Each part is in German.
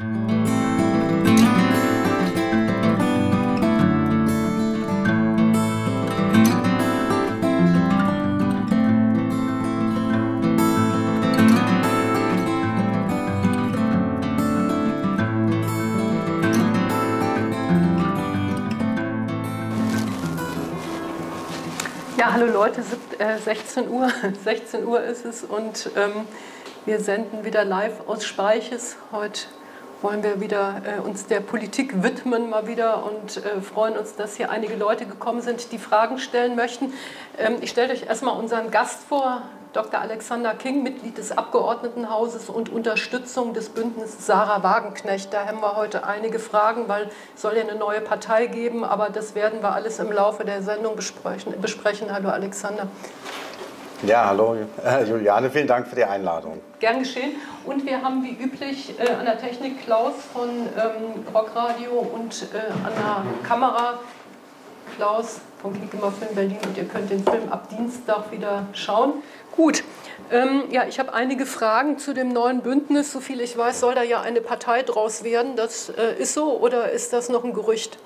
Ja, hallo Leute, 16 äh, Uhr, 16 Uhr ist es und ähm, wir senden wieder live aus Speiches. Heute wollen wir wieder äh, uns der Politik widmen mal wieder und äh, freuen uns, dass hier einige Leute gekommen sind, die Fragen stellen möchten. Ähm, ich stelle euch erstmal unseren Gast vor, Dr. Alexander King, Mitglied des Abgeordnetenhauses und Unterstützung des Bündnisses Sarah Wagenknecht. Da haben wir heute einige Fragen, weil es soll ja eine neue Partei geben, aber das werden wir alles im Laufe der Sendung besprechen. besprechen. Hallo Alexander. Ja, hallo äh, Juliane, vielen Dank für die Einladung. Gern geschehen. Und wir haben wie üblich äh, an der Technik Klaus von ähm, Rockradio und äh, an der Kamera Klaus von Klickemar Film Berlin und ihr könnt den Film ab Dienstag wieder schauen. Gut, ähm, ja, ich habe einige Fragen zu dem neuen Bündnis. So viel ich weiß, soll da ja eine Partei draus werden. Das äh, ist so oder ist das noch ein Gerücht?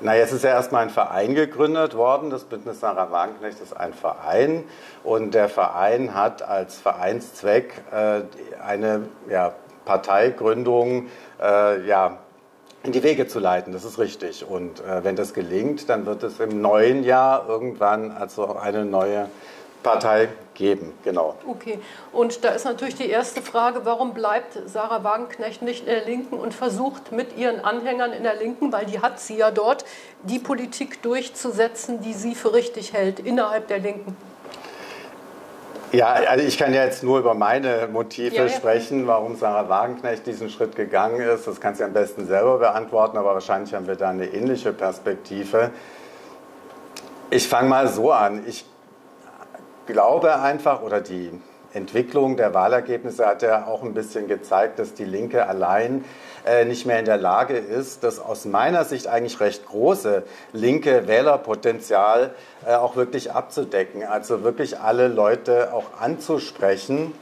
Na, jetzt ist ja erstmal ein Verein gegründet worden. Das Bündnis Sarah Wagenknecht ist ein Verein. Und der Verein hat als Vereinszweck äh, eine ja, Parteigründung äh, ja, in die Wege zu leiten. Das ist richtig. Und äh, wenn das gelingt, dann wird es im neuen Jahr irgendwann also eine neue Partei geben, genau. Okay, und da ist natürlich die erste Frage, warum bleibt Sarah Wagenknecht nicht in der Linken und versucht mit ihren Anhängern in der Linken, weil die hat sie ja dort, die Politik durchzusetzen, die sie für richtig hält, innerhalb der Linken? Ja, also ich kann ja jetzt nur über meine Motive ja, ja. sprechen, warum Sarah Wagenknecht diesen Schritt gegangen ist. Das kann sie am besten selber beantworten, aber wahrscheinlich haben wir da eine ähnliche Perspektive. Ich fange mal so an. Ich glaube einfach, oder die Entwicklung der Wahlergebnisse hat ja auch ein bisschen gezeigt, dass die Linke allein äh, nicht mehr in der Lage ist, das aus meiner Sicht eigentlich recht große linke Wählerpotenzial äh, auch wirklich abzudecken. Also wirklich alle Leute auch anzusprechen,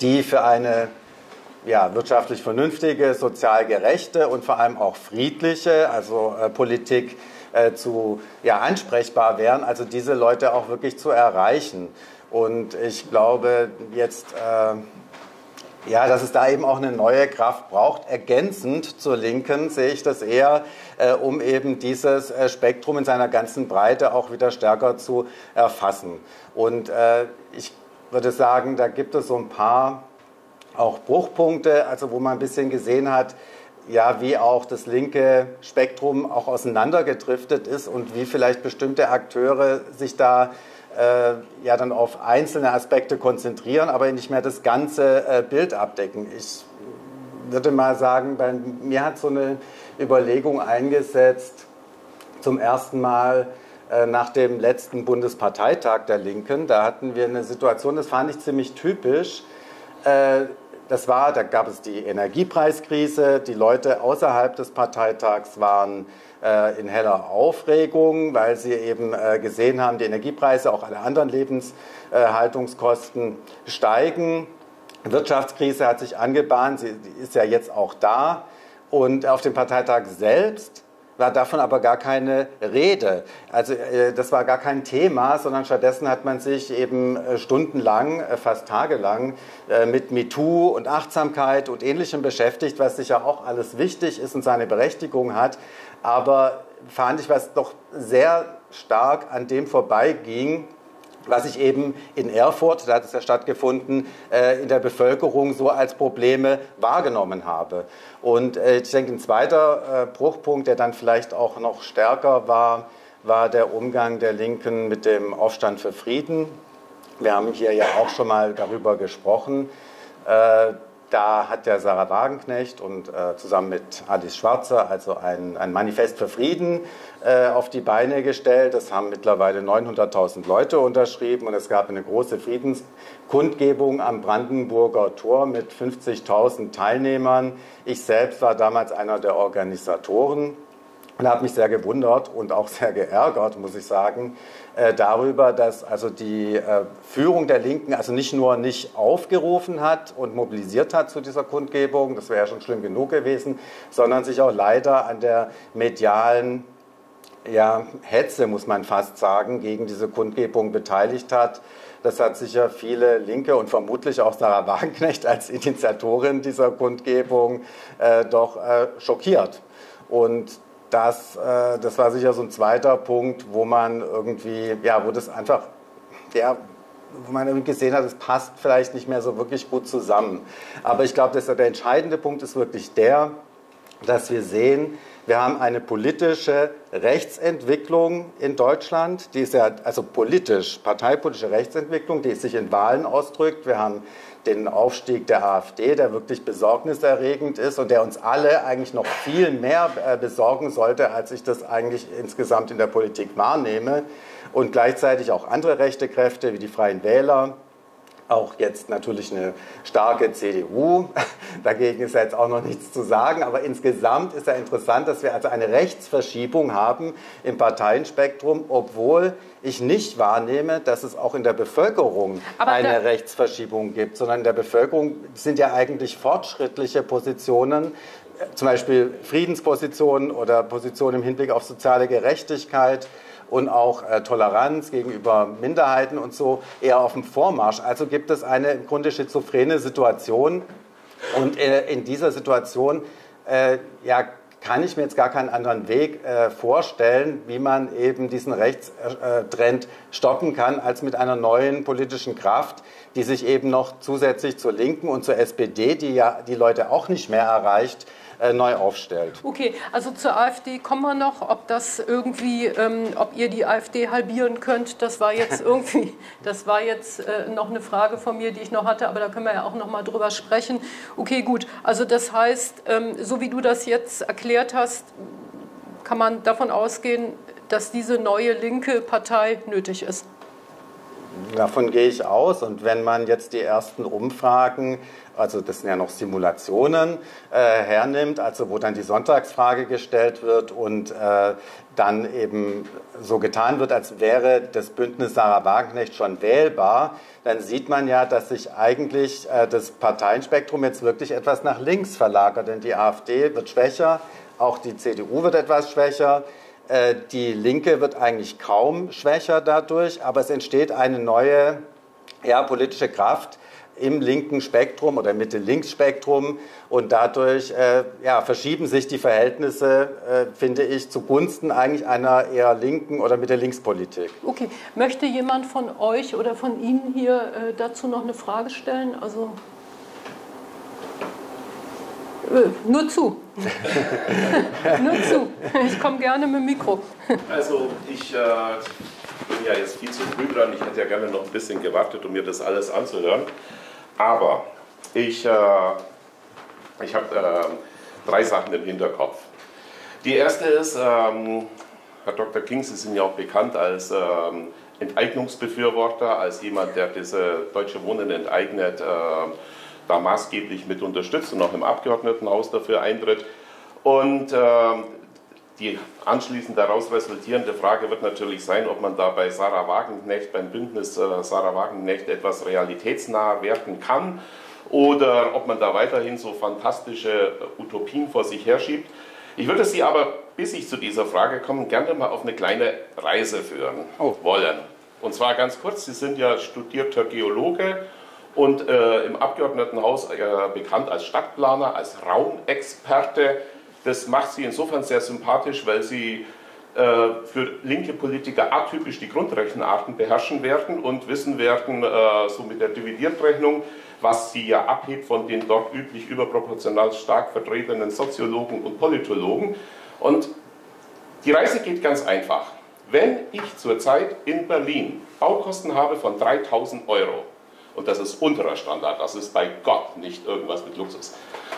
die für eine ja, wirtschaftlich vernünftige, sozial gerechte und vor allem auch friedliche, also äh, Politik äh, zu ja, ansprechbar wären, also diese Leute auch wirklich zu erreichen. Und ich glaube jetzt, äh, ja, dass es da eben auch eine neue Kraft braucht. Ergänzend zur Linken sehe ich das eher, äh, um eben dieses äh, Spektrum in seiner ganzen Breite auch wieder stärker zu erfassen. Und äh, ich würde sagen, da gibt es so ein paar auch Bruchpunkte, also wo man ein bisschen gesehen hat, ja, wie auch das linke Spektrum auch auseinandergedriftet ist und wie vielleicht bestimmte Akteure sich da äh, ja dann auf einzelne Aspekte konzentrieren, aber nicht mehr das ganze äh, Bild abdecken. Ich würde mal sagen, bei mir hat so eine Überlegung eingesetzt, zum ersten Mal äh, nach dem letzten Bundesparteitag der Linken. Da hatten wir eine Situation, das fand ich ziemlich typisch. Äh, das war, da gab es die Energiepreiskrise. Die Leute außerhalb des Parteitags waren äh, in heller Aufregung, weil sie eben äh, gesehen haben, die Energiepreise, auch alle anderen Lebenshaltungskosten steigen. Wirtschaftskrise hat sich angebahnt, sie ist ja jetzt auch da. Und auf dem Parteitag selbst war davon aber gar keine Rede. Also äh, das war gar kein Thema, sondern stattdessen hat man sich eben äh, stundenlang, äh, fast tagelang mit MeToo und Achtsamkeit und Ähnlichem beschäftigt, was sicher auch alles wichtig ist und seine Berechtigung hat. Aber fand ich, was doch sehr stark an dem vorbeiging, was ich eben in Erfurt, da hat es ja stattgefunden, in der Bevölkerung so als Probleme wahrgenommen habe. Und äh, ich denke, ein zweiter äh, Bruchpunkt, der dann vielleicht auch noch stärker war, war der Umgang der Linken mit dem Aufstand für Frieden. Wir haben hier ja auch schon mal darüber gesprochen. Äh, da hat der Sarah Wagenknecht und zusammen mit Alice Schwarzer also ein, ein Manifest für Frieden auf die Beine gestellt. Das haben mittlerweile 900.000 Leute unterschrieben und es gab eine große Friedenskundgebung am Brandenburger Tor mit 50.000 Teilnehmern. Ich selbst war damals einer der Organisatoren. und habe mich sehr gewundert und auch sehr geärgert, muss ich sagen, äh, darüber, dass also die äh, Führung der Linken also nicht nur nicht aufgerufen hat und mobilisiert hat zu dieser Kundgebung, das wäre ja schon schlimm genug gewesen, sondern sich auch leider an der medialen ja, Hetze, muss man fast sagen, gegen diese Kundgebung beteiligt hat. Das hat sicher viele Linke und vermutlich auch Sarah Wagenknecht als Initiatorin dieser Kundgebung äh, doch äh, schockiert. Und das, äh, das war sicher so ein zweiter Punkt, wo man irgendwie, ja, wo das einfach, ja, wo man irgendwie gesehen hat, es passt vielleicht nicht mehr so wirklich gut zusammen. Aber ich glaube, der entscheidende Punkt ist wirklich der, dass wir sehen, wir haben eine politische Rechtsentwicklung in Deutschland, die ist ja also politisch, parteipolitische Rechtsentwicklung, die sich in Wahlen ausdrückt. Wir haben den Aufstieg der AfD, der wirklich besorgniserregend ist und der uns alle eigentlich noch viel mehr äh, besorgen sollte, als ich das eigentlich insgesamt in der Politik wahrnehme. Und gleichzeitig auch andere rechte Kräfte wie die Freien Wähler, auch jetzt natürlich eine starke CDU. Dagegen ist jetzt auch noch nichts zu sagen. Aber insgesamt ist ja interessant, dass wir also eine Rechtsverschiebung haben im Parteienspektrum, obwohl ich nicht wahrnehme, dass es auch in der Bevölkerung Aber eine Rechtsverschiebung gibt, sondern in der Bevölkerung sind ja eigentlich fortschrittliche Positionen, zum Beispiel Friedenspositionen oder Positionen im Hinblick auf soziale Gerechtigkeit und auch äh, Toleranz gegenüber Minderheiten und so eher auf dem Vormarsch. Also gibt es eine im Grunde schizophrene Situation und äh, in dieser Situation äh, ja, kann ich mir jetzt gar keinen anderen Weg äh, vorstellen, wie man eben diesen Rechtstrend stoppen kann, als mit einer neuen politischen Kraft, die sich eben noch zusätzlich zur Linken und zur SPD, die ja die Leute auch nicht mehr erreicht, äh, neu aufstellt. Okay, also zur AfD kommen wir noch. Ob das irgendwie, ähm, ob ihr die AfD halbieren könnt, das war jetzt irgendwie, das war jetzt äh, noch eine Frage von mir, die ich noch hatte, aber da können wir ja auch noch mal drüber sprechen. Okay, gut. Also das heißt, ähm, so wie du das jetzt erklärt hast, kann man davon ausgehen, dass diese neue linke Partei nötig ist. Davon gehe ich aus. Und wenn man jetzt die ersten Umfragen also das sind ja noch Simulationen, äh, hernimmt, also wo dann die Sonntagsfrage gestellt wird und äh, dann eben so getan wird, als wäre das Bündnis Sarah Wagenknecht schon wählbar, dann sieht man ja, dass sich eigentlich äh, das Parteienspektrum jetzt wirklich etwas nach links verlagert, denn die AfD wird schwächer, auch die CDU wird etwas schwächer. Äh, die Linke wird eigentlich kaum schwächer dadurch, aber es entsteht eine neue ja, politische Kraft, im linken Spektrum oder Mitte-Links-Spektrum und dadurch äh, ja, verschieben sich die Verhältnisse, äh, finde ich, zugunsten eigentlich einer eher linken oder Mitte-Links-Politik. Okay, möchte jemand von euch oder von Ihnen hier äh, dazu noch eine Frage stellen? Also nur zu. nur zu. Ich komme gerne mit dem Mikro. Also ich äh, bin ja jetzt viel zu früh dran. Ich hätte ja gerne noch ein bisschen gewartet, um mir das alles anzuhören. Aber ich, äh, ich habe äh, drei Sachen im Hinterkopf. Die erste ist, ähm, Herr Dr. King, Sie sind ja auch bekannt als ähm, Enteignungsbefürworter, als jemand, der diese deutsche Wohnen enteignet, äh, da maßgeblich mit unterstützt und auch im Abgeordnetenhaus dafür eintritt. Und ähm, die anschließend daraus resultierende Frage wird natürlich sein, ob man da bei Sarah Wagenknecht, beim Bündnis äh, Sarah Wagenknecht etwas realitätsnah werden kann oder ob man da weiterhin so fantastische äh, Utopien vor sich herschiebt. Ich würde Sie aber, bis ich zu dieser Frage komme, gerne mal auf eine kleine Reise führen oh. wollen. Und zwar ganz kurz, Sie sind ja studierter Geologe und äh, im Abgeordnetenhaus äh, bekannt als Stadtplaner, als Raumexperte. Das macht sie insofern sehr sympathisch, weil sie äh, für linke Politiker atypisch die Grundrechenarten beherrschen werden und wissen werden, äh, so mit der Dividiertrechnung, was sie ja abhebt von den dort üblich überproportional stark vertretenen Soziologen und Politologen. Und die Reise geht ganz einfach. Wenn ich zurzeit in Berlin Baukosten habe von 3000 Euro, und das ist unterer Standard, das ist bei Gott nicht irgendwas mit Luxus,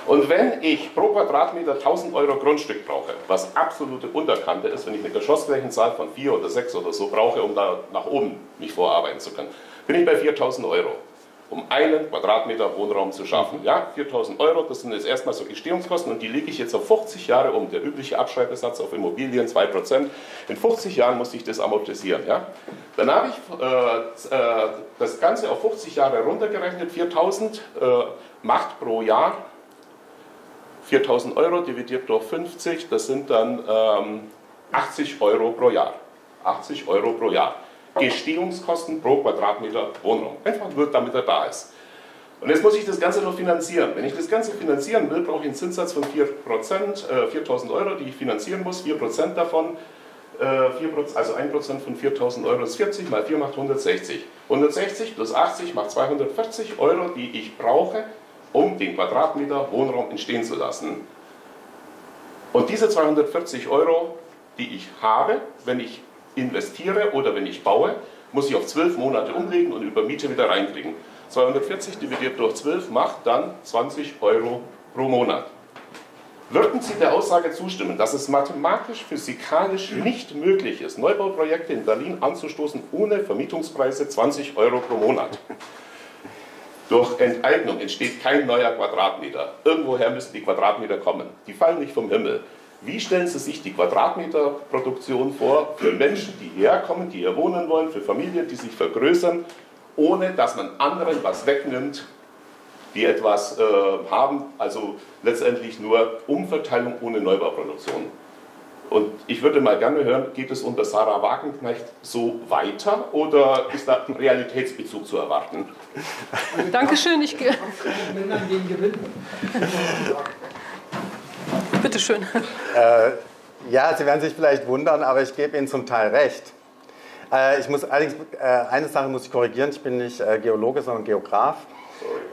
und wenn ich pro Quadratmeter 1000 Euro Grundstück brauche, was absolute Unterkante ist, wenn ich eine Geschossflächenzahl von 4 oder 6 oder so brauche, um da nach oben mich vorarbeiten zu können, bin ich bei 4000 Euro. Um einen Quadratmeter Wohnraum zu schaffen. Ja, 4000 Euro, das sind jetzt erstmal so Gestehungskosten und die lege ich jetzt auf 50 Jahre um. Der übliche Abschreibesatz auf Immobilien 2%. In 50 Jahren muss ich das amortisieren. Ja. Dann habe ich äh, äh das Ganze auf 50 Jahre runtergerechnet. 4000 äh, macht pro Jahr 4000 Euro dividiert durch 50, das sind dann ähm, 80 Euro pro Jahr. 80 Euro pro Jahr. Gestehungskosten pro Quadratmeter Wohnraum. Einfach nur, damit er da ist. Und jetzt muss ich das Ganze noch finanzieren. Wenn ich das Ganze finanzieren will, brauche ich einen Zinssatz von 4%, äh, 4.000 Euro, die ich finanzieren muss. 4% davon, äh, 4%, also 1% von 4.000 Euro ist 40, mal 4 macht 160. 160 plus 80 macht 240 Euro, die ich brauche, um den Quadratmeter Wohnraum entstehen zu lassen. Und diese 240 Euro, die ich habe, wenn ich investiere oder wenn ich baue, muss ich auf 12 Monate umlegen und über Miete wieder reinkriegen. 240 dividiert durch 12 macht dann 20 Euro pro Monat. Würden Sie der Aussage zustimmen, dass es mathematisch, physikalisch nicht möglich ist, Neubauprojekte in Berlin anzustoßen ohne Vermietungspreise 20 Euro pro Monat? Durch Enteignung entsteht kein neuer Quadratmeter. Irgendwoher müssen die Quadratmeter kommen. Die fallen nicht vom Himmel. Wie stellen Sie sich die Quadratmeterproduktion vor für Menschen, die herkommen, die hier wohnen wollen, für Familien, die sich vergrößern, ohne dass man anderen was wegnimmt, die etwas äh, haben? Also letztendlich nur Umverteilung ohne Neubauproduktion. Und ich würde mal gerne hören, geht es unter Sarah Wagenknecht so weiter oder ist da ein Realitätsbezug zu erwarten? Dankeschön, ich gehe. Bitte schön. Äh, ja, Sie werden sich vielleicht wundern, aber ich gebe Ihnen zum Teil recht. Äh, ich muss allerdings, äh, eine Sache muss ich korrigieren, ich bin nicht äh, Geologe, sondern Geograf.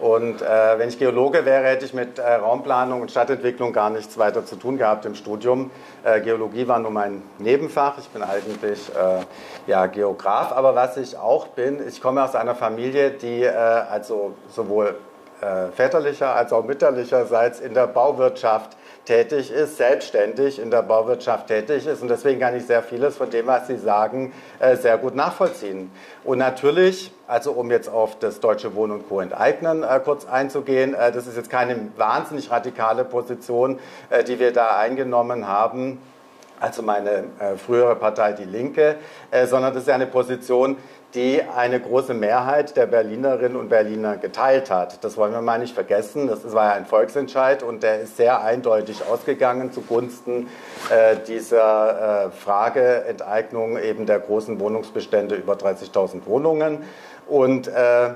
Und äh, wenn ich Geologe wäre, hätte ich mit äh, Raumplanung und Stadtentwicklung gar nichts weiter zu tun gehabt im Studium. Geologie war nur mein Nebenfach. Ich bin eigentlich ja, Geograf. Aber was ich auch bin, ich komme aus einer Familie, die also sowohl väterlicher als auch mütterlicherseits in der Bauwirtschaft tätig ist, selbstständig in der Bauwirtschaft tätig ist. Und deswegen kann ich sehr vieles von dem, was Sie sagen, äh, sehr gut nachvollziehen. Und natürlich, also um jetzt auf das Deutsche Wohnen und Co. enteignen äh, kurz einzugehen, äh, das ist jetzt keine wahnsinnig radikale Position, die wir da eingenommen haben also meine frühere Partei Die Linke, sondern das ist ja eine Position, die eine große Mehrheit der Berlinerinnen und Berliner geteilt hat. Das wollen wir mal nicht vergessen. Das war ja ein Volksentscheid und der ist sehr eindeutig ausgegangen zugunsten äh, dieser äh, Frage Enteignung eben der großen Wohnungsbestände über 30.000 Wohnungen. Und äh,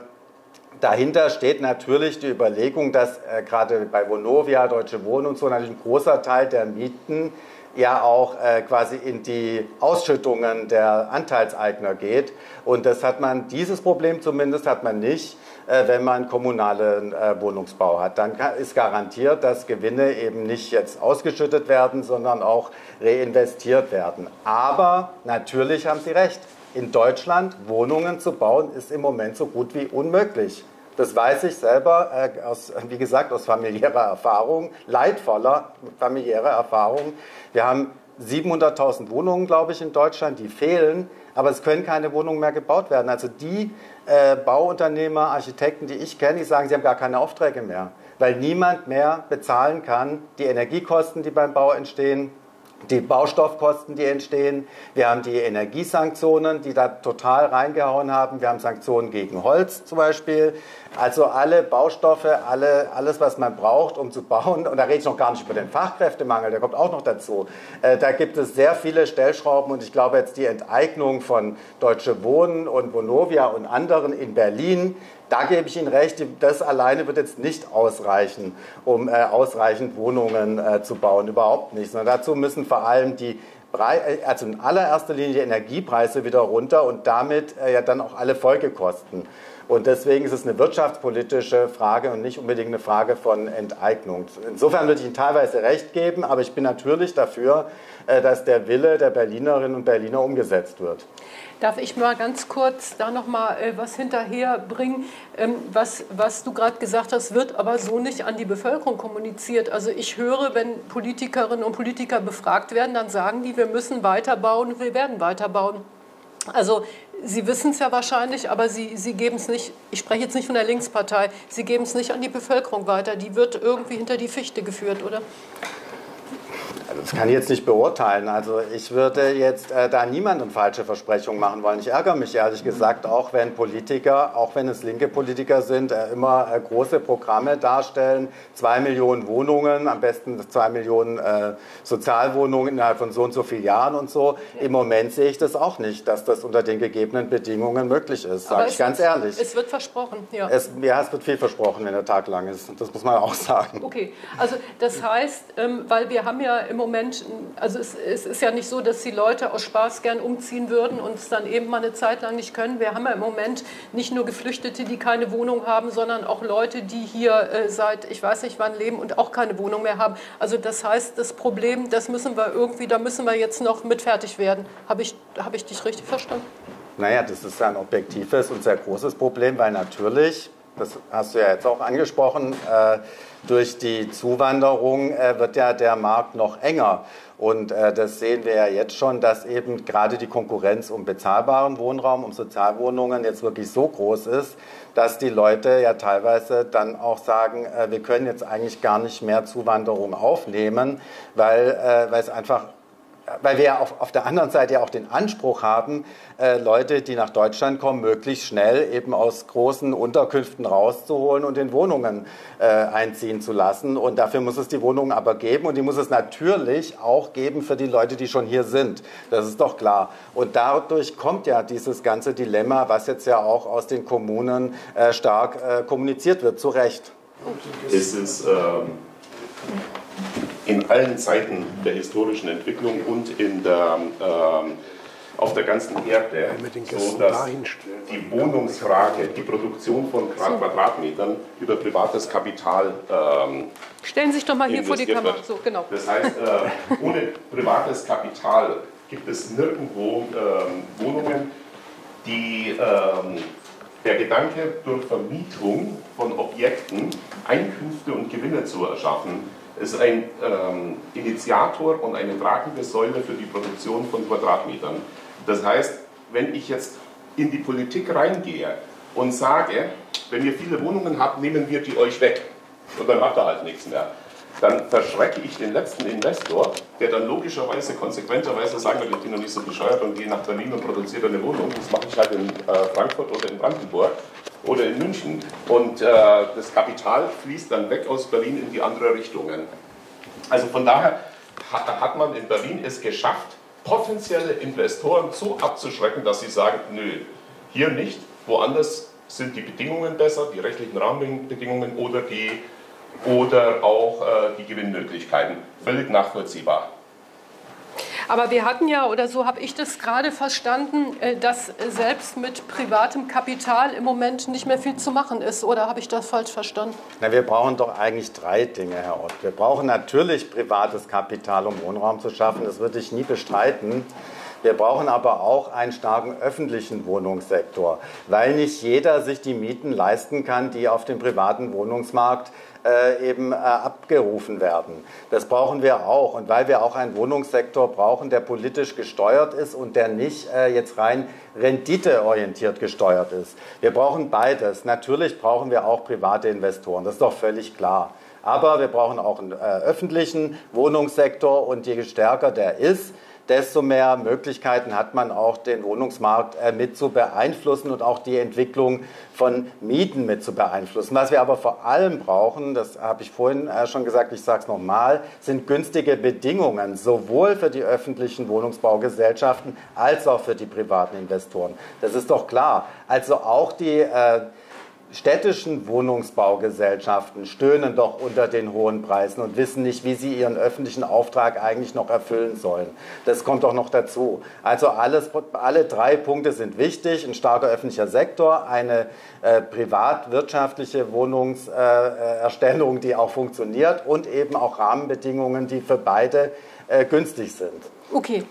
dahinter steht natürlich die Überlegung, dass äh, gerade bei Vonovia, Deutsche Wohnen und so natürlich ein großer Teil der Mieten ja auch äh, quasi in die Ausschüttungen der Anteilseigner geht. Und das hat man, dieses Problem zumindest hat man nicht, äh, wenn man kommunalen äh, Wohnungsbau hat. Dann ist garantiert, dass Gewinne eben nicht jetzt ausgeschüttet werden, sondern auch reinvestiert werden. Aber natürlich haben Sie recht. In Deutschland Wohnungen zu bauen, ist im Moment so gut wie unmöglich. Das weiß ich selber, äh, aus, wie gesagt, aus familiärer Erfahrung, leidvoller familiärer Erfahrung. Wir haben 700.000 Wohnungen, glaube ich, in Deutschland, die fehlen, aber es können keine Wohnungen mehr gebaut werden. Also die äh, Bauunternehmer, Architekten, die ich kenne, die sagen, sie haben gar keine Aufträge mehr, weil niemand mehr bezahlen kann die Energiekosten, die beim Bau entstehen, die Baustoffkosten, die entstehen. Wir haben die Energiesanktionen, die da total reingehauen haben. Wir haben Sanktionen gegen Holz zum Beispiel. Also alle Baustoffe, alle, alles, was man braucht, um zu bauen. Und da rede ich noch gar nicht über den Fachkräftemangel, der kommt auch noch dazu. Äh, da gibt es sehr viele Stellschrauben und ich glaube jetzt die Enteignung von Deutsche Wohnen und Vonovia und anderen in Berlin, da gebe ich Ihnen recht, das alleine wird jetzt nicht ausreichen, um äh, ausreichend Wohnungen äh, zu bauen, überhaupt nicht. Sondern dazu müssen vor allem die äh, also in allererster Linie die Energiepreise wieder runter und damit äh, ja dann auch alle Folgekosten. Und deswegen ist es eine wirtschaftspolitische Frage und nicht unbedingt eine Frage von Enteignung. Insofern würde ich Ihnen teilweise recht geben, aber ich bin natürlich dafür, äh, dass der Wille der Berlinerinnen und Berliner umgesetzt wird. Darf ich mal ganz kurz da noch mal äh, was hinterherbringen? Ähm, was, was du gerade gesagt hast, wird aber so nicht an die Bevölkerung kommuniziert. Also ich höre, wenn Politikerinnen und Politiker befragt werden, dann sagen die, wir müssen weiterbauen, wir werden weiterbauen. Also Sie wissen es ja wahrscheinlich, aber Sie, Sie geben es nicht, ich spreche jetzt nicht von der Linkspartei, Sie geben es nicht an die Bevölkerung weiter. Die wird irgendwie hinter die Fichte geführt, oder? Also das kann ich jetzt nicht beurteilen. Also ich würde jetzt äh, da niemandem falsche Versprechungen machen wollen. Ich ärgere mich ehrlich gesagt auch, wenn Politiker, auch wenn es linke Politiker sind, äh, immer äh, große Programme darstellen. Zwei Millionen Wohnungen, am besten zwei Millionen äh, Sozialwohnungen innerhalb von so und so vielen Jahren und so. Im Moment sehe ich das auch nicht, dass das unter den gegebenen Bedingungen möglich ist, sage ich ganz ehrlich. Es wird versprochen, ja. Es, ja, es wird viel versprochen, wenn der Tag lang ist. Das muss man auch sagen. Okay, also das heißt, ähm, weil wir haben ja im Moment, also es, es, ist ja nicht so, dass die Leute aus Spaß gern umziehen würden und es dann eben mal eine Zeit lang nicht können. Wir haben ja im Moment nicht nur Geflüchtete, die keine Wohnung haben, sondern auch Leute, die hier äh, seit ich weiß nicht wann leben und auch keine Wohnung mehr haben. Also das heißt, das Problem, das müssen wir irgendwie, da müssen wir jetzt noch mit fertig werden. Habe ich, hab ich dich richtig verstanden? Naja, das ist ein objektives und sehr großes Problem, weil natürlich, das hast du ja jetzt auch angesprochen, äh, durch die Zuwanderung äh, wird ja der Markt noch enger. Und äh, das sehen wir ja jetzt schon, dass eben gerade die Konkurrenz um bezahlbaren Wohnraum, um Sozialwohnungen jetzt wirklich so groß ist, dass die Leute ja teilweise dann auch sagen, äh, wir können jetzt eigentlich gar nicht mehr Zuwanderung aufnehmen, weil, äh, weil es einfach weil wir auf, auf der anderen Seite ja auch den Anspruch haben, äh, Leute, die nach Deutschland kommen, möglichst schnell eben aus großen Unterkünften rauszuholen und in Wohnungen äh, einziehen zu lassen. Und dafür muss es die Wohnungen aber geben und die muss es natürlich auch geben für die Leute, die schon hier sind. Das ist doch klar. Und dadurch kommt ja dieses ganze Dilemma, was jetzt ja auch aus den Kommunen äh, stark äh, kommuniziert wird, zu Recht. Es ist ähm in allen Zeiten der historischen Entwicklung und in der, ähm, auf der ganzen Erde, so dass die Wohnungsfrage, die Produktion von Quadratmetern über privates Kapital ähm, Stellen Sie sich doch mal hier vor die Kamera. So, genau. Das heißt, äh, ohne privates Kapital gibt es nirgendwo ähm, Wohnungen, die ähm, der Gedanke, durch Vermietung von Objekten Einkünfte und Gewinne zu erschaffen, ist ein ähm, Initiator und eine tragende Säule für die Produktion von Quadratmetern. Das heißt, wenn ich jetzt in die Politik reingehe und sage, wenn ihr viele Wohnungen habt, nehmen wir die euch weg und dann habt ihr halt nichts mehr, dann verschrecke ich den letzten Investor, der dann logischerweise, konsequenterweise sagen wird, ich bin noch nicht so bescheuert und gehe nach Berlin und produziere eine Wohnung. Das mache ich halt in äh, Frankfurt oder in Brandenburg oder in München und äh, das Kapital fließt dann weg aus Berlin in die andere Richtungen. Also von daher hat man in Berlin es geschafft, potenzielle Investoren so abzuschrecken, dass sie sagen, nö, hier nicht, woanders sind die Bedingungen besser, die rechtlichen Rahmenbedingungen oder, die, oder auch äh, die Gewinnmöglichkeiten. Völlig nachvollziehbar. Aber wir hatten ja, oder so habe ich das gerade verstanden, äh, dass selbst mit privatem Kapital im Moment nicht mehr viel zu machen ist. Oder habe ich das falsch verstanden? Na, wir brauchen doch eigentlich drei Dinge, Herr Ott. Wir brauchen natürlich privates Kapital, um Wohnraum zu schaffen. Das würde ich nie bestreiten. Wir brauchen aber auch einen starken öffentlichen Wohnungssektor, weil nicht jeder sich die Mieten leisten kann, die auf dem privaten Wohnungsmarkt äh, eben äh, abgerufen werden. Das brauchen wir auch. Und weil wir auch einen Wohnungssektor brauchen, der politisch gesteuert ist und der nicht äh, jetzt rein renditeorientiert gesteuert ist. Wir brauchen beides. Natürlich brauchen wir auch private Investoren, das ist doch völlig klar. Aber wir brauchen auch einen öffentlichen Wohnungssektor und je stärker der ist, desto mehr Möglichkeiten hat man auch, den Wohnungsmarkt äh, mit zu beeinflussen und auch die Entwicklung von Mieten mit zu beeinflussen. Was wir aber vor allem brauchen, das habe ich vorhin äh, schon gesagt, ich sage es nochmal, sind günstige Bedingungen, sowohl für die öffentlichen Wohnungsbaugesellschaften als auch für die privaten Investoren. Das ist doch klar. Also auch die äh, städtischen Wohnungsbaugesellschaften stöhnen doch unter den hohen Preisen und wissen nicht, wie sie ihren öffentlichen Auftrag eigentlich noch erfüllen sollen. Das kommt doch noch dazu. Also alles, alle drei Punkte sind wichtig. Ein starker öffentlicher Sektor, eine äh, privatwirtschaftliche Wohnungserstellung, äh, die auch funktioniert und eben auch Rahmenbedingungen, die für beide äh, günstig sind. Okay.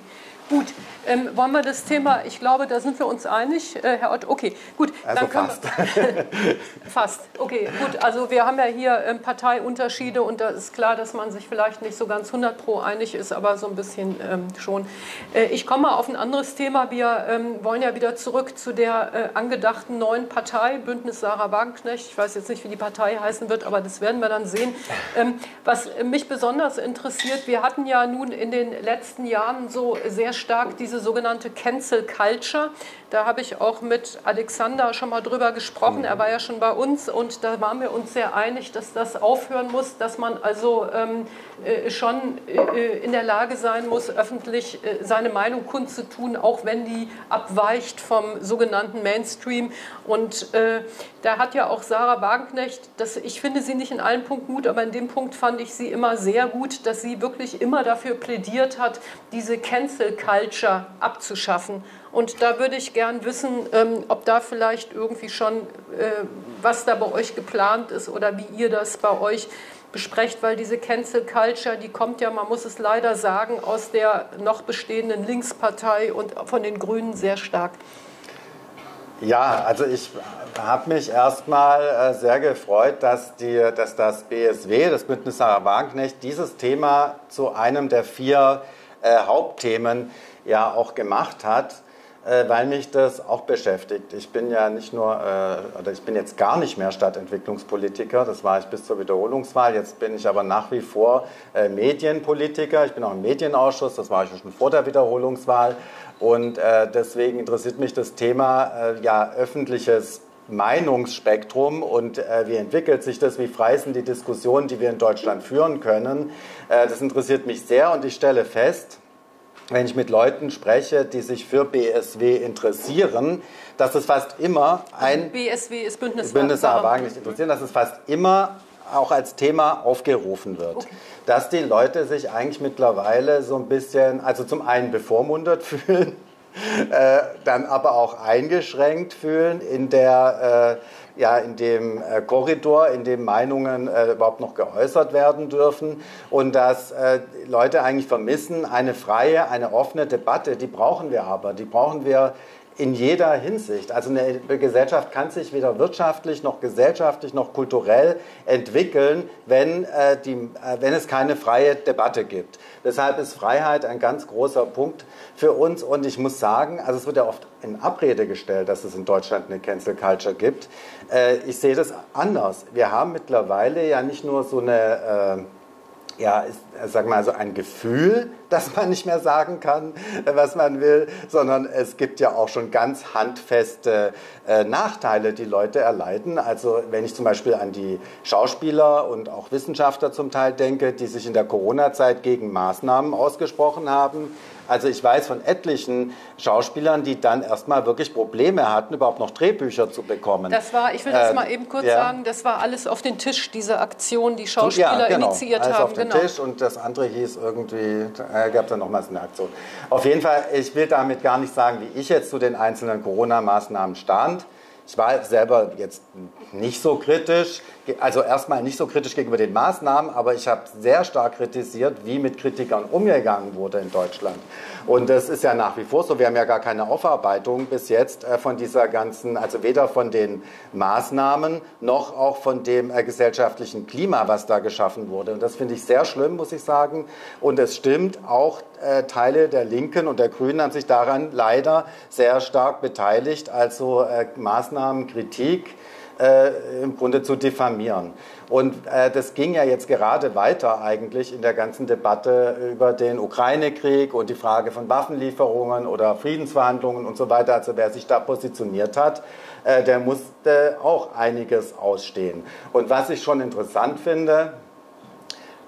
Gut, ähm, wollen wir das Thema, ich glaube, da sind wir uns einig, äh, Herr Ott. Okay, gut. Also fast. Wir, fast, okay, gut. Also wir haben ja hier ähm, Parteiunterschiede und da ist klar, dass man sich vielleicht nicht so ganz 100 pro einig ist, aber so ein bisschen ähm, schon. Äh, ich komme mal auf ein anderes Thema. Wir ähm, wollen ja wieder zurück zu der äh, angedachten neuen Partei, Bündnis Sarah Wagenknecht. Ich weiß jetzt nicht, wie die Partei heißen wird, aber das werden wir dann sehen. Ähm, was mich besonders interessiert, wir hatten ja nun in den letzten Jahren so sehr stark diese sogenannte Cancel Culture. Da habe ich auch mit Alexander schon mal drüber gesprochen. Er war ja schon bei uns und da waren wir uns sehr einig, dass das aufhören muss, dass man also ähm, äh, schon äh, in der Lage sein muss, öffentlich äh, seine Meinung kundzutun, auch wenn die abweicht vom sogenannten Mainstream. Und äh, da hat ja auch Sarah Wagenknecht, das, ich finde sie nicht in allen Punkten gut, aber in dem Punkt fand ich sie immer sehr gut, dass sie wirklich immer dafür plädiert hat, diese Cancel Culture abzuschaffen. Und da würde ich gern wissen, ähm, ob da vielleicht irgendwie schon, äh, was da bei euch geplant ist oder wie ihr das bei euch besprecht, weil diese Cancel Culture, die kommt ja, man muss es leider sagen, aus der noch bestehenden Linkspartei und von den Grünen sehr stark. Ja, also ich habe mich erstmal äh, sehr gefreut, dass, die, dass das BSW, das Bündnis Sarah Wagenknecht, dieses Thema zu einem der vier äh, Hauptthemen ja auch gemacht hat. Äh, weil mich das auch beschäftigt. Ich bin ja nicht nur, äh, oder ich bin jetzt gar nicht mehr Stadtentwicklungspolitiker, das war ich bis zur Wiederholungswahl. Jetzt bin ich aber nach wie vor äh, Medienpolitiker. Ich bin auch im Medienausschuss, das war ich schon vor der Wiederholungswahl. Und deswegen interessiert mich das Thema ja, öffentliches Meinungsspektrum und äh, wie entwickelt sich das, wie frei sind die Diskussionen, die wir in Deutschland führen können. Äh, das interessiert mich sehr und ich stelle fest, wenn ich mit Leuten spreche, die sich für BSW interessieren, dass es fast immer ein BSW ist Bündnis, Bündnis Wagen nicht interessieren, dass es fast immer auch als Thema aufgerufen wird. Okay. Dass die Leute sich eigentlich mittlerweile so ein bisschen, also zum einen bevormundet fühlen, äh, dann aber auch eingeschränkt fühlen in der äh, ja in dem äh, Korridor, in dem Meinungen äh, überhaupt noch geäußert werden dürfen und dass äh, Leute eigentlich vermissen eine freie, eine offene Debatte. Die brauchen wir aber, die brauchen wir in jeder Hinsicht. Also eine Gesellschaft kann sich weder wirtschaftlich noch gesellschaftlich noch kulturell entwickeln, wenn, äh, die, äh, wenn es keine freie Debatte gibt. Deshalb ist Freiheit ein ganz großer Punkt für uns. Und ich muss sagen, also es wird ja oft in Abrede gestellt, dass es in Deutschland eine Cancel Culture gibt. Äh, ich sehe das anders. Wir haben mittlerweile ja nicht nur so eine äh, ja, äh, sag mal, so ein Gefühl, dass man nicht mehr sagen kann, äh, was man will, sondern es gibt ja auch schon ganz handfeste äh, Nachteile, die Leute erleiden. Also wenn ich zum Beispiel an die Schauspieler und auch Wissenschaftler zum Teil denke, die sich in der Corona-Zeit gegen Maßnahmen ausgesprochen haben, also ich weiß von etlichen Schauspielern, die dann erstmal wirklich Probleme hatten, überhaupt noch Drehbücher zu bekommen. Das war, ich will das äh, mal eben kurz ja. sagen, das war alles auf den Tisch, diese Aktion, die Schauspieler ja, genau, initiiert alles haben. auf den genau. Tisch und das andere hieß irgendwie, äh, gab dann nochmals eine Aktion. Auf jeden Fall, ich will damit gar nicht sagen, wie ich jetzt zu den einzelnen Corona-Maßnahmen stand. Ich war selber jetzt nicht so kritisch, also erstmal nicht so kritisch gegenüber den Maßnahmen, aber ich habe sehr stark kritisiert, wie mit Kritikern umgegangen wurde in Deutschland. Und das ist ja nach wie vor so. Wir haben ja gar keine Aufarbeitung bis jetzt äh, von dieser ganzen, also weder von den Maßnahmen noch auch von dem äh, gesellschaftlichen Klima, was da geschaffen wurde. Und das finde ich sehr schlimm, muss ich sagen. Und es stimmt, auch äh, Teile der Linken und der Grünen haben sich daran leider sehr stark beteiligt. Also Maßnahmen, Kritik äh, im Grunde zu diffamieren. Und äh, das ging ja jetzt gerade weiter eigentlich in der ganzen Debatte über den Ukraine-Krieg und die Frage von Waffenlieferungen oder Friedensverhandlungen und so weiter. Also wer sich da positioniert hat, äh, der musste auch einiges ausstehen. Und was ich schon interessant finde,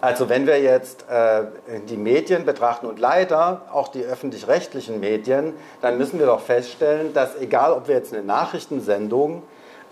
also wenn wir jetzt äh, die Medien betrachten und leider auch die öffentlich-rechtlichen Medien, dann müssen wir doch feststellen, dass egal ob wir jetzt eine Nachrichtensendung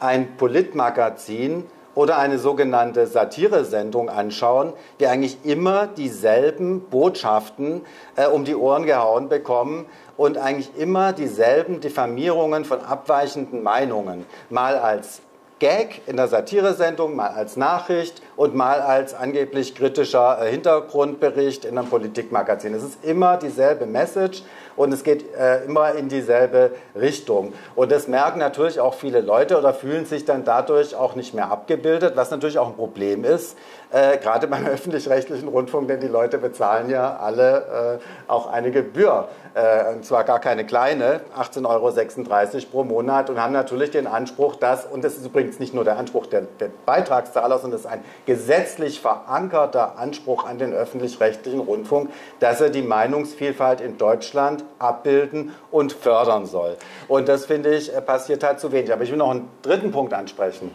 ein Politmagazin oder eine sogenannte Satiresendung anschauen, die eigentlich immer dieselben Botschaften äh, um die Ohren gehauen bekommen und eigentlich immer dieselben Diffamierungen von abweichenden Meinungen. Mal als Gag in der Satiresendung, mal als Nachricht und mal als angeblich kritischer äh, Hintergrundbericht in einem Politikmagazin. Es ist immer dieselbe Message und es geht äh, immer in dieselbe Richtung. Und das merken natürlich auch viele Leute oder fühlen sich dann dadurch auch nicht mehr abgebildet, was natürlich auch ein Problem ist, äh, gerade beim öffentlich-rechtlichen Rundfunk, denn die Leute bezahlen ja alle äh, auch eine Gebühr. Äh, und zwar gar keine kleine, 18,36 Euro pro Monat und haben natürlich den Anspruch, dass, und das ist übrigens nicht nur der Anspruch der, der Beitragszahler, sondern das ist ein gesetzlich verankerter Anspruch an den öffentlich-rechtlichen Rundfunk, dass er die Meinungsvielfalt in Deutschland abbilden und fördern soll. Und das finde ich äh, passiert halt zu wenig. Aber ich will noch einen dritten Punkt ansprechen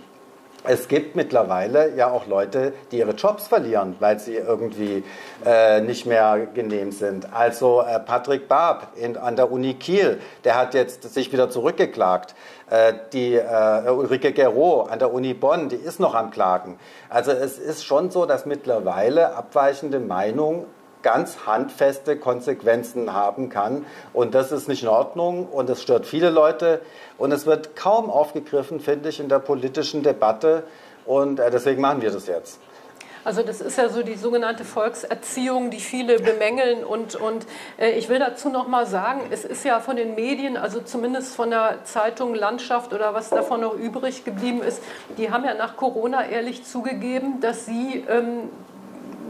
es gibt mittlerweile ja auch Leute, die ihre Jobs verlieren, weil sie irgendwie äh, nicht mehr genehm sind. Also äh, Patrick Barb in, an der Uni Kiel, der hat jetzt sich wieder zurückgeklagt. Äh, die äh, Ulrike Gero an der Uni Bonn, die ist noch am Klagen. Also es ist schon so, dass mittlerweile abweichende Meinung ganz handfeste Konsequenzen haben kann. Und das ist nicht in Ordnung und es stört viele Leute. Und es wird kaum aufgegriffen, finde ich, in der politischen Debatte. Und äh, deswegen machen wir das jetzt. Also das ist ja so die sogenannte Volkserziehung, die viele bemängeln. Und, und äh, ich will dazu noch mal sagen, es ist ja von den Medien, also zumindest von der Zeitung Landschaft oder was davon noch übrig geblieben ist, die haben ja nach Corona ehrlich zugegeben, dass sie ähm,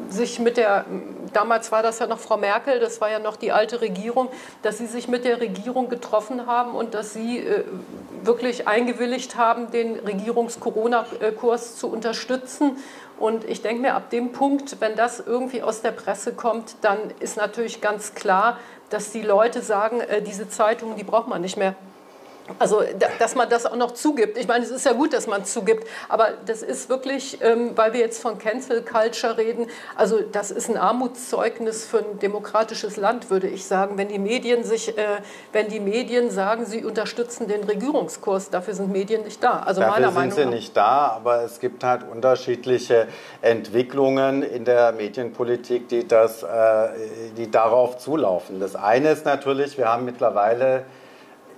sich mit der, damals war das ja noch Frau Merkel, das war ja noch die alte Regierung, dass sie sich mit der Regierung getroffen haben und dass sie äh, wirklich eingewilligt haben, den Regierungs-Corona-Kurs zu unterstützen. Und ich denke mir, ab dem Punkt, wenn das irgendwie aus der Presse kommt, dann ist natürlich ganz klar, dass die Leute sagen, äh, diese Zeitungen, die braucht man nicht mehr. Also, dass man das auch noch zugibt. Ich meine, es ist ja gut, dass man es zugibt, aber das ist wirklich, ähm, weil wir jetzt von Cancel Culture reden, also das ist ein Armutszeugnis für ein demokratisches Land, würde ich sagen. Wenn die Medien sich, äh, wenn die Medien sagen, sie unterstützen den Regierungskurs, dafür sind Medien nicht da. Also dafür meiner sind Meinung sie nach. nicht da, aber es gibt halt unterschiedliche Entwicklungen in der Medienpolitik, die, das, äh, die darauf zulaufen. Das eine ist natürlich, wir haben mittlerweile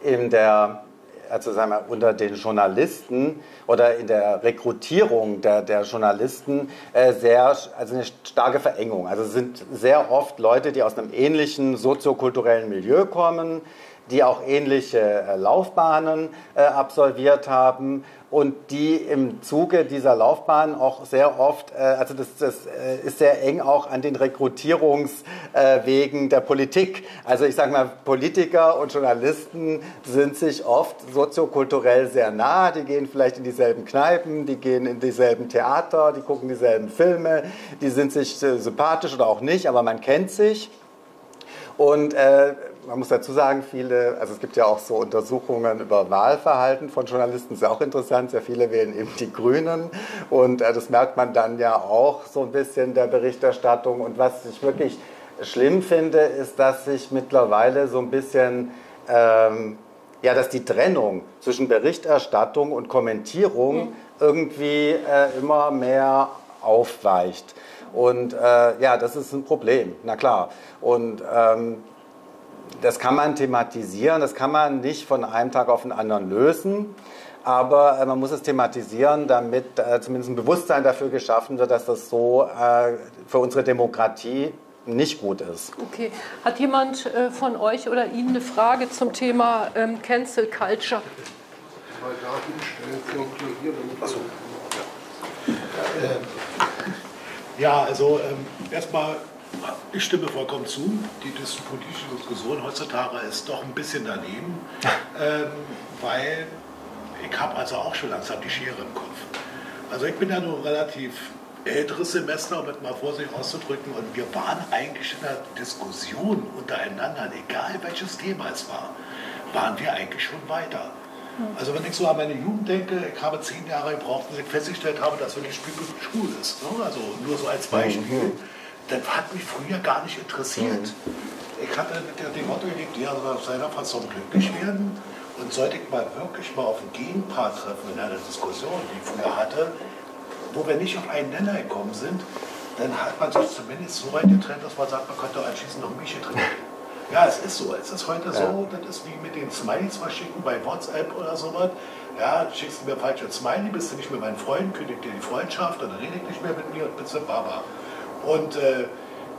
in der, also sagen wir, unter den Journalisten oder in der Rekrutierung der, der Journalisten äh, sehr, also eine starke Verengung. Also es sind sehr oft Leute, die aus einem ähnlichen soziokulturellen Milieu kommen, die auch ähnliche äh, Laufbahnen äh, absolviert haben und die im Zuge dieser Laufbahn auch sehr oft, äh, also das, das ist sehr eng auch an den Rekrutierungswegen der Politik. Also ich sage mal, Politiker und Journalisten sind sich oft soziokulturell sehr nah, die gehen vielleicht in dieselben Kneipen, die gehen in dieselben Theater, die gucken dieselben Filme, die sind sich sympathisch oder auch nicht, aber man kennt sich. Und äh, man muss dazu sagen, viele, also es gibt ja auch so Untersuchungen über Wahlverhalten von Journalisten, ist auch interessant, sehr viele wählen eben die Grünen und äh, das merkt man dann ja auch so ein bisschen der Berichterstattung. Und was ich wirklich schlimm finde, ist, dass sich mittlerweile so ein bisschen, ähm, ja, dass die Trennung zwischen Berichterstattung und Kommentierung mhm. irgendwie äh, immer mehr aufweicht. Und äh, ja, das ist ein Problem, na klar. Und ähm, das kann man thematisieren, das kann man nicht von einem Tag auf den anderen lösen. Aber äh, man muss es thematisieren, damit äh, zumindest ein Bewusstsein dafür geschaffen wird, dass das so äh, für unsere Demokratie nicht gut ist. Okay. Hat jemand äh, von euch oder Ihnen eine Frage zum Thema ähm, Cancel Culture? Achso. Ja, also ähm, erstmal ich stimme vollkommen zu. Die politische Diskussion heutzutage ist doch ein bisschen daneben, ähm, weil ich habe also auch schon langsam die Schere im Kopf. Also ich bin ja nur relativ älteres Semester, um es mal vorsichtig auszudrücken, und wir waren eigentlich in der Diskussion untereinander, egal welches Thema es war, waren wir eigentlich schon weiter. Also wenn ich so an meine Jugend denke, ich habe zehn Jahre gebraucht, bis ich festgestellt habe, dass wirklich Spiegel schwul ist. Ne? Also nur so als Beispiel. Mhm das hat mich früher gar nicht interessiert. Mhm. Ich hatte mit dem Motto gelegt, ja, soll auf seiner Fassung glücklich werden. Und sollte ich mal wirklich mal auf einen Gegenpart treffen in einer Diskussion, die ich früher hatte, wo wir nicht auf einen Nenner gekommen sind, dann hat man sich zumindest so weit getrennt, dass man sagt, man könnte anschließend noch Milch trinken. Ja, es ist so. Es ist heute so, das ist wie mit den Smileys verschicken bei WhatsApp oder sowas. Ja, schickst du mir falsche Smiley, bist du nicht mehr mein Freund, kündigt dir die Freundschaft oder rede ich nicht mehr mit mir und bist du Baba. Und äh,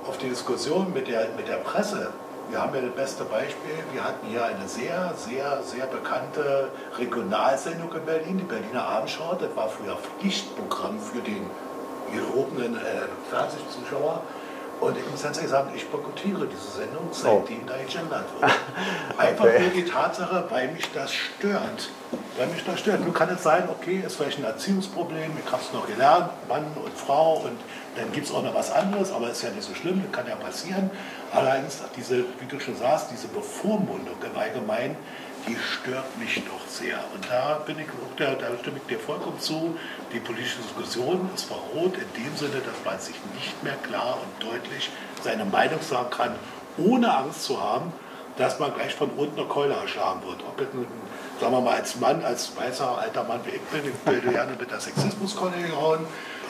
auf die Diskussion mit der, mit der Presse, wir haben ja das beste Beispiel, wir hatten hier eine sehr, sehr, sehr bekannte Regionalsendung in Berlin, die Berliner Abendschau, das war früher Pflichtprogramm für den gehobenen äh, Fernsehzuschauer. Und ich muss ganz ehrlich sagen, ich boykottiere diese Sendung, seitdem oh. da gegendert wird. Einfach okay. nur die Tatsache, weil mich das stört. Weil mich das stört. Nun kann es sein, okay, ist vielleicht ein Erziehungsproblem, ich habe es noch gelernt, Mann und Frau und dann gibt es auch noch was anderes, aber ist ja nicht so schlimm, das kann ja passieren. Allerdings, diese, wie du schon sagst, diese Bevormundung im Allgemeinen, die stört mich doch sehr. Und da bin ich, da, da stimme ich dir vollkommen zu, die politische Diskussion ist verroht in dem Sinne, dass man sich nicht mehr klar und deutlich seine Meinung sagen kann, ohne Angst zu haben, dass man gleich von unten eine Keule erschlagen wird. Ob jetzt, sagen wir mal, als Mann, als weißer alter Mann wie ich bin, ich werde gerne mit der Sexismuskeule gehauen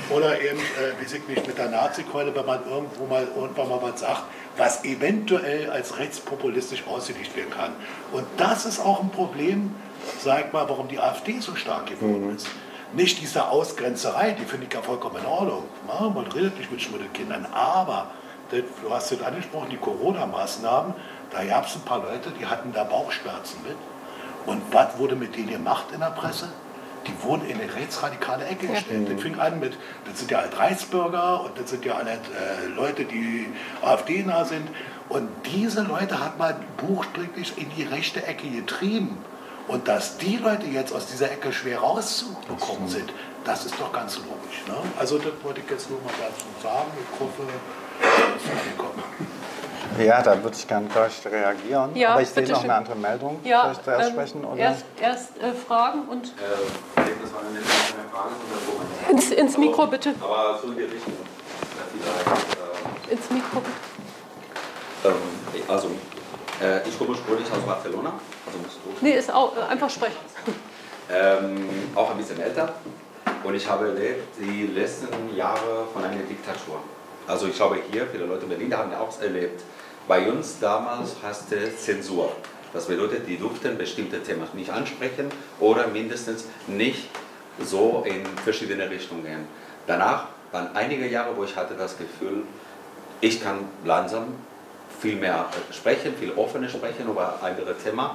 oder eben, äh, weiß ich nicht, mit der Nazi-Keule, wenn man irgendwo mal irgendwann mal was sagt, was eventuell als rechtspopulistisch ausgelegt werden kann. Und das ist auch ein Problem, sag mal, warum die AfD so stark geworden mhm. ist. Nicht diese Ausgrenzerei, die finde ich ja vollkommen in Ordnung. man redet nicht mit Schmuddelkindern, aber du hast es angesprochen, die Corona-Maßnahmen, da gab es ein paar Leute, die hatten da Bauchschmerzen mit. Und was wurde mit denen gemacht in der Presse? Die wurden in eine rechtsradikale Ecke gestellt. Ja. Das fing an mit, das sind ja alle Reichsbürger und das sind ja alle äh, Leute, die AfD-nah sind. Und diese Leute hat man buchstäblich in die rechte Ecke getrieben. Und dass die Leute jetzt aus dieser Ecke schwer rauszubekommen sind, das ist doch ganz logisch. Ne? Also das wollte ich jetzt nur mal dazu sagen. Ich hoffe, das ist angekommen. Ja, da würde ich gerne gleich reagieren. Ja, Aber ich sehe noch schön. eine andere Meldung. Ja, Soll ich zuerst ähm, sprechen? Oder? Erst, erst äh, Fragen und. Äh, das war eine Frage oder ins, ins Mikro bitte. Aber die Richtung. Äh, ins Mikro bitte. Ähm, also, äh, ich komme ursprünglich aus Barcelona. Also nee, ist auch, äh, einfach sprechen. Ähm, auch ein bisschen älter. Und ich habe erlebt die letzten Jahre von einer Diktatur. Also ich glaube hier, viele Leute in Berlin haben ja auch erlebt, bei uns damals heißt es Zensur. Das bedeutet, die durften bestimmte Themen nicht ansprechen oder mindestens nicht so in verschiedene Richtungen. Danach waren einige Jahre, wo ich hatte das Gefühl, ich kann langsam viel mehr sprechen, viel offener sprechen über andere Themen.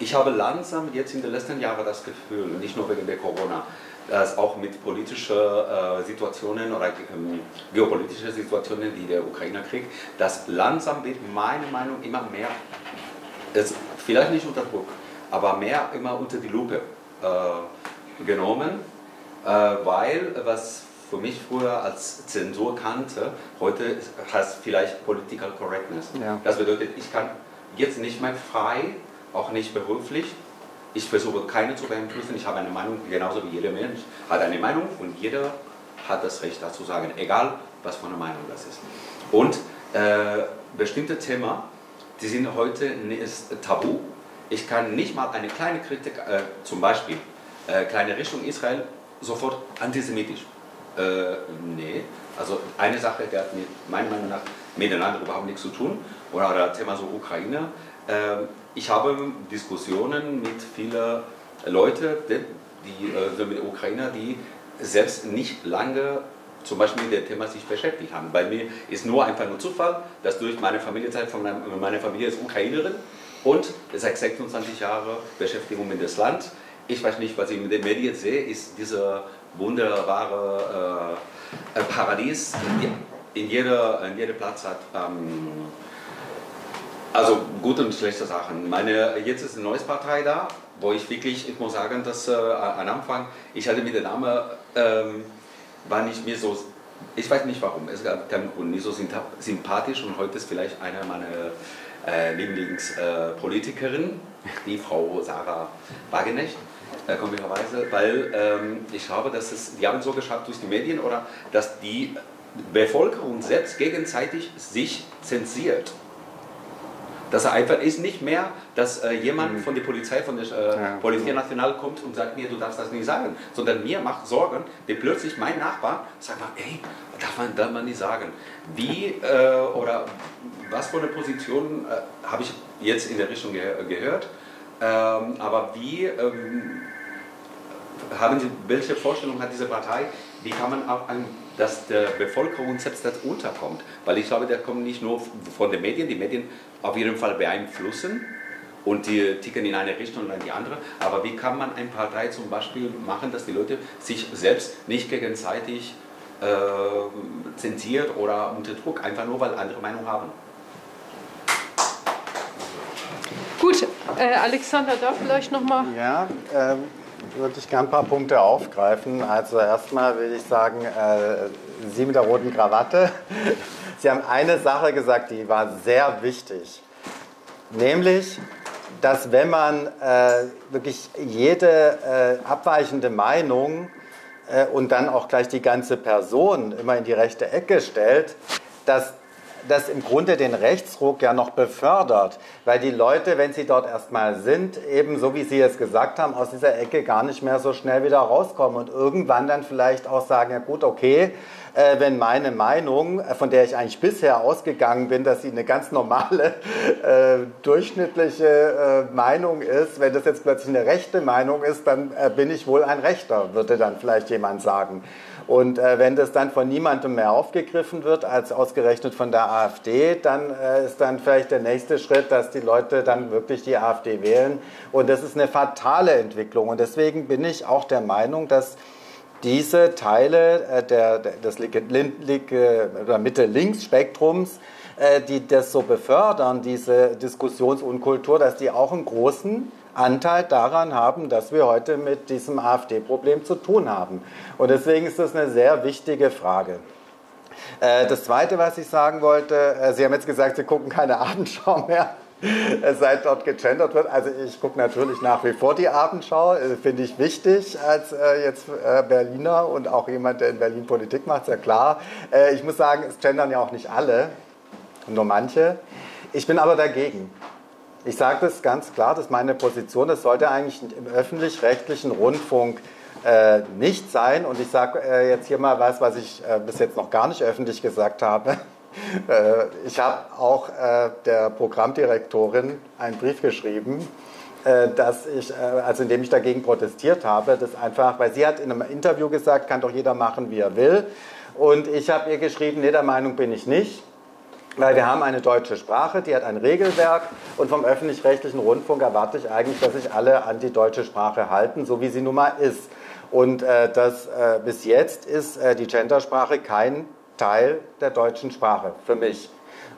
Ich habe langsam jetzt in den letzten Jahren das Gefühl, nicht nur wegen der Corona, dass auch mit politischen äh, Situationen oder ähm, geopolitischen Situationen wie der Ukraine-Krieg, dass langsam wird meine Meinung immer mehr, ist vielleicht nicht unter Druck, aber mehr immer unter die Lupe äh, genommen, äh, weil was für mich früher als Zensur kannte, heute heißt vielleicht Political Correctness. Ja. Das bedeutet, ich kann jetzt nicht mehr frei, auch nicht beruflich, ich versuche keine zu beeinflussen. Ich habe eine Meinung, genauso wie jeder Mensch hat eine Meinung und jeder hat das Recht dazu sagen, egal was für eine Meinung das ist. Und äh, bestimmte Themen, die sind heute ist tabu. Ich kann nicht mal eine kleine Kritik, äh, zum Beispiel äh, kleine Richtung Israel, sofort antisemitisch. Äh, nee, also eine Sache, die hat mit, meiner Meinung nach miteinander überhaupt nichts zu tun. Oder das Thema so Ukraine. Ähm, ich habe Diskussionen mit vielen Leuten, die, also mit Ukrainer, die selbst nicht lange zum Beispiel mit dem Thema sich beschäftigt haben. Bei mir ist nur einfach nur Zufall, dass durch meine Familienzeit, von meiner Familie ist Ukrainerin und seit 26 Jahren Beschäftigung in das Land. Ich weiß nicht, was ich mit den Medien sehe, ist dieser wunderbare äh, Paradies, die in jeder, in jeder Platz hat. Ähm, also gute und schlechte Sachen. Meine, jetzt ist eine neue Partei da, wo ich wirklich, ich muss sagen, dass äh, am Anfang, ich hatte mit der Name, ähm, war nicht mehr so, ich weiß nicht warum, es gab keinen Grund, nicht so sympathisch und heute ist vielleicht einer meiner äh, Lieblingspolitikerinnen, äh, die Frau Sarah Wagenecht. Äh, komischerweise, weil ähm, ich glaube, dass es, die haben es so geschafft durch die Medien oder dass die Bevölkerung selbst gegenseitig sich zensiert dass er einfach ist nicht mehr, dass äh, jemand mhm. von der Polizei, von der äh, ja. Polizei National kommt und sagt mir, du darfst das nicht sagen, sondern mir macht Sorgen, wenn plötzlich mein Nachbar sagt, ey, darf man, darf man nicht sagen. Wie äh, oder was für eine Position äh, habe ich jetzt in der Richtung ge gehört, ähm, aber wie ähm, haben Sie, welche Vorstellung hat diese Partei, wie kann man auch an, dass der Bevölkerung selbst das unterkommt? Weil ich glaube, der kommt nicht nur von den Medien, die Medien auf jeden Fall beeinflussen und die ticken in eine Richtung oder in die andere. Aber wie kann man eine Partei zum Beispiel machen, dass die Leute sich selbst nicht gegenseitig äh, zensiert oder unter Druck, einfach nur weil andere Meinung haben? Gut, äh, Alexander, da vielleicht nochmal. Ja, äh, würde ich gerne ein paar Punkte aufgreifen. Also erstmal will ich sagen, äh, Sie mit der roten Krawatte, Sie haben eine Sache gesagt, die war sehr wichtig. Nämlich, dass wenn man äh, wirklich jede äh, abweichende Meinung äh, und dann auch gleich die ganze Person immer in die rechte Ecke stellt, dass das im Grunde den Rechtsruck ja noch befördert, weil die Leute, wenn sie dort erstmal sind, eben so wie Sie es gesagt haben, aus dieser Ecke gar nicht mehr so schnell wieder rauskommen und irgendwann dann vielleicht auch sagen, ja gut, okay, äh, wenn meine Meinung, von der ich eigentlich bisher ausgegangen bin, dass sie eine ganz normale, äh, durchschnittliche äh, Meinung ist, wenn das jetzt plötzlich eine rechte Meinung ist, dann äh, bin ich wohl ein Rechter, würde dann vielleicht jemand sagen. Und äh, wenn das dann von niemandem mehr aufgegriffen wird, als ausgerechnet von der AfD, dann äh, ist dann vielleicht der nächste Schritt, dass die Leute dann wirklich die AfD wählen. Und das ist eine fatale Entwicklung. Und deswegen bin ich auch der Meinung, dass diese Teile äh, der, des Mitte-Links-Spektrums, äh, die das so befördern, diese Diskussionsunkultur, dass die auch einen großen Anteil daran haben, dass wir heute mit diesem AfD-Problem zu tun haben. Und deswegen ist das eine sehr wichtige Frage. Äh, das Zweite, was ich sagen wollte, Sie haben jetzt gesagt, Sie gucken keine Abendschau mehr seit dort gegendert wird. Also ich gucke natürlich nach wie vor die Abendschau, äh, finde ich wichtig als äh, jetzt äh, Berliner und auch jemand, der in Berlin Politik macht, sehr klar. Äh, ich muss sagen, es gendern ja auch nicht alle, nur manche. Ich bin aber dagegen. Ich sage das ganz klar, das ist meine Position. Das sollte eigentlich im öffentlich-rechtlichen Rundfunk äh, nicht sein. Und ich sage äh, jetzt hier mal was, was ich bis jetzt noch gar nicht öffentlich gesagt habe. Äh, ich habe auch äh, der Programmdirektorin einen Brief geschrieben, äh, dass ich, also indem ich dagegen protestiert habe, das einfach, weil sie hat in einem Interview gesagt, kann doch jeder machen, wie er will. Und ich habe ihr geschrieben, nee, der Meinung bin ich nicht. Weil wir haben eine deutsche Sprache, die hat ein Regelwerk und vom öffentlich-rechtlichen Rundfunk erwarte ich eigentlich, dass sich alle an die deutsche Sprache halten, so wie sie nun mal ist. Und äh, das, äh, bis jetzt ist äh, die Gendersprache kein Teil der deutschen Sprache für mich.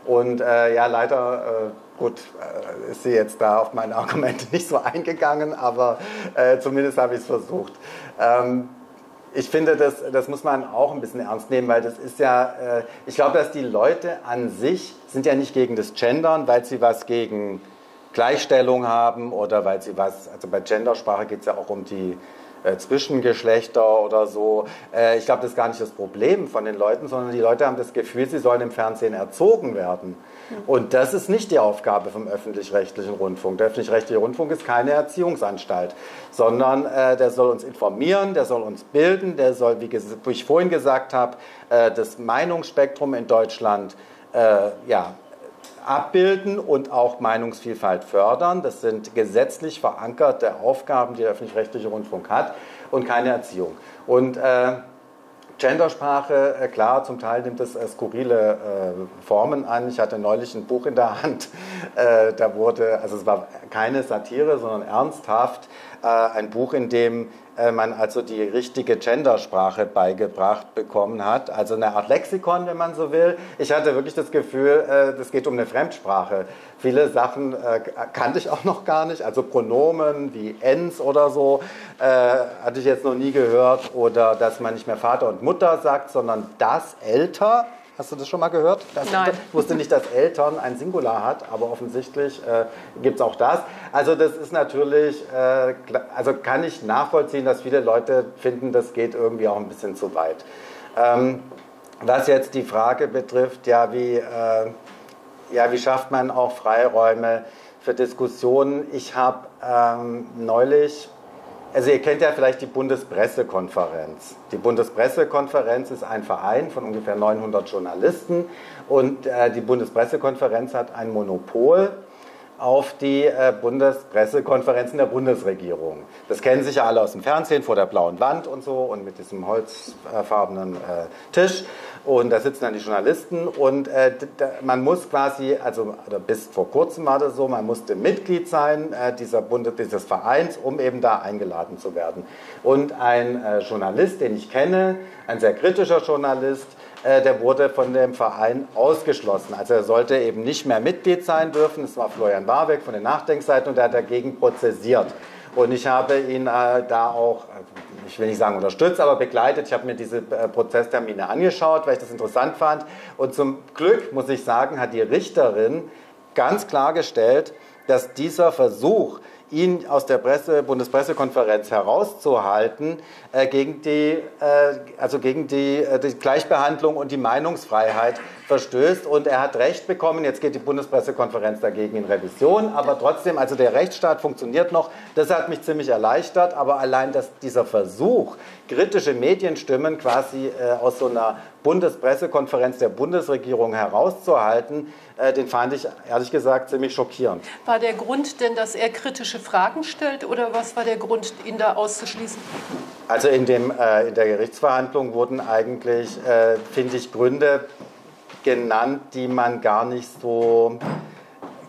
Und äh, ja, leider, äh, gut, äh, ist sie jetzt da auf meine Argumente nicht so eingegangen, aber äh, zumindest habe ich es versucht. Ähm, ich finde, das, das muss man auch ein bisschen ernst nehmen, weil das ist ja, äh, ich glaube, dass die Leute an sich sind ja nicht gegen das Gendern, weil sie was gegen Gleichstellung haben oder weil sie was, also bei Gendersprache geht es ja auch um die äh, Zwischengeschlechter oder so. Äh, ich glaube, das ist gar nicht das Problem von den Leuten, sondern die Leute haben das Gefühl, sie sollen im Fernsehen erzogen werden. Und das ist nicht die Aufgabe vom öffentlich-rechtlichen Rundfunk. Der öffentlich-rechtliche Rundfunk ist keine Erziehungsanstalt, sondern äh, der soll uns informieren, der soll uns bilden, der soll, wie, wie ich vorhin gesagt habe, äh, das Meinungsspektrum in Deutschland äh, ja, abbilden und auch Meinungsvielfalt fördern. Das sind gesetzlich verankerte Aufgaben, die der öffentlich-rechtliche Rundfunk hat und keine Erziehung. Und äh, Gendersprache, äh, klar, zum Teil nimmt es äh, skurrile äh, Formen an. Ich hatte neulich ein Buch in der Hand, da wurde, also es war keine Satire, sondern ernsthaft, äh, ein Buch, in dem äh, man also die richtige Gendersprache beigebracht bekommen hat. Also eine Art Lexikon, wenn man so will. Ich hatte wirklich das Gefühl, äh, das geht um eine Fremdsprache. Viele Sachen äh, kannte ich auch noch gar nicht. Also Pronomen wie ens oder so hatte ich jetzt noch nie gehört. Oder dass man nicht mehr Vater und Mutter sagt, sondern das älter. Hast du das schon mal gehört? Das Nein. Ich wusste nicht, dass Eltern ein Singular hat, aber offensichtlich äh, gibt es auch das. Also das ist natürlich, äh, also kann ich nachvollziehen, dass viele Leute finden, das geht irgendwie auch ein bisschen zu weit. Ähm, was jetzt die Frage betrifft, ja wie, äh, ja, wie schafft man auch Freiräume für Diskussionen? Ich habe ähm, neulich Also ihr kennt ja vielleicht die Bundespressekonferenz. Die Bundespressekonferenz ist ein Verein von ungefähr 900 Journalisten und äh, die Bundespressekonferenz hat ein Monopol auf die äh, Bundespressekonferenzen der Bundesregierung. Das kennen sich ja alle aus dem Fernsehen vor der blauen Wand und so und mit diesem holzfarbenen äh, Tisch. Und da sitzen dann die Journalisten und äh, man muss quasi, also bis vor kurzem war das so, man musste Mitglied sein äh, dieser Bundes, dieses Vereins, um eben da eingeladen zu werden. Und ein äh, Journalist, den ich kenne, ein sehr kritischer Journalist, der wurde von dem Verein ausgeschlossen. Also er sollte eben nicht mehr Mitglied sein dürfen. Das war Florian Warbeck von den Nachdenkseiten und der hat dagegen prozessiert. Und ich habe ihn äh, da auch, äh, ich will nicht sagen unterstützt, aber begleitet. Ich habe mir diese äh, Prozesstermine angeschaut, weil ich das interessant fand. Und zum Glück, muss ich sagen, hat die Richterin ganz klargestellt, dass dieser Versuch, ihn aus der Presse, Bundespressekonferenz herauszuhalten äh, gegen, die, äh, also gegen die, äh, die, Gleichbehandlung und die Meinungsfreiheit verstößt. Und er hat Recht bekommen. Jetzt geht die Bundespressekonferenz dagegen in Revision. Aber trotzdem, also der Rechtsstaat funktioniert noch. Das hat mich ziemlich erleichtert. Aber allein dass dieser Versuch, kritische Medienstimmen quasi äh, aus so einer Bundespressekonferenz der Bundesregierung herauszuhalten, den fand ich ehrlich gesagt ziemlich schockierend. War der Grund denn, dass er kritische Fragen stellt oder was war der Grund, ihn da auszuschließen? Also in, dem, äh, in der Gerichtsverhandlung wurden eigentlich, äh, finde ich, Gründe genannt, die man gar nicht so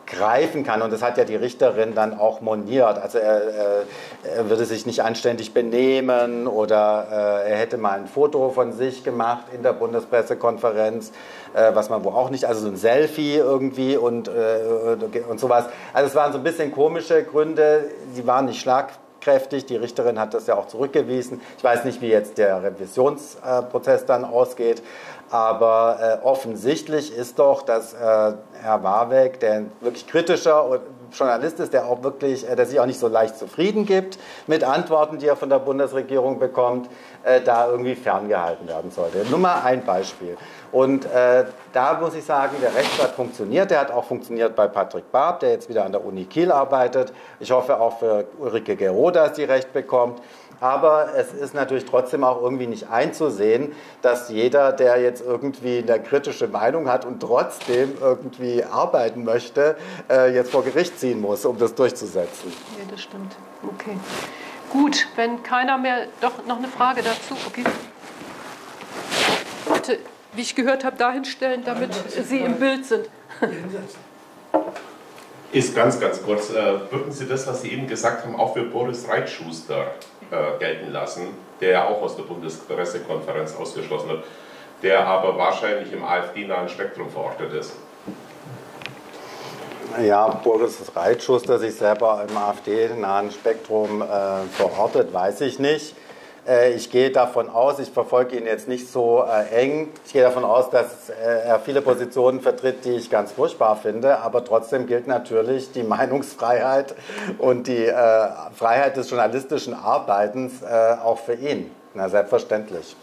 greifen kann. Und das hat ja die Richterin dann auch moniert. Also er, er würde sich nicht anständig benehmen oder äh, er hätte mal ein Foto von sich gemacht in der Bundespressekonferenz, äh, was man wohl auch nicht, also so ein Selfie irgendwie und, äh, und sowas. Also es waren so ein bisschen komische Gründe, sie waren nicht schlagkräftig. Die Richterin hat das ja auch zurückgewiesen. Ich weiß nicht, wie jetzt der Revisionsprozess dann ausgeht. Aber äh, offensichtlich ist doch, dass äh, Herr Warbeck, der ein wirklich kritischer Journalist ist, der auch wirklich, äh, der sich auch nicht so leicht zufrieden gibt mit Antworten, die er von der Bundesregierung bekommt, äh, da irgendwie ferngehalten werden sollte. Nur mal ein Beispiel. Und äh, da muss ich sagen, der Rechtsstaat funktioniert. Der hat auch funktioniert bei Patrick Barb, der jetzt wieder an der Uni Kiel arbeitet. Ich hoffe auch für Ulrike Gero, dass sie Recht bekommt. Aber es ist natürlich trotzdem auch irgendwie nicht einzusehen, dass jeder, der jetzt irgendwie eine kritische Meinung hat und trotzdem irgendwie arbeiten möchte, äh, jetzt vor Gericht ziehen muss, um das durchzusetzen. Ja, das stimmt. Okay. Gut, wenn keiner mehr. Doch, noch eine Frage dazu. Okay. Bitte, wie ich gehört habe, dahin stellen, damit Sie im Bild sind. Ist ganz, ganz kurz. Äh, würden Sie das, was Sie eben gesagt haben, auch für Boris Reitschuster äh, gelten lassen, der ja auch aus der Bundespressekonferenz ausgeschlossen wird, der aber wahrscheinlich im AfD-nahen Spektrum verortet ist. Ja, Boris Reitschuster sich selber im AfD-nahen Spektrum äh, verortet, weiß ich nicht. Äh, ich gehe davon aus, ich verfolge ihn jetzt nicht so äh, eng, ich gehe davon aus, dass äh, er viele Positionen vertritt, die ich ganz furchtbar finde, aber trotzdem gilt natürlich die Meinungsfreiheit und die Freiheit des journalistischen Arbeitens auch für ihn. Na, selbstverständlich.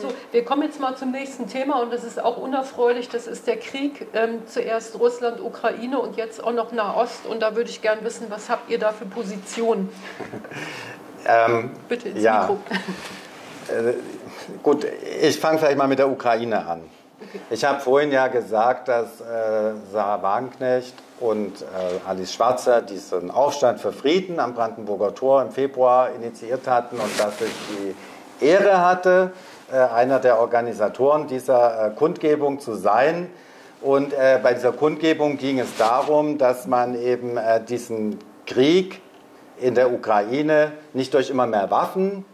So, wir kommen jetzt mal zum nächsten Thema und das ist auch unerfreulich. Das ist der Krieg. Ähm, zuerst Russland, Ukraine und jetzt auch noch Nahost. Und da würde ich gerne wissen, was habt ihr da für Positionen? Ähm, Bitte ins ja. Mikro. Äh, gut, ich fange vielleicht mal mit der Ukraine an. Ich habe vorhin ja gesagt, dass äh, Sarah Wagenknecht und äh, Alice Schwarzer diesen Aufstand für Frieden am Brandenburger Tor im Februar initiiert hatten und dass ich die Ehre hatte, äh, einer der Organisatoren dieser äh, Kundgebung zu sein. Und bei dieser Kundgebung ging es darum, dass man eben diesen Krieg in der Ukraine nicht durch immer mehr Waffen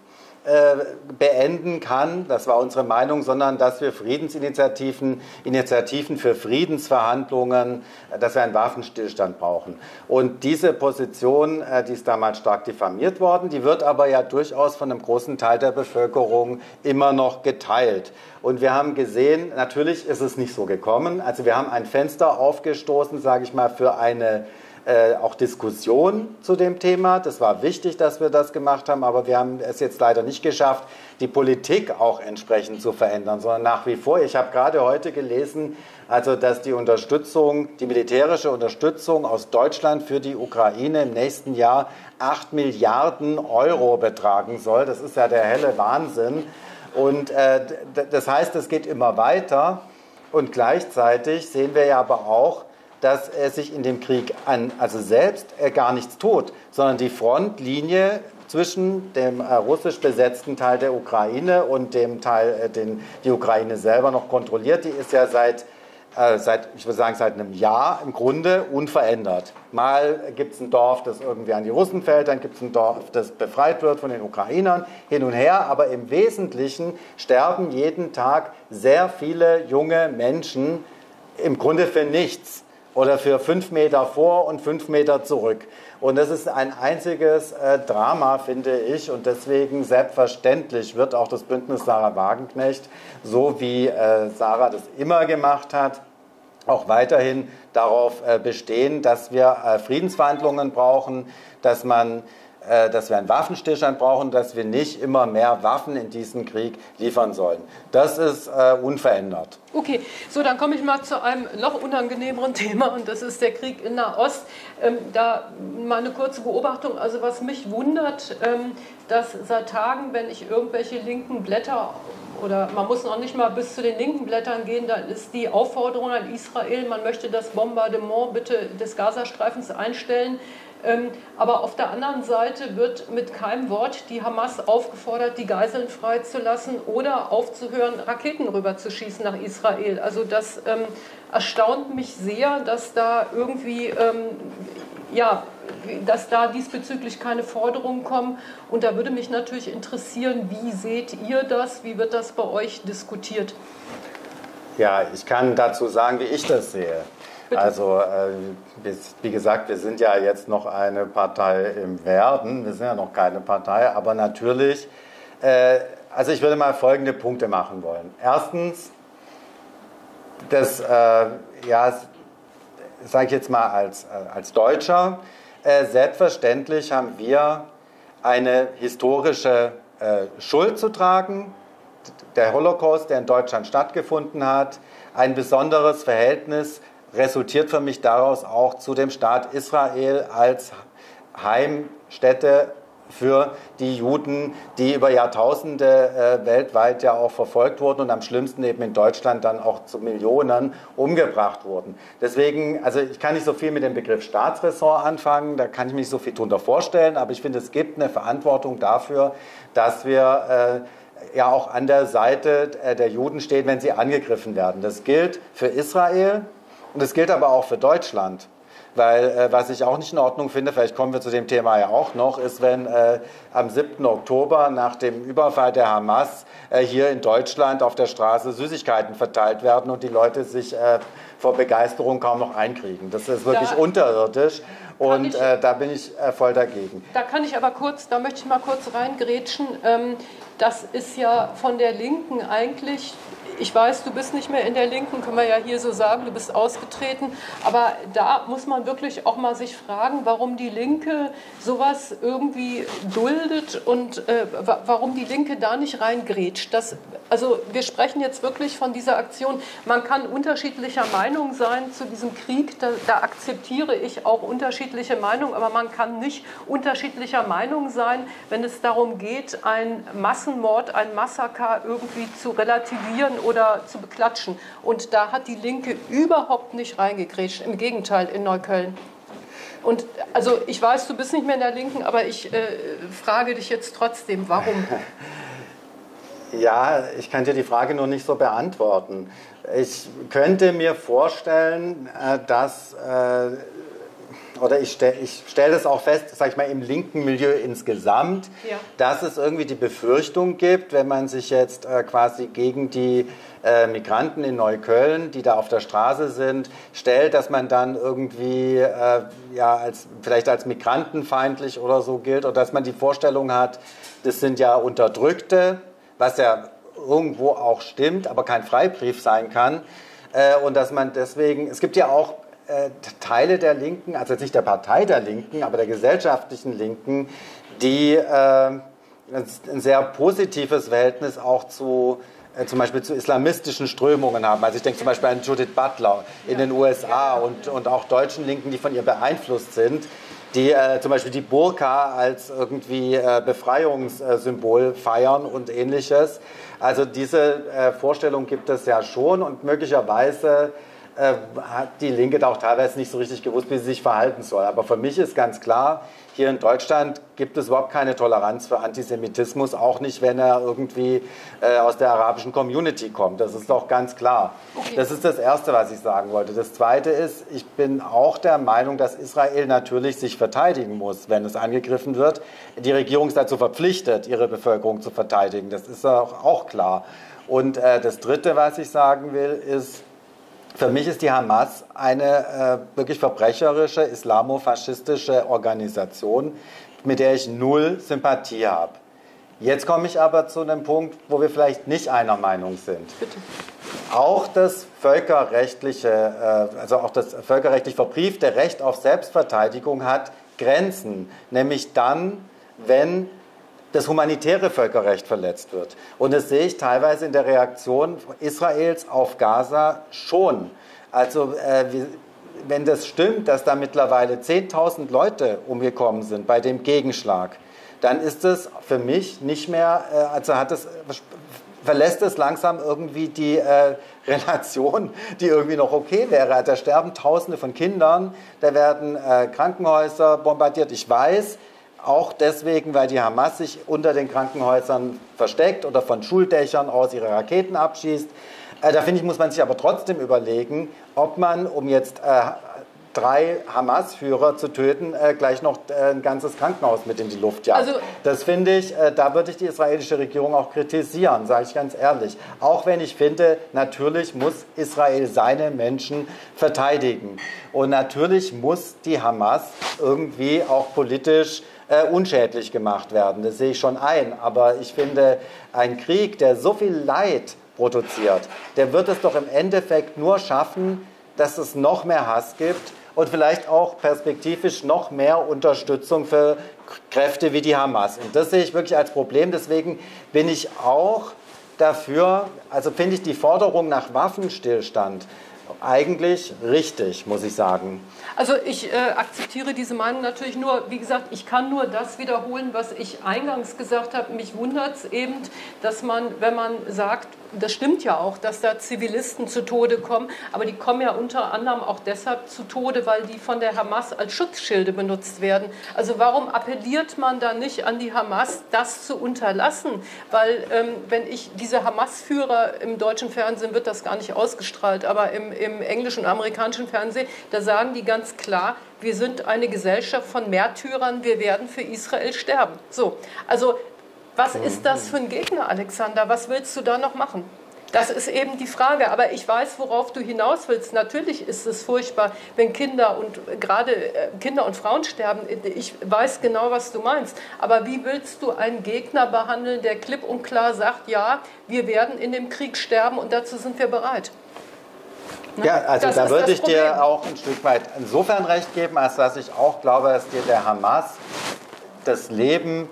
äh, beenden kann, das war unsere Meinung, sondern dass wir Friedensinitiativen, Initiativen für Friedensverhandlungen, äh, dass wir einen Waffenstillstand brauchen. Und diese Position, äh, die ist damals stark diffamiert worden, die wird aber ja durchaus von einem großen Teil der Bevölkerung immer noch geteilt. Und wir haben gesehen, natürlich ist es nicht so gekommen. Also wir haben ein Fenster aufgestoßen, sage ich mal, für eine äh, auch Diskussion zu dem Thema. Das war wichtig, dass wir das gemacht haben, aber wir haben es jetzt leider nicht geschafft, die Politik auch entsprechend zu verändern, sondern nach wie vor, ich habe gerade heute gelesen, also dass die Unterstützung, die militärische Unterstützung aus Deutschland für die Ukraine im nächsten Jahr 8 Milliarden Euro betragen soll. Das ist ja der helle Wahnsinn. Und äh, das heißt, es geht immer weiter. Und gleichzeitig sehen wir ja aber auch, dass er sich in dem Krieg an, also selbst er gar nichts tut, sondern die Frontlinie zwischen dem äh, russisch besetzten Teil der Ukraine und dem Teil, äh, den die Ukraine selber noch kontrolliert, die ist ja seit äh, seit, ich würde sagen, seit einem Jahr im Grunde unverändert. Mal gibt es ein Dorf, das irgendwie an die Russen fällt, dann gibt es ein Dorf, das befreit wird von den Ukrainern, hin und her. Aber im Wesentlichen sterben jeden Tag sehr viele junge Menschen im Grunde für nichts oder für fünf Meter vor und fünf Meter zurück. Und das ist ein einziges äh, Drama, finde ich. Und deswegen selbstverständlich wird auch das Bündnis Sarah Wagenknecht, so wie äh, Sarah das immer gemacht hat, auch weiterhin darauf äh, bestehen, dass wir äh, Friedensverhandlungen brauchen, dass man äh, dass wir einen Waffenstillstand brauchen, dass wir nicht immer mehr Waffen in diesen Krieg liefern sollen. Das ist äh, unverändert. Okay, so dann komme ich mal zu einem noch unangenehmeren Thema und das ist der Krieg in Nahost. Ähm, da mal eine kurze Beobachtung. Also was mich wundert, ähm, dass seit Tagen, wenn ich irgendwelche linken Blätter oder man muss noch nicht mal bis zu den linken Blättern gehen, dann ist die Aufforderung an Israel, man möchte das Bombardement bitte des Gazastreifens einstellen. Ähm, aber auf der anderen Seite wird mit keinem Wort die Hamas aufgefordert, die Geiseln freizulassen oder aufzuhören, Raketen rüberzuschießen nach Israel. Also das ähm, erstaunt mich sehr, dass da irgendwie ähm, ja, dass da diesbezüglich keine Forderungen kommen. Und da würde mich natürlich interessieren, wie seht ihr das? Wie wird das bei euch diskutiert? Ja, ich kann dazu sagen, wie ich das sehe. Also, äh, wie gesagt, wir sind ja jetzt noch eine Partei im Werden. Wir sind ja noch keine Partei, aber natürlich, äh, also ich würde mal folgende Punkte machen wollen. Erstens, das, äh, ja, sage ich jetzt mal als, äh, als Deutscher, äh, selbstverständlich haben wir eine historische äh, Schuld zu tragen. Der Holocaust, der in Deutschland stattgefunden hat, ein besonderes Verhältnis resultiert für mich daraus auch zu dem Staat Israel als Heimstätte für die Juden, die über Jahrtausende äh, weltweit ja auch verfolgt wurden und am schlimmsten eben in Deutschland dann auch zu Millionen umgebracht wurden. Deswegen, also ich kann nicht so viel mit dem Begriff Staatsressort anfangen, da kann ich mich so viel drunter vorstellen, aber ich finde, es gibt eine Verantwortung dafür, dass wir äh, ja auch an der Seite äh, der Juden stehen, wenn sie angegriffen werden. Das gilt für Israel, und das gilt aber auch für Deutschland. Weil äh, was ich auch nicht in Ordnung finde, vielleicht kommen wir zu dem Thema ja auch noch, ist, wenn äh, am 7. Oktober nach dem Überfall der Hamas äh, hier in Deutschland auf der Straße Süßigkeiten verteilt werden und die Leute sich äh, vor Begeisterung kaum noch einkriegen. Das ist wirklich da unterirdisch und ich, äh, da bin ich äh, voll dagegen. Da kann ich aber kurz, da möchte ich mal kurz reingrätschen. Ähm, das ist ja von der Linken eigentlich ich weiß, du bist nicht mehr in der Linken, können wir ja hier so sagen, du bist ausgetreten. Aber da muss man wirklich auch mal sich fragen, warum die Linke sowas irgendwie duldet und äh, warum die Linke da nicht reingrätscht. Das, also wir sprechen jetzt wirklich von dieser Aktion. Man kann unterschiedlicher Meinung sein zu diesem Krieg, da, da akzeptiere ich auch unterschiedliche Meinungen, aber man kann nicht unterschiedlicher Meinung sein, wenn es darum geht, ein Massenmord, ein Massaker irgendwie zu relativieren oder zu beklatschen. Und da hat die Linke überhaupt nicht reingekrätscht. Im Gegenteil in Neukölln. Und also ich weiß, du bist nicht mehr in der Linken, aber ich äh, frage dich jetzt trotzdem, warum? Ja, ich kann dir die Frage noch nicht so beantworten. Ich könnte mir vorstellen, äh, dass äh, oder ich stelle stell das auch fest, sag ich mal, im linken Milieu insgesamt, ja. dass es irgendwie die Befürchtung gibt, wenn man sich jetzt äh, quasi gegen die äh, Migranten in Neukölln, die da auf der Straße sind, stellt, dass man dann irgendwie äh, ja, als, vielleicht als migrantenfeindlich oder so gilt oder dass man die Vorstellung hat, das sind ja Unterdrückte, was ja irgendwo auch stimmt, aber kein Freibrief sein kann. Äh, und dass man deswegen, es gibt ja auch Teile der Linken, also nicht der Partei der Linken, aber der gesellschaftlichen Linken, die äh, ein sehr positives Verhältnis auch zu äh, zum Beispiel zu islamistischen Strömungen haben. Also ich denke zum Beispiel an Judith Butler in den USA und, und auch deutschen Linken, die von ihr beeinflusst sind, die äh, zum Beispiel die Burka als irgendwie äh, Befreiungssymbol feiern und ähnliches. Also diese äh, Vorstellung gibt es ja schon und möglicherweise äh, hat die Linke da auch teilweise nicht so richtig gewusst, wie sie sich verhalten soll. Aber für mich ist ganz klar, hier in Deutschland gibt es überhaupt keine Toleranz für Antisemitismus, auch nicht, wenn er irgendwie äh, aus der arabischen Community kommt. Das ist doch ganz klar. Okay. Das ist das Erste, was ich sagen wollte. Das Zweite ist, ich bin auch der Meinung, dass Israel natürlich sich verteidigen muss, wenn es angegriffen wird. Die Regierung ist dazu verpflichtet, ihre Bevölkerung zu verteidigen. Das ist auch, auch klar. Und äh, das Dritte, was ich sagen will, ist, für mich ist die Hamas eine äh, wirklich verbrecherische islamofaschistische Organisation, mit der ich null Sympathie habe. Jetzt komme ich aber zu einem Punkt, wo wir vielleicht nicht einer Meinung sind. Bitte. Auch das völkerrechtliche, äh, also auch das völkerrechtlich verbriefte Recht auf Selbstverteidigung hat Grenzen, nämlich dann, wenn das humanitäre Völkerrecht verletzt wird. Und das sehe ich teilweise in der Reaktion Israels auf Gaza schon. Also äh, wenn das stimmt, dass da mittlerweile 10.000 Leute umgekommen sind bei dem Gegenschlag, dann ist es für mich nicht mehr, äh, also hat es, verlässt es langsam irgendwie die äh, Relation, die irgendwie noch okay wäre. Da sterben Tausende von Kindern, da werden äh, Krankenhäuser bombardiert. Ich weiß, auch deswegen, weil die Hamas sich unter den Krankenhäusern versteckt oder von Schuldächern aus ihre Raketen abschießt. Äh, da finde ich, muss man sich aber trotzdem überlegen, ob man, um jetzt äh, drei Hamas-Führer zu töten, äh, gleich noch äh, ein ganzes Krankenhaus mit in die Luft jagt. Also, das finde ich, äh, da würde ich die israelische Regierung auch kritisieren, sage ich ganz ehrlich. Auch wenn ich finde, natürlich muss Israel seine Menschen verteidigen. Und natürlich muss die Hamas irgendwie auch politisch äh, unschädlich gemacht werden. Das sehe ich schon ein. Aber ich finde, ein Krieg, der so viel Leid produziert, der wird es doch im Endeffekt nur schaffen, dass es noch mehr Hass gibt und vielleicht auch perspektivisch noch mehr Unterstützung für Kräfte wie die Hamas. Und das sehe ich wirklich als Problem. Deswegen bin ich auch dafür, also finde ich die Forderung nach Waffenstillstand eigentlich richtig, muss ich sagen. Also ich äh, akzeptiere diese Meinung natürlich nur, wie gesagt, ich kann nur das wiederholen, was ich eingangs gesagt habe. Mich wundert es eben, dass man, wenn man sagt, das stimmt ja auch, dass da Zivilisten zu Tode kommen, aber die kommen ja unter anderem auch deshalb zu Tode, weil die von der Hamas als Schutzschilde benutzt werden. Also warum appelliert man da nicht an die Hamas, das zu unterlassen? Weil ähm, wenn ich diese Hamas-Führer im deutschen Fernsehen wird das gar nicht ausgestrahlt, aber im, im englischen und amerikanischen Fernsehen, da sagen die ganz klar, wir sind eine Gesellschaft von Märtyrern, wir werden für Israel sterben. So, also was ist das für ein Gegner, Alexander? Was willst du da noch machen? Das ist eben die Frage. Aber ich weiß, worauf du hinaus willst. Natürlich ist es furchtbar, wenn Kinder und gerade äh, Kinder und Frauen sterben. Ich weiß genau, was du meinst. Aber wie willst du einen Gegner behandeln, der klipp und klar sagt, ja, wir werden in dem Krieg sterben und dazu sind wir bereit? Ne? Ja, also das da würde ich Problem. dir auch ein Stück weit insofern recht geben, als dass ich auch glaube, dass dir der Hamas das Leben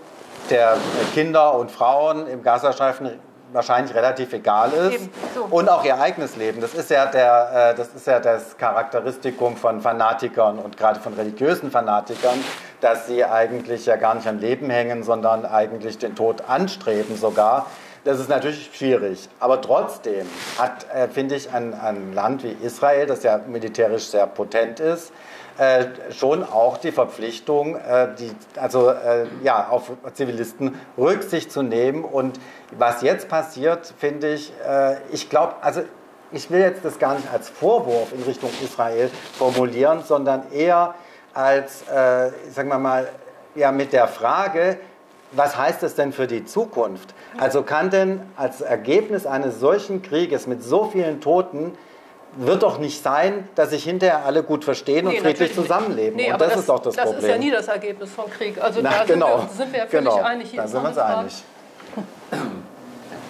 der Kinder und Frauen im Gazastreifen wahrscheinlich relativ egal ist so. und auch ihr eigenes Leben. Das ist ja der, äh, das ist ja das Charakteristikum von Fanatikern und gerade von religiösen Fanatikern, dass sie eigentlich ja gar nicht am Leben hängen, sondern eigentlich den Tod anstreben sogar. Das ist natürlich schwierig. Aber trotzdem hat, äh, finde ich, ein, ein Land wie Israel, das ja militärisch sehr potent ist, äh, schon auch die Verpflichtung, äh, die, also äh, ja, auf Zivilisten Rücksicht zu nehmen. Und was jetzt passiert, finde ich, äh, ich glaube, also ich will jetzt das gar nicht als Vorwurf in Richtung Israel formulieren, sondern eher als, äh, sagen wir mal, ja, mit der Frage, was heißt das denn für die Zukunft? Also kann denn als Ergebnis eines solchen Krieges mit so vielen Toten wird doch nicht sein, dass sich hinterher alle gut verstehen nee, und friedlich zusammenleben. Nee, und das, das, ist doch das, das Problem. Das ist ja nie das Ergebnis von Krieg. Also Na, da genau. sind, wir, sind wir ja völlig genau. einig. Da sind wir uns einig.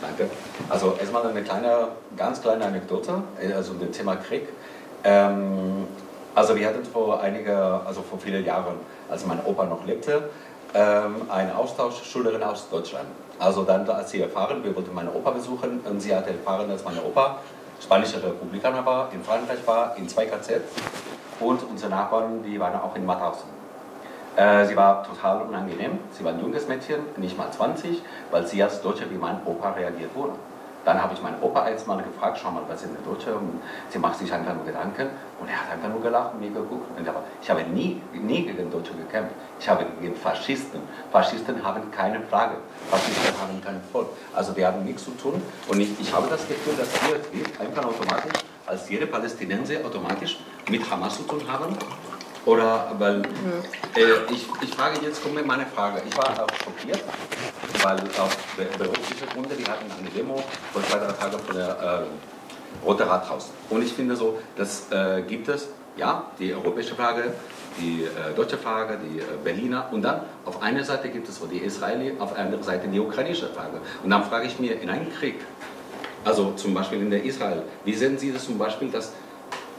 Danke. Also erstmal eine kleine, ganz kleine Anekdote, also dem Thema Krieg. Ähm, Also wir hatten vor einige, also vor vielen Jahren, als mein Opa noch lebte, ähm, eine Austauschschülerin aus Deutschland. Also dann, als sie erfahren, wir wollten meine Opa besuchen und sie hatte erfahren, dass meine Opa spanischer Republikaner war, in Frankreich war, in zwei KZ und unsere Nachbarn, die waren auch in Mauthausen. Äh, sie war total unangenehm. Sie war ein junges Mädchen, nicht mal 20, weil sie als Deutsche wie mein Opa reagiert wurde. Dann habe ich meinen Opa einmal gefragt, schau mal, was ist eine Deutsche? Und sie macht sich einfach nur Gedanken und er hat einfach nur gelacht und mir geguckt. Und ich habe nie, nie gegen Deutsche gekämpft. Ich habe gegen Faschisten. Faschisten haben keine Frage. Faschisten haben kein Volk. Also wir haben nichts zu tun. Und ich, ich habe das Gefühl, dass wir einfach automatisch, als jede Palästinenser automatisch mit Hamas zu tun haben oder, weil, äh, ich, ich frage jetzt, kommt mir meine Frage. Ich war auch schockiert, weil aus beruflichen Gründen, die hatten eine Demo vor zwei, drei Tagen von der äh, Rote Rathaus. Und ich finde so, das äh, gibt es, ja, die europäische Frage, die äh, deutsche Frage, die äh, Berliner und dann auf einer Seite gibt es so die Israeli, auf der anderen Seite die ukrainische Frage. Und dann frage ich mir, in einem Krieg, also zum Beispiel in der Israel, wie sehen Sie das zum Beispiel, dass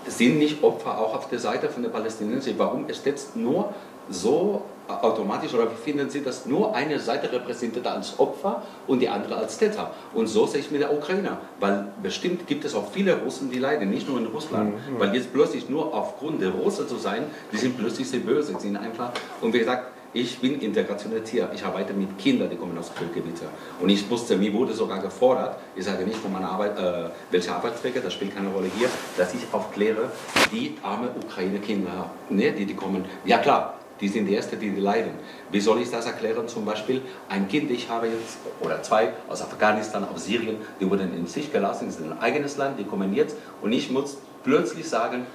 sind nicht Opfer auch auf der Seite von den Palästinensern? Warum ist jetzt nur so automatisch oder wie finden Sie, dass nur eine Seite repräsentiert als Opfer und die andere als Täter? Und so sehe ich mit der Ukraine, weil bestimmt gibt es auch viele Russen, die leiden, nicht nur in Russland, mhm. weil jetzt plötzlich nur aufgrund der Russen zu sein, die sind plötzlich sehr böse, die sind einfach, und wie gesagt, ich bin integrationeller Tier. Ich arbeite mit Kindern, die kommen aus Kriegsgebieten. Und ich musste, mir wurde sogar gefordert, ich sage nicht von meiner Arbeit, äh, welche Arbeitsträger, das spielt keine Rolle hier, dass ich aufkläre, die arme Ukraine-Kinder, ne, die, die kommen. Ja klar, die sind die Ersten, die leiden. Wie soll ich das erklären? Zum Beispiel ein Kind, ich habe jetzt, oder zwei aus Afghanistan, aus Syrien, die wurden in sich gelassen, ist ein eigenes Land, die kommen jetzt und ich muss plötzlich sagen,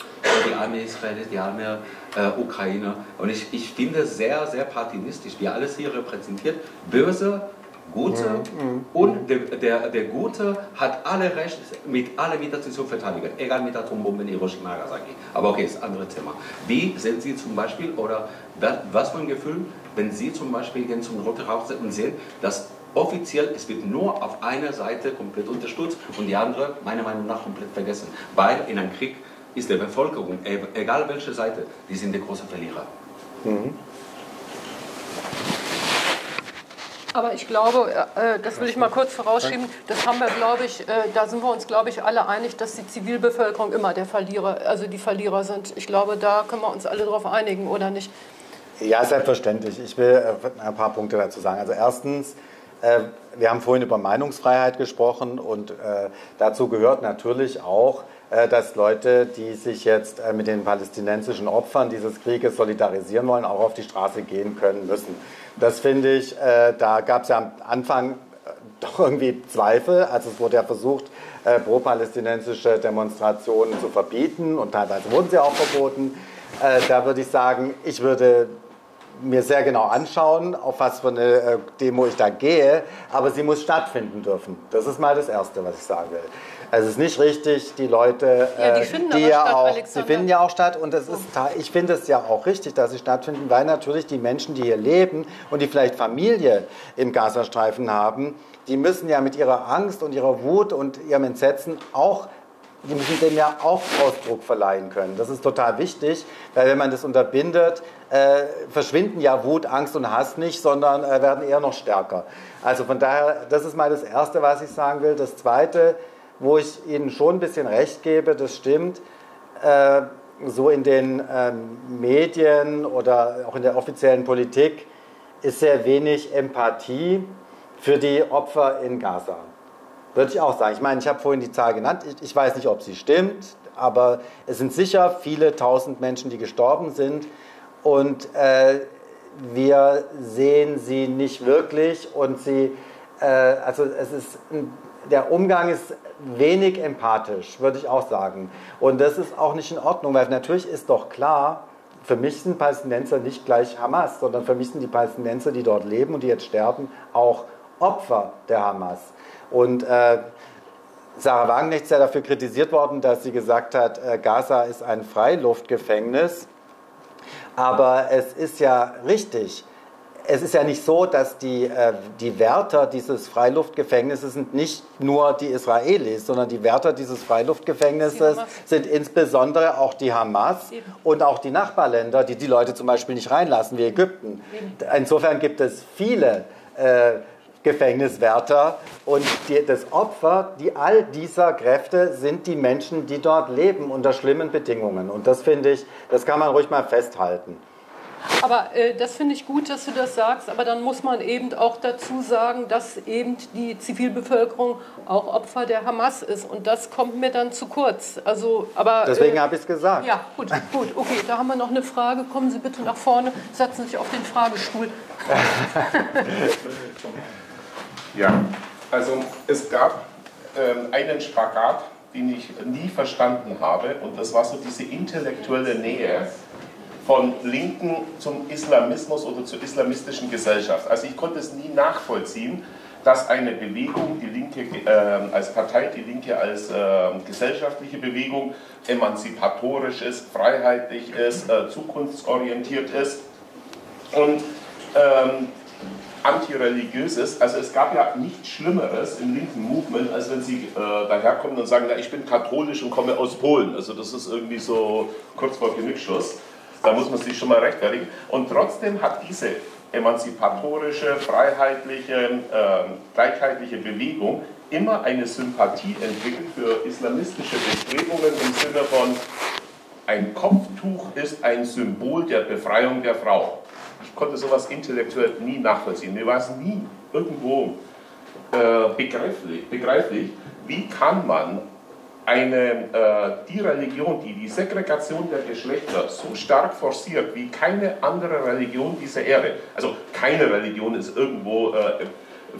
die arme Israelis, die arme äh, Ukrainer. Und ich, ich finde sehr, sehr partinistisch, wie alles hier repräsentiert, böse, Gute mhm, und der, der, der Gute hat alle Recht, mit allen Mitteln zu verteidigen, egal mit Atombomben Hiroshima Nagasaki. Aber okay, ist ein anderes Thema. Wie sehen Sie zum Beispiel, oder was für ein Gefühl, wenn Sie zum Beispiel gehen zum Roten Rauch und sehen, dass offiziell, es wird nur auf einer Seite komplett unterstützt und die andere, meiner Meinung nach, komplett vergessen. Weil in einem Krieg ist die Bevölkerung, e-, egal welche Seite, die sind die großen Verlierer. Mhm. Aber ich glaube, äh, das will ich mal kurz vorausschieben, das haben wir, glaube ich, äh, da sind wir uns, glaube ich, alle einig, dass die Zivilbevölkerung immer der Verlierer, also die Verlierer sind. Ich glaube, da können wir uns alle darauf einigen, oder nicht? Ja, selbstverständlich. Ich will äh, ein paar Punkte dazu sagen. Also erstens, äh, wir haben vorhin über Meinungsfreiheit gesprochen und äh, dazu gehört natürlich auch, äh, dass Leute, die sich jetzt mit den palästinensischen Opfern dieses Krieges solidarisieren wollen, auch auf die Straße gehen können müssen. Das finde ich, da gab es ja am Anfang doch irgendwie Zweifel. Also es wurde ja versucht, pro-palästinensische Demonstrationen zu verbieten und teilweise wurden sie auch verboten. Da würde ich sagen, ich würde mir sehr genau anschauen, auf was für eine äh, Demo ich da gehe, aber sie muss stattfinden dürfen. Das ist mal das Erste, was ich sagen will. Also es ist nicht richtig, die Leute, ja, die, äh, finden die ja statt, auch, sie finden ja auch statt und es ist, ich finde es ja auch richtig, dass sie stattfinden, weil natürlich die Menschen, die hier leben und die vielleicht Familie im Gazastreifen haben, die müssen ja mit ihrer Angst und ihrer Wut und ihrem Entsetzen auch die müssen dem ja auch Ausdruck verleihen können. Das ist total wichtig, weil wenn man das unterbindet, äh, verschwinden ja Wut, Angst und Hass nicht, sondern äh, werden eher noch stärker. Also von daher, das ist mal das Erste, was ich sagen will. Das Zweite, wo ich Ihnen schon ein bisschen recht gebe, das stimmt, äh, so in den ähm, Medien oder auch in der offiziellen Politik ist sehr wenig Empathie für die Opfer in Gaza. Würde ich auch sagen. Ich meine, ich habe vorhin die Zahl genannt. Ich, ich weiß nicht, ob sie stimmt, aber es sind sicher viele tausend Menschen, die gestorben sind. Und äh, wir sehen sie nicht wirklich. Und sie, äh, also es ist, der Umgang ist wenig empathisch, würde ich auch sagen. Und das ist auch nicht in Ordnung, weil natürlich ist doch klar, für mich sind Palästinenser nicht gleich Hamas, sondern für mich sind die Palästinenser, die dort leben und die jetzt sterben, auch Opfer der Hamas. Und äh, Sarah Wagenknecht ist ja dafür kritisiert worden, dass sie gesagt hat, äh, Gaza ist ein Freiluftgefängnis. Aber es ist ja richtig, es ist ja nicht so, dass die, äh, die Wärter dieses Freiluftgefängnisses sind nicht nur die Israelis, sondern die Wärter dieses Freiluftgefängnisses sind insbesondere auch die Hamas und auch die Nachbarländer, die die Leute zum Beispiel nicht reinlassen, wie Ägypten. Insofern gibt es viele äh, Gefängniswärter und die, das Opfer die all dieser Kräfte sind die Menschen, die dort leben unter schlimmen Bedingungen. Und das finde ich, das kann man ruhig mal festhalten. Aber äh, das finde ich gut, dass du das sagst. Aber dann muss man eben auch dazu sagen, dass eben die Zivilbevölkerung auch Opfer der Hamas ist. Und das kommt mir dann zu kurz. Also, aber, Deswegen äh, habe ich es gesagt. Ja, gut, gut. Okay, da haben wir noch eine Frage. Kommen Sie bitte nach vorne, setzen Sie sich auf den Fragestuhl. ja, also es gab ähm, einen Spagat, den ich nie verstanden habe. Und das war so diese intellektuelle Nähe von Linken zum Islamismus oder zur islamistischen Gesellschaft. Also ich konnte es nie nachvollziehen, dass eine Bewegung, die Linke äh, als Partei, die Linke als äh, gesellschaftliche Bewegung emanzipatorisch ist, freiheitlich ist, äh, zukunftsorientiert ist und ähm, antireligiös ist. Also es gab ja nichts Schlimmeres im linken Movement, als wenn sie äh, daherkommen und sagen, na, ich bin katholisch und komme aus Polen. Also das ist irgendwie so kurz vor Genickschluss. Da muss man sich schon mal rechtfertigen. Und trotzdem hat diese emanzipatorische, freiheitliche, äh, gleichheitliche Bewegung immer eine Sympathie entwickelt für islamistische Bestrebungen im Sinne von, ein Kopftuch ist ein Symbol der Befreiung der Frau. Konnte sowas intellektuell nie nachvollziehen. Mir war es nie irgendwo äh, begreiflich, begreiflich, wie kann man eine, äh, die Religion, die die Segregation der Geschlechter so stark forciert wie keine andere Religion dieser Erde, also keine Religion ist irgendwo äh,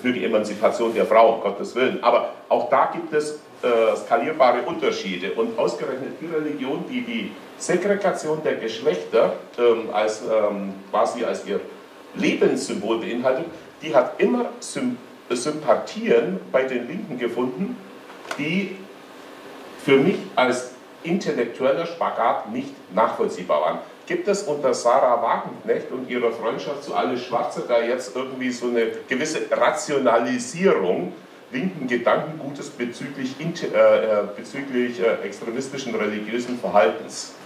für die Emanzipation der Frau, um Gottes Willen, aber auch da gibt es äh, skalierbare Unterschiede. Und ausgerechnet die Religion, die die Segregation der Geschlechter ähm, als, ähm, quasi als ihr Lebenssymbol beinhaltet, die hat immer Sym Sympathien bei den Linken gefunden, die für mich als intellektueller Spagat nicht nachvollziehbar waren. Gibt es unter Sarah Wagenknecht und ihrer Freundschaft zu Alle Schwarze da jetzt irgendwie so eine gewisse Rationalisierung linken Gedankengutes bezüglich, äh, äh, bezüglich äh, extremistischen religiösen Verhaltens?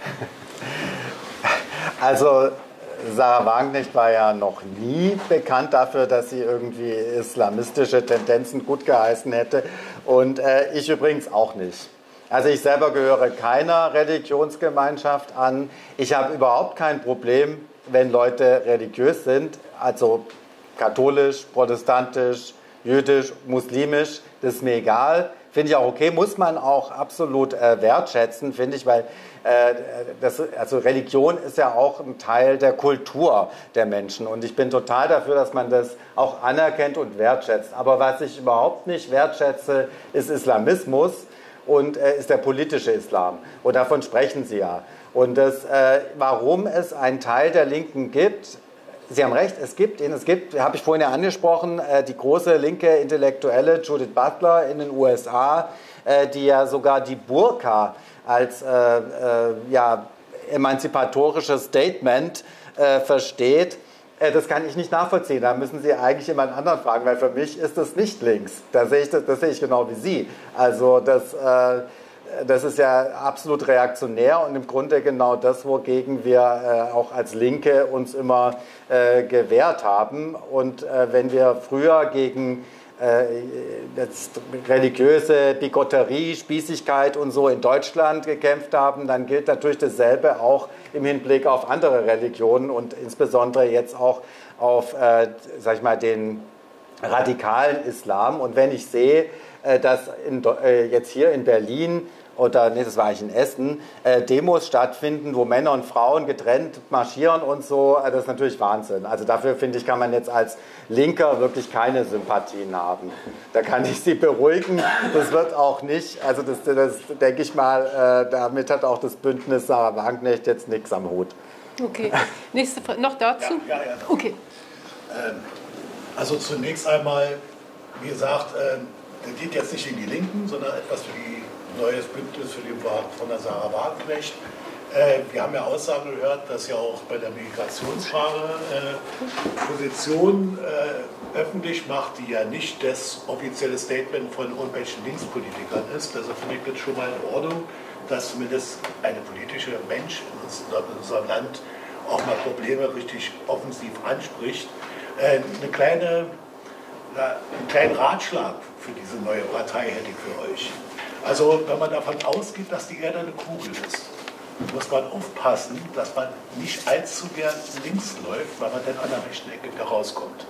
Also Sarah Wagenknecht war ja noch nie bekannt dafür, dass sie irgendwie islamistische Tendenzen gut geheißen hätte und äh, ich übrigens auch nicht. Also ich selber gehöre keiner Religionsgemeinschaft an. Ich habe überhaupt kein Problem, wenn Leute religiös sind, also katholisch, protestantisch, jüdisch, muslimisch, das ist mir egal. Finde ich auch okay, muss man auch absolut äh, wertschätzen, finde ich, weil äh, das, also Religion ist ja auch ein Teil der Kultur der Menschen. Und ich bin total dafür, dass man das auch anerkennt und wertschätzt. Aber was ich überhaupt nicht wertschätze, ist Islamismus und äh, ist der politische Islam. Und davon sprechen Sie ja. Und das, äh, warum es einen Teil der Linken gibt, Sie haben recht, es gibt ihn. Es gibt, habe ich vorhin ja angesprochen, äh, die große linke Intellektuelle Judith Butler in den USA, äh, die ja sogar die Burka als äh, äh, ja, emanzipatorisches Statement versteht. Das kann ich nicht nachvollziehen. Da müssen Sie eigentlich jemand anderen fragen, weil für mich ist das nicht links. Da sehe ich das, das sehe ich genau wie Sie. Also das, äh, das ist ja absolut reaktionär und im Grunde genau das, wogegen wir äh, auch als Linke uns immer äh, gewehrt haben. Und äh, wenn wir früher gegen äh, religiöse Bigotterie, Spießigkeit und so in Deutschland gekämpft haben, dann gilt natürlich dasselbe auch im Hinblick auf andere Religionen und insbesondere jetzt auch auf, äh, sag ich mal, den radikalen Islam. Und wenn ich sehe, äh, dass in, äh, jetzt hier in Berlin oder nee, das war ich in Essen, äh, Demos stattfinden, wo Männer und Frauen getrennt marschieren und so, äh, das ist natürlich Wahnsinn. Also dafür finde ich, kann man jetzt als Linker wirklich keine Sympathien haben. Da kann ich Sie beruhigen. Das wird auch nicht, also das, das denke ich mal, äh, damit hat auch das Bündnis Sarah Wagenknecht jetzt nichts am Hut. Okay. Nächste Frage, noch dazu? Ja, ja, ja. Okay. Ähm, also zunächst einmal, wie gesagt, ähm, das geht jetzt nicht in die Linken, sondern etwas für die neues Bündnis für den von der Sarah Wagenknecht. Äh, wir haben ja Aussagen gehört, dass ja auch bei der Migrationsfrage äh, Position äh, öffentlich macht, die ja nicht das offizielle Statement von irgendwelchen Linkspolitikern ist. Also finde ich das schon mal in Ordnung, dass zumindest eine politische Mensch in unserem Land auch mal Probleme richtig offensiv anspricht. Äh, eine kleine, einen kleinen Ratschlag für diese neue Partei hätte ich für euch. Also wenn man davon ausgeht, dass die Erde eine Kugel ist, muss man aufpassen, dass man nicht allzu gern links läuft, weil man dann an der rechten Ecke wieder rauskommt.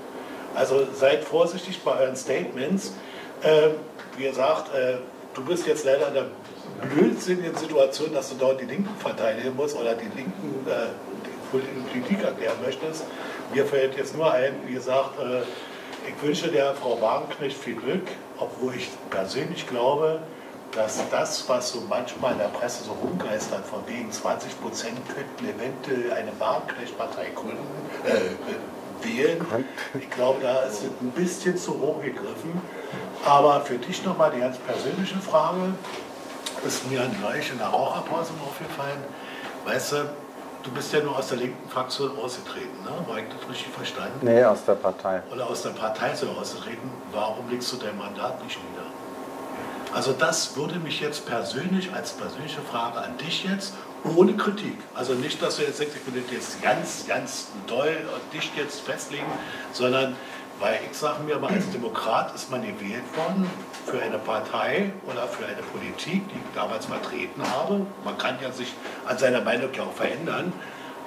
Also seid vorsichtig bei euren Statements. Äh, wie gesagt, äh, du bist jetzt leider in der blödsinnigen Situation, dass du dort die Linken verteidigen musst oder die Linken äh, die Politik erklären möchtest. Mir fällt jetzt nur ein, wie gesagt, äh, ich wünsche der Frau Wagenknecht viel Glück, obwohl ich persönlich glaube, dass das, was so manchmal in der Presse so rumgeistert, von wegen 20 Prozent könnten eventuell eine Wagenknecht-Partei gründen, äh, wählen, ich glaube, da ist ein bisschen zu hoch gegriffen. Aber für dich nochmal die ganz persönliche Frage, ist mir neulich in der Raucherpause aufgefallen, weißt du, du bist ja nur aus der linken Fraktion ausgetreten, ne? war ich das richtig verstanden? Nee, aus der Partei. Oder aus der Partei so ausgetreten. Warum legst du dein Mandat nicht nieder? Also das würde mich jetzt persönlich als persönliche Frage an dich jetzt ohne Kritik. Also nicht, dass du jetzt sagst, ich will jetzt ganz, ganz doll dich jetzt festlegen, sondern weil ich sage mir mal, als Demokrat ist man gewählt worden für eine Partei oder für eine Politik, die ich damals vertreten habe. Man kann ja sich an seiner Meinung ja auch verändern.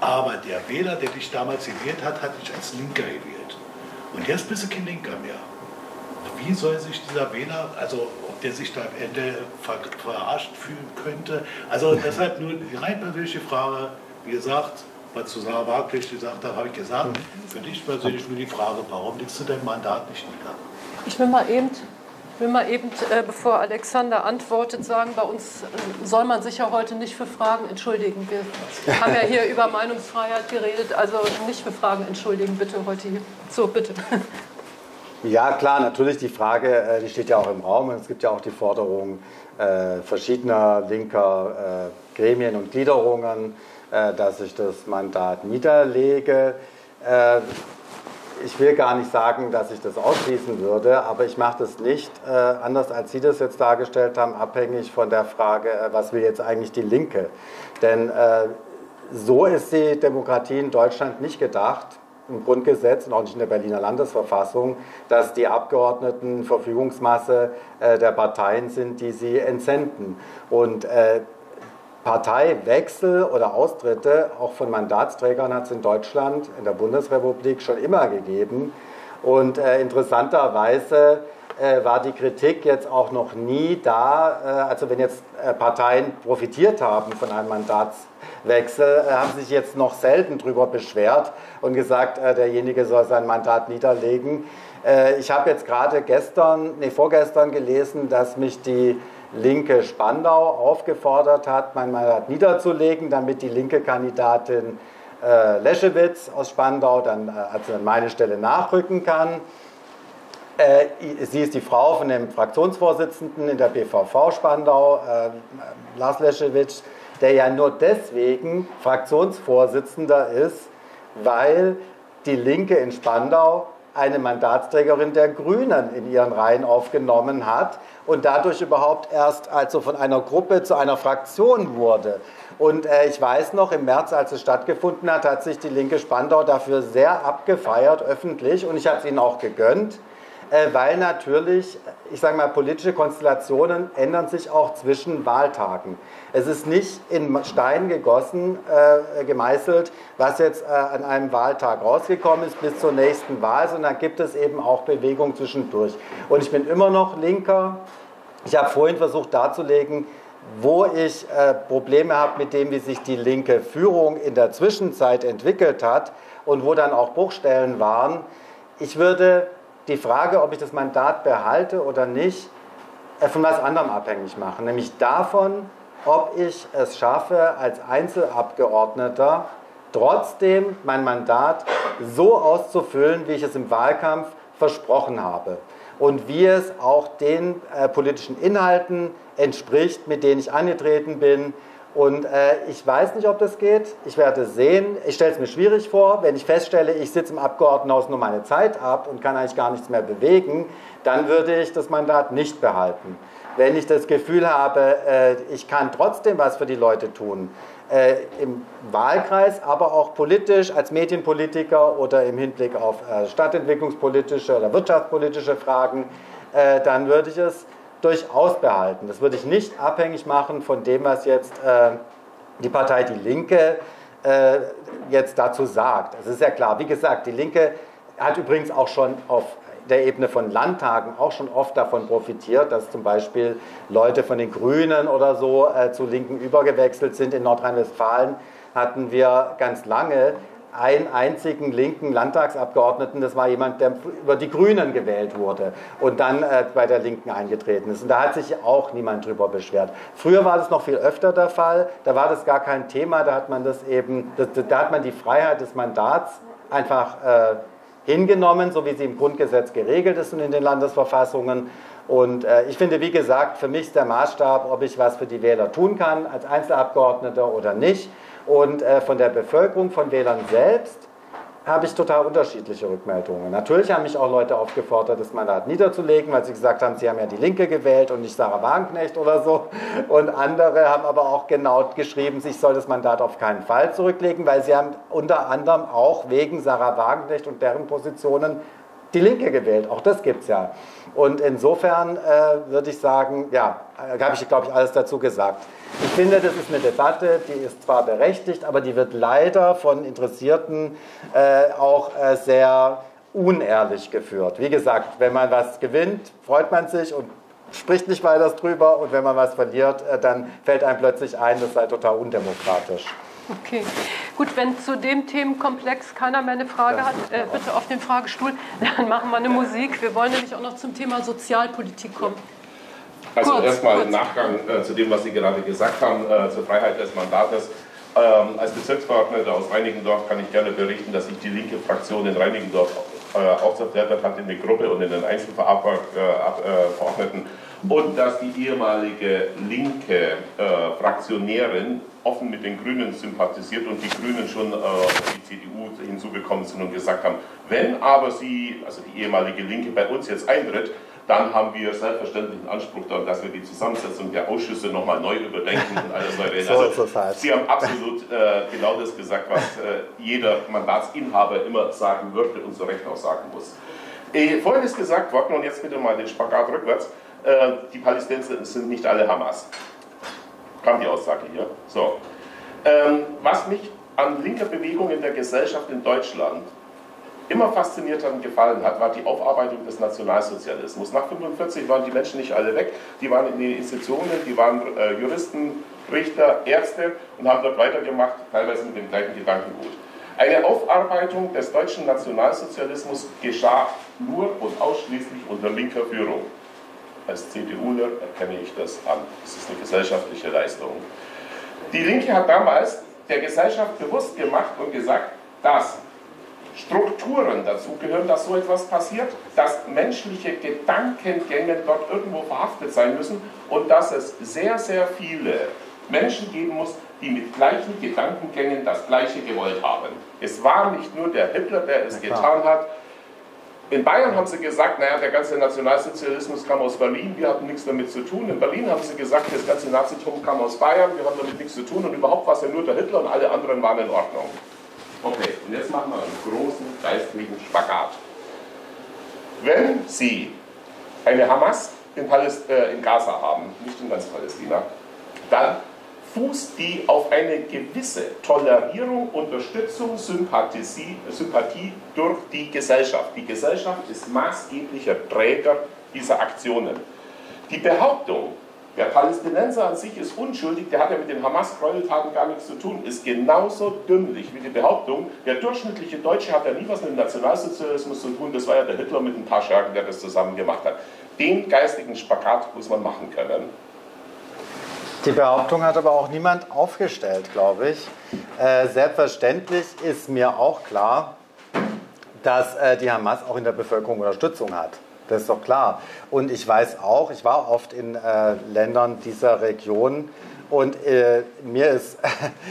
Aber der Wähler, der dich damals gewählt hat, hat dich als Linker gewählt. Und jetzt bist du kein Linker mehr. Wie soll sich dieser Wähler, also ob der sich da am Ende ver verarscht fühlen könnte? Also deshalb nur die rein persönliche Frage, wie gesagt, was zu Sarah gesagt hat, habe ich gesagt. Für dich persönlich nur die Frage, warum legst du dein Mandat nicht nieder? Ich will mal eben, will mal eben äh, bevor Alexander antwortet, sagen, bei uns äh, soll man sich ja heute nicht für Fragen entschuldigen. Wir haben ja hier über Meinungsfreiheit geredet, also nicht für Fragen entschuldigen, bitte heute hier. So, bitte. Ja, klar, natürlich die Frage, äh, die steht ja auch im Raum und es gibt ja auch die Forderung äh, verschiedener linker äh, Gremien und Gliederungen, äh, dass ich das Mandat niederlege. Äh, ich will gar nicht sagen, dass ich das ausschließen würde, aber ich mache das nicht, äh, anders als Sie das jetzt dargestellt haben, abhängig von der Frage, was will jetzt eigentlich die Linke. Denn so ist die Demokratie in Deutschland nicht gedacht im Grundgesetz und auch nicht in der Berliner Landesverfassung, dass die Abgeordneten Verfügungsmasse der Parteien sind, die sie entsenden. Und Parteiwechsel oder Austritte, auch von Mandatsträgern hat es in Deutschland, in der Bundesrepublik schon immer gegeben. Und äh, interessanterweise äh, war die Kritik jetzt auch noch nie da, äh, also wenn jetzt äh, Parteien profitiert haben von einem Mandatswechsel, äh, haben sich jetzt noch selten darüber beschwert und gesagt, äh, derjenige soll sein Mandat niederlegen. ich habe jetzt gerade gestern, nee, vorgestern gelesen, dass mich die linke Spandau aufgefordert hat, mein Mandat niederzulegen, damit die linke Kandidatin äh, Leschewitz aus Spandau dann äh, also an meine Stelle nachrücken kann. Äh, sie ist die Frau von dem Fraktionsvorsitzenden in der BVV Spandau, äh, Lars Leschewitz, der ja nur deswegen Fraktionsvorsitzender ist, weil die Linke in Spandau eine Mandatsträgerin der Grünen in ihren Reihen aufgenommen hat und dadurch überhaupt erst also von einer Gruppe zu einer Fraktion wurde. Und äh, ich weiß noch, im März, als es stattgefunden hat, hat sich die linke Spandau dafür sehr abgefeiert, öffentlich, und ich habe es ihnen auch gegönnt, weil natürlich, ich sage mal, politische Konstellationen ändern sich auch zwischen Wahltagen. Es ist nicht in Stein gegossen, äh, gemeißelt, was jetzt äh, an einem Wahltag rausgekommen ist bis zur nächsten Wahl, sondern gibt es eben auch Bewegung zwischendurch. Und ich bin immer noch Linker. Ich habe vorhin versucht darzulegen, wo ich äh, Probleme habe mit dem, wie sich die linke Führung in der Zwischenzeit entwickelt hat und wo dann auch Bruchstellen waren. Ich würde die Frage, ob ich das Mandat behalte oder nicht, äh, von was anderem abhängig machen, nämlich davon, ob ich es schaffe, als Einzelabgeordneter trotzdem mein Mandat so auszufüllen, wie ich es im Wahlkampf versprochen habe. Und wie es auch den äh, politischen Inhalten entspricht, mit denen ich angetreten bin Und äh, ich weiß nicht, ob das geht. Ich werde sehen. Ich stelle es mir schwierig vor. Wenn ich feststelle, ich sitze im Abgeordnetenhaus nur meine Zeit ab und kann eigentlich gar nichts mehr bewegen, dann würde ich das Mandat nicht behalten. Wenn ich das Gefühl habe, äh, ich kann trotzdem was für die Leute tun, äh, im Wahlkreis, aber auch politisch als Medienpolitiker oder im Hinblick auf äh, stadtentwicklungspolitische oder wirtschaftspolitische Fragen, äh, dann würde ich es durchaus behalten. Das würde ich nicht abhängig machen von dem, was jetzt äh, die Partei Die Linke äh, jetzt dazu sagt. Es ist ja klar, wie gesagt, die Linke hat übrigens auch schon auf der Ebene von Landtagen auch schon oft davon profitiert, dass zum Beispiel Leute von den Grünen oder so äh, zu Linken übergewechselt sind. In Nordrhein-Westfalen hatten wir ganz lange einen einzigen linken Landtagsabgeordneten, das war jemand, der über die Grünen gewählt wurde und dann äh, bei der Linken eingetreten ist. Und da hat sich auch niemand drüber beschwert. Früher war das noch viel öfter der Fall, da war das gar kein Thema, da hat man das eben, das, da hat man die Freiheit des Mandats einfach äh, hingenommen, so wie sie im Grundgesetz geregelt ist und in den Landesverfassungen. Und äh, ich finde, wie gesagt, für mich ist der Maßstab, ob ich was für die Wähler tun kann als Einzelabgeordneter oder nicht. Und äh, von der Bevölkerung, von Wählern selbst, habe ich total unterschiedliche Rückmeldungen. Natürlich haben mich auch Leute aufgefordert, das Mandat niederzulegen, weil sie gesagt haben, sie haben ja die Linke gewählt und nicht Sarah Wagenknecht oder so. Und andere haben aber auch genau geschrieben, ich soll das Mandat auf keinen Fall zurücklegen, weil sie haben unter anderem auch wegen Sarah Wagenknecht und deren Positionen die Linke gewählt. Auch das gibt es ja. Und insofern äh, würde ich sagen, ja, da habe ich, glaube ich, alles dazu gesagt. Ich finde, das ist eine Debatte, die ist zwar berechtigt, aber die wird leider von Interessierten äh, auch äh, sehr unehrlich geführt. Wie gesagt, wenn man was gewinnt, freut man sich und spricht nicht weiter drüber und wenn man was verliert, äh, dann fällt einem plötzlich ein, das sei total undemokratisch. Okay, gut, wenn zu dem Themenkomplex keiner mehr eine Frage hat, äh, bitte auf den Fragestuhl, dann machen wir eine Musik. Wir wollen nämlich auch noch zum Thema Sozialpolitik kommen. Also erstmal im Nachgang äh, zu dem, was Sie gerade gesagt haben, äh, zur Freiheit des Mandates. Ähm, als Bezirksverordneter aus Reinigendorf kann ich gerne berichten, dass sich die linke Fraktion in Reinigendorf äh, auch zerfleddert hat in eine Gruppe und in den Einzelverordneten und dass die ehemalige linke äh, Fraktionärin offen mit den Grünen sympathisiert und die Grünen schon äh, die CDU hinzugekommen sind und gesagt haben, wenn aber sie, also die ehemalige Linke bei uns jetzt eintritt, dann haben wir selbstverständlich einen Anspruch daran, dass wir die Zusammensetzung der Ausschüsse nochmal neu überdenken und alles neu reden. Also, Sie haben absolut äh, genau das gesagt, was äh, jeder Mandatsinhaber immer sagen würde und zu Recht auch sagen muss. Äh, vorhin ist gesagt worden, und jetzt bitte mal den Spagat rückwärts, äh, die Palästinenser sind nicht alle Hamas. Kam die Aussage hier. So. Ähm, was mich an linker Bewegung in der Gesellschaft in Deutschland immer fasziniert hat und gefallen hat, war die Aufarbeitung des Nationalsozialismus. Nach 1945 waren die Menschen nicht alle weg, die waren in den Institutionen, die waren äh, Juristen, Richter, Ärzte und haben dort weitergemacht, teilweise mit dem gleichen Gedankengut. Eine Aufarbeitung des deutschen Nationalsozialismus geschah nur und ausschließlich unter linker Führung. Als CDUler erkenne ich das an. Das ist eine gesellschaftliche Leistung. Die Linke hat damals der Gesellschaft bewusst gemacht und gesagt, dass Strukturen dazugehören, dass so etwas passiert, dass menschliche Gedankengänge dort irgendwo verhaftet sein müssen und dass es sehr, sehr viele Menschen geben muss, die mit gleichen Gedankengängen das Gleiche gewollt haben. Es war nicht nur der Hitler, der es getan hat. In Bayern haben sie gesagt, naja, der ganze Nationalsozialismus kam aus Berlin, wir hatten nichts damit zu tun. In Berlin haben sie gesagt, das ganze Nazitum kam aus Bayern, wir haben damit nichts zu tun und überhaupt war es ja nur der Hitler und alle anderen waren in Ordnung. Okay, und jetzt machen wir einen großen geistlichen Spagat. Wenn Sie eine Hamas in, Paläst äh, in Gaza haben, nicht in ganz Palästina, dann fußt die auf eine gewisse Tolerierung, Unterstützung, Sympathie, Sympathie durch die Gesellschaft. Die Gesellschaft ist maßgeblicher Träger dieser Aktionen. Die Behauptung, der Palästinenser an sich ist unschuldig, der hat ja mit den Hamas-Gräueltaten gar nichts zu tun, ist genauso dümmlich wie die Behauptung, der durchschnittliche Deutsche hat ja nie was mit dem Nationalsozialismus zu tun, das war ja der Hitler mit ein paar Schergen, der das zusammen gemacht hat. Den geistigen Spagat muss man machen können. Die Behauptung hat aber auch niemand aufgestellt, glaube ich. Äh, selbstverständlich ist mir auch klar, dass äh, die Hamas auch in der Bevölkerung Unterstützung hat. Das ist doch klar. Und ich weiß auch, ich war oft in äh, Ländern dieser Region Und äh, mir ist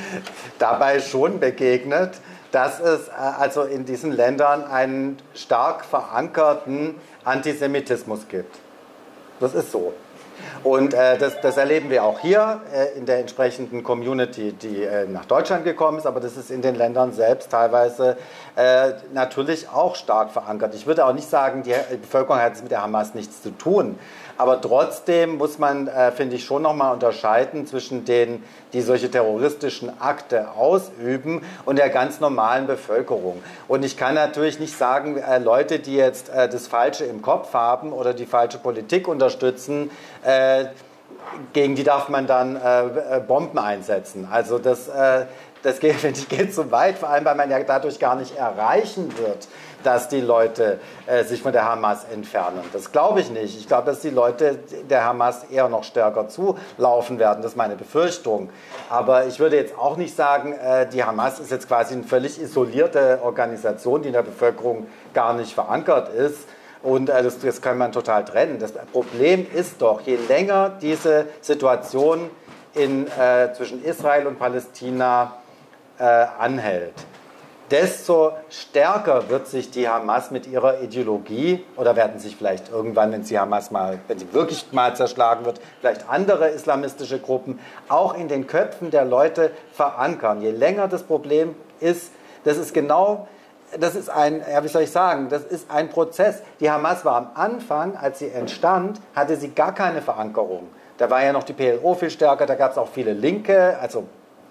dabei schon begegnet, dass es äh, also in diesen Ländern einen stark verankerten Antisemitismus gibt. Das ist so. Und äh, das, das, erleben wir auch hier äh, in der entsprechenden Community, die äh, nach Deutschland gekommen ist, aber das ist in den Ländern selbst teilweise äh, natürlich auch stark verankert. Ich würde auch nicht sagen, die Bevölkerung hat mit der Hamas nichts zu tun. Aber trotzdem muss man, äh, finde ich, schon nochmal unterscheiden zwischen denen, die solche terroristischen Akte ausüben und der ganz normalen Bevölkerung. Und ich kann natürlich nicht sagen, äh, Leute, die jetzt äh, das Falsche im Kopf haben oder die falsche Politik unterstützen, äh, gegen die darf man dann äh, Bomben einsetzen. Also das, äh, das geht, finde ich, geht zu weit, vor allem weil man ja dadurch gar nicht erreichen wird, dass die Leute äh, sich von der Hamas entfernen. Das glaube ich nicht. Ich glaube, dass die Leute der Hamas eher noch stärker zulaufen werden. Das ist meine Befürchtung. Aber ich würde jetzt auch nicht sagen, äh, die Hamas ist jetzt quasi eine völlig isolierte Organisation, die in der Bevölkerung gar nicht verankert ist. Und äh, das, das kann man total trennen. Das Problem ist doch, je länger diese Situation in, äh, zwischen Israel und Palästina äh, anhält, desto stärker wird sich die Hamas mit ihrer Ideologie oder werden sich vielleicht irgendwann, wenn sie Hamas mal, wenn sie wirklich mal zerschlagen wird, vielleicht andere islamistische Gruppen auch in den Köpfen der Leute verankern. Je länger das Problem ist, das ist genau, das ist ein, ja, wie soll ich sagen, das ist ein Prozess. Die Hamas war am Anfang, als sie entstand, hatte sie gar keine Verankerung. Da war ja noch die PLO viel stärker, da gab es auch viele Linke, also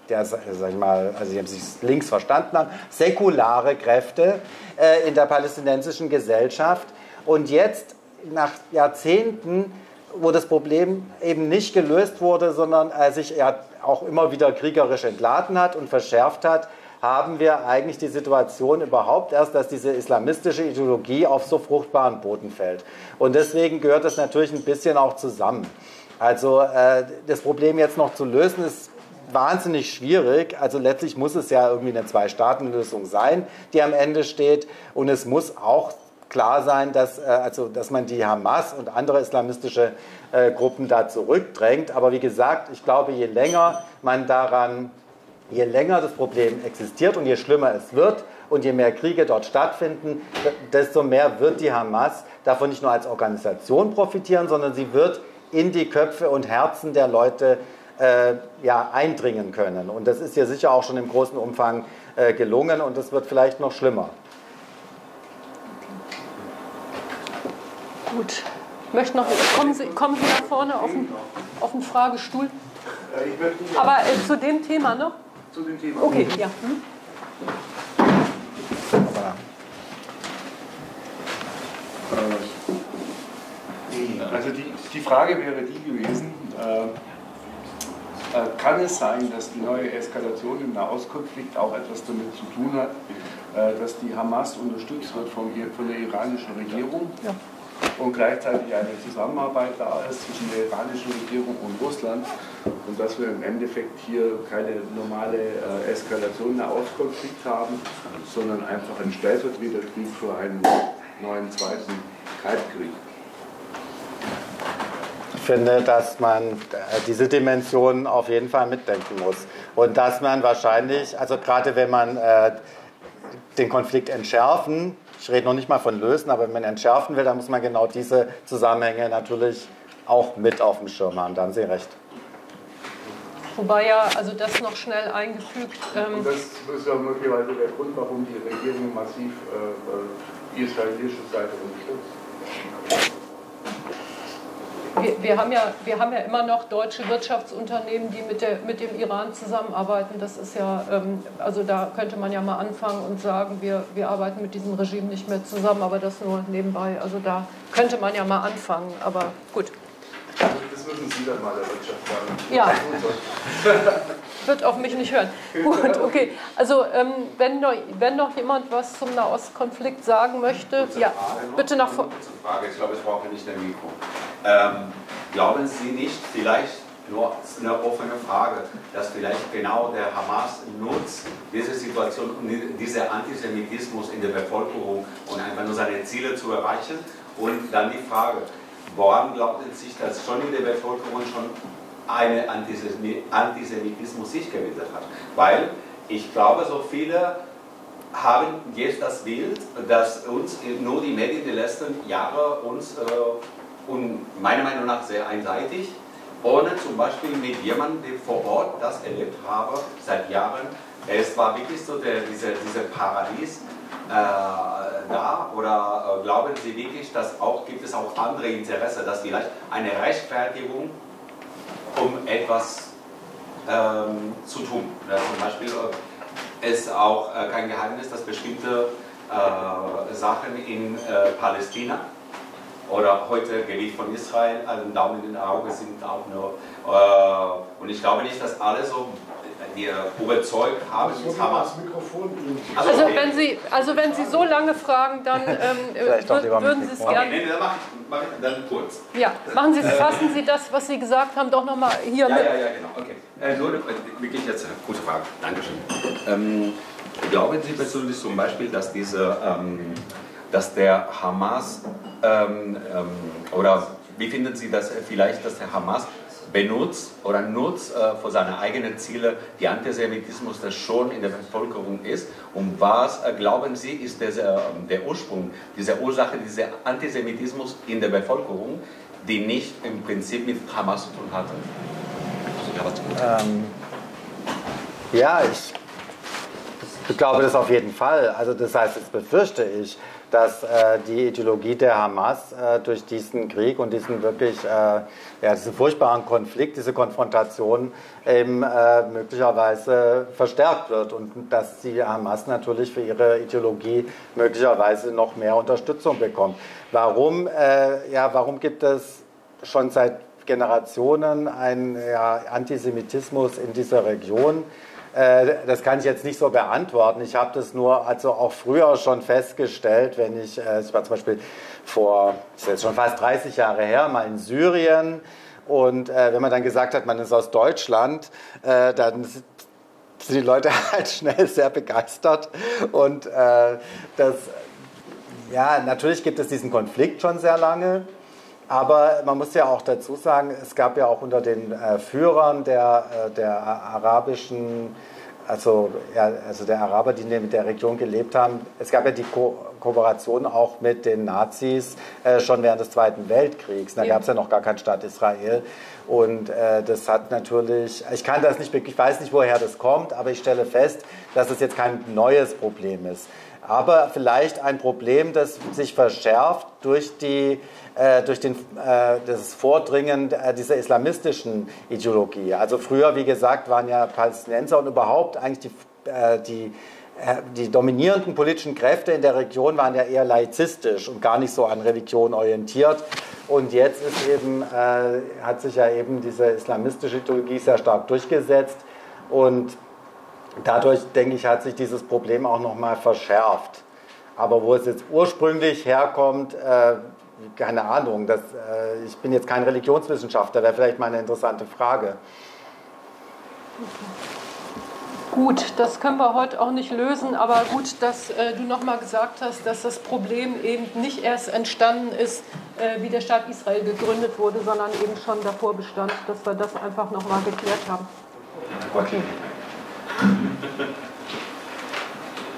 der, sag ich mal, also die haben sich links verstanden haben, säkulare Kräfte äh, in der palästinensischen Gesellschaft. Und jetzt, nach Jahrzehnten, wo das Problem eben nicht gelöst wurde, sondern äh, sich ja auch immer wieder kriegerisch entladen hat und verschärft hat, haben wir eigentlich die Situation überhaupt erst, dass diese islamistische Ideologie auf so fruchtbaren Boden fällt. Und deswegen gehört das natürlich ein bisschen auch zusammen. Also äh, das Problem jetzt noch zu lösen ist wahnsinnig schwierig. Also letztlich muss es ja irgendwie eine Zwei-Staaten-Lösung sein, die am Ende steht. Und es muss auch klar sein, dass, äh, also, dass man die Hamas und andere islamistische äh, Gruppen da zurückdrängt. Aber wie gesagt, ich glaube, je länger man daran, je länger das Problem existiert und je schlimmer es wird und je mehr Kriege dort stattfinden, desto mehr wird die Hamas davon nicht nur als Organisation profitieren, sondern sie wird in die Köpfe und Herzen der Leute äh, ja, eindringen können. Und das ist ja sicher auch schon im großen Umfang äh, gelungen und es wird vielleicht noch schlimmer. Gut. Möchte noch, kommen, Sie, kommen Sie nach vorne auf den, auf den Fragestuhl? Aber äh, zu dem Thema noch? Zu dem Thema. Okay, ja. Hm? Also die, die Frage wäre die gewesen, äh, äh, kann es sein, dass die neue Eskalation im Nahostkonflikt auch etwas damit zu tun hat, äh, dass die Hamas unterstützt wird von, von der iranischen Regierung ja. und gleichzeitig eine Zusammenarbeit da ist zwischen der iranischen Regierung und Russland und dass wir im Endeffekt hier keine normale äh, Eskalation im Nahostkonflikt haben, sondern einfach einen Stellvertreterkrieg für einen neuen zweiten Kaltkrieg finde, dass man äh, diese Dimension auf jeden Fall mitdenken muss. Und dass man wahrscheinlich, also gerade wenn man äh, den Konflikt entschärfen, ich rede noch nicht mal von lösen, aber wenn man entschärfen will, dann muss man genau diese Zusammenhänge natürlich auch mit auf dem Schirm haben. Da haben Sie recht. Wobei ja, also das noch schnell eingefügt. Ähm Und das ist ja möglicherweise der Grund, warum die Regierung massiv äh, die israelische Seite unterstützt wir, wir, haben ja, wir haben ja immer noch deutsche Wirtschaftsunternehmen, die mit, der, mit dem Iran zusammenarbeiten. Das ist ja, ähm, also da könnte man ja mal anfangen und sagen, wir, wir arbeiten mit diesem Regime nicht mehr zusammen, aber das nur nebenbei. Also da könnte man ja mal anfangen, aber gut. Das müssen Sie dann mal der Wirtschaft sagen. Ja. Wird auf mich nicht hören. Gut, okay. Also ähm, wenn, noch, wenn noch jemand was zum Nahostkonflikt sagen möchte, ja, bitte nach vorne. Frage, ich glaube, ich brauche nicht ein Mikro. Ähm, glauben Sie nicht, vielleicht nur eine offene Frage, dass vielleicht genau der Hamas nutzt diese Situation und diesen Antisemitismus in der Bevölkerung und einfach nur seine Ziele zu erreichen? Und dann die Frage, woran glauben Sie, dass schon in der Bevölkerung schon einen Antisemitismus sich gebildet hat. Weil ich glaube, so viele haben jetzt das Bild, dass uns nur die Medien die letzten Jahre uns, äh, und meiner Meinung nach sehr einseitig, ohne zum Beispiel mit jemandem, der vor Ort das erlebt habe, seit Jahren, es war wirklich so der, diese, diese Paradies äh, da oder äh, glauben Sie wirklich, dass auch gibt es auch andere Interesse, dass vielleicht eine Rechtfertigung etwas ähm, zu tun. Ja, zum Beispiel äh, ist auch äh, kein Geheimnis, dass bestimmte äh, Sachen in äh, Palästina oder heute Gebiet von Israel, einen Daumen in den Augen sind auch nur. Äh, und ich glaube nicht, dass alle so wir überzeugt haben, das Hamas. Mikrofon also, also, wenn Sie, also wenn Sie so lange fragen, dann ähm, würden Sie es gerne. Okay, nee, dann mache ich, mach ich dann kurz. Ja, machen Sie, fassen Sie das, was Sie gesagt haben, doch nochmal hier ja, mit. Ja, ja, genau. Okay. Äh, nur wirklich jetzt eine gute Frage. Dankeschön. Ähm, glauben Sie persönlich zum Beispiel, dass diese, ähm, dass der Hamas ähm, ähm oder wie finden Sie das vielleicht, dass der Hamas benutzt oder nutzt äh, für seine eigenen Ziele die Antisemitismus, der schon in der Bevölkerung ist. Und was äh, glauben Sie, ist der, äh, der Ursprung dieser Ursache, dieser Antisemitismus in der Bevölkerung, die nicht im Prinzip mit Hamas zu tun hatte? Ähm, ja, ich, ich glaube das auf jeden Fall. Also das heißt, das befürchte ich dass äh, die Ideologie der Hamas äh, durch diesen Krieg und diesen wirklich äh, ja, diesen furchtbaren Konflikt, diese Konfrontation eben äh, möglicherweise verstärkt wird und dass die Hamas natürlich für ihre Ideologie möglicherweise noch mehr Unterstützung bekommt. Warum, äh, ja, warum gibt es schon seit Generationen einen ja, Antisemitismus in dieser Region? Äh, das kann ich jetzt nicht so beantworten. Ich habe das nur also auch früher schon festgestellt, wenn ich, äh, ich war zum Beispiel vor, das ist jetzt schon fast 30 Jahre her, mal in Syrien und äh, wenn man dann gesagt hat, man ist aus Deutschland, dann sind die Leute halt schnell sehr begeistert und das, ja, natürlich gibt es diesen Konflikt schon sehr lange. Aber man muss ja auch dazu sagen, es gab ja auch unter den äh, Führern der, äh, der arabischen, also, ja, also der Araber, die in der Region gelebt haben, es gab ja die Ko Kooperation auch mit den Nazis äh, schon während des Zweiten Weltkriegs. Da gab es ja noch gar keinen Staat Israel. Und äh, das hat natürlich, ich kann das nicht ich weiß nicht, woher das kommt, aber ich stelle fest, dass es jetzt kein neues Problem ist. Aber vielleicht ein Problem, das sich verschärft durch die äh, durch den, äh, das Vordringen äh, dieser islamistischen Ideologie. Also früher, wie gesagt, waren ja Palästinenser und überhaupt eigentlich die, äh, die die dominierenden politischen Kräfte in der Region waren ja eher laizistisch und gar nicht so an Religion orientiert. Und jetzt ist eben, äh, hat sich ja eben diese islamistische Ideologie sehr stark durchgesetzt. Und dadurch, denke ich, hat sich dieses Problem auch nochmal verschärft. Aber wo es jetzt ursprünglich herkommt, äh, keine Ahnung, das, äh, ich bin jetzt kein Religionswissenschaftler, wäre vielleicht mal eine interessante Frage. Gut, das können wir heute auch nicht lösen, aber gut, dass äh, du nochmal gesagt hast, dass das Problem eben nicht erst entstanden ist, äh, wie der Staat Israel gegründet wurde, sondern eben schon davor bestand, dass wir das einfach nochmal geklärt haben. Okay.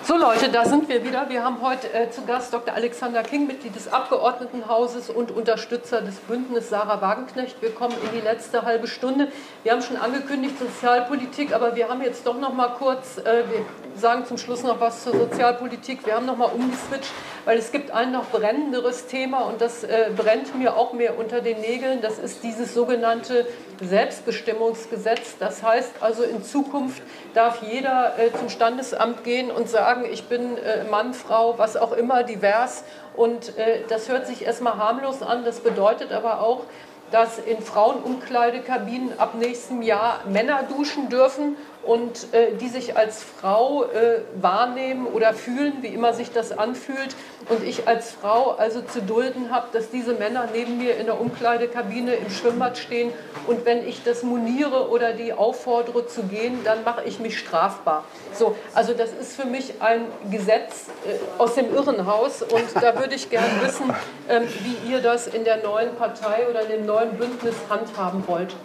So Leute, da sind wir wieder. Wir haben heute äh, zu Gast Dr. Alexander King, Mitglied des Abgeordnetenhauses und Unterstützer des Bündnisses Sarah Wagenknecht. Wir kommen in die letzte halbe Stunde. Wir haben schon angekündigt Sozialpolitik, aber wir haben jetzt doch noch mal kurz, äh, wir sagen zum Schluss noch was zur Sozialpolitik. Wir haben noch mal umgeswitcht, weil es gibt ein noch brennenderes Thema und das äh, brennt mir auch mehr unter den Nägeln. Das ist dieses sogenannte Selbstbestimmungsgesetz. Das heißt also in Zukunft darf jeder äh, zum Standesamt gehen und sagen, ich bin äh, Mann, Frau, was auch immer, divers. Und äh, das hört sich erstmal harmlos an. Das bedeutet aber auch, dass in Frauenumkleidekabinen ab nächstem Jahr Männer duschen dürfen und äh, die sich als Frau äh, wahrnehmen oder fühlen, wie immer sich das anfühlt. Und ich als Frau also zu dulden habe, dass diese Männer neben mir in der Umkleidekabine im Schwimmbad stehen. Und wenn ich das moniere oder die auffordere zu gehen, dann mache ich mich strafbar. So, also das ist für mich ein Gesetz äh, aus dem Irrenhaus. Und da würde ich gerne wissen, ähm, wie ihr das in der neuen Partei oder in dem neuen Bündnis handhaben wollt.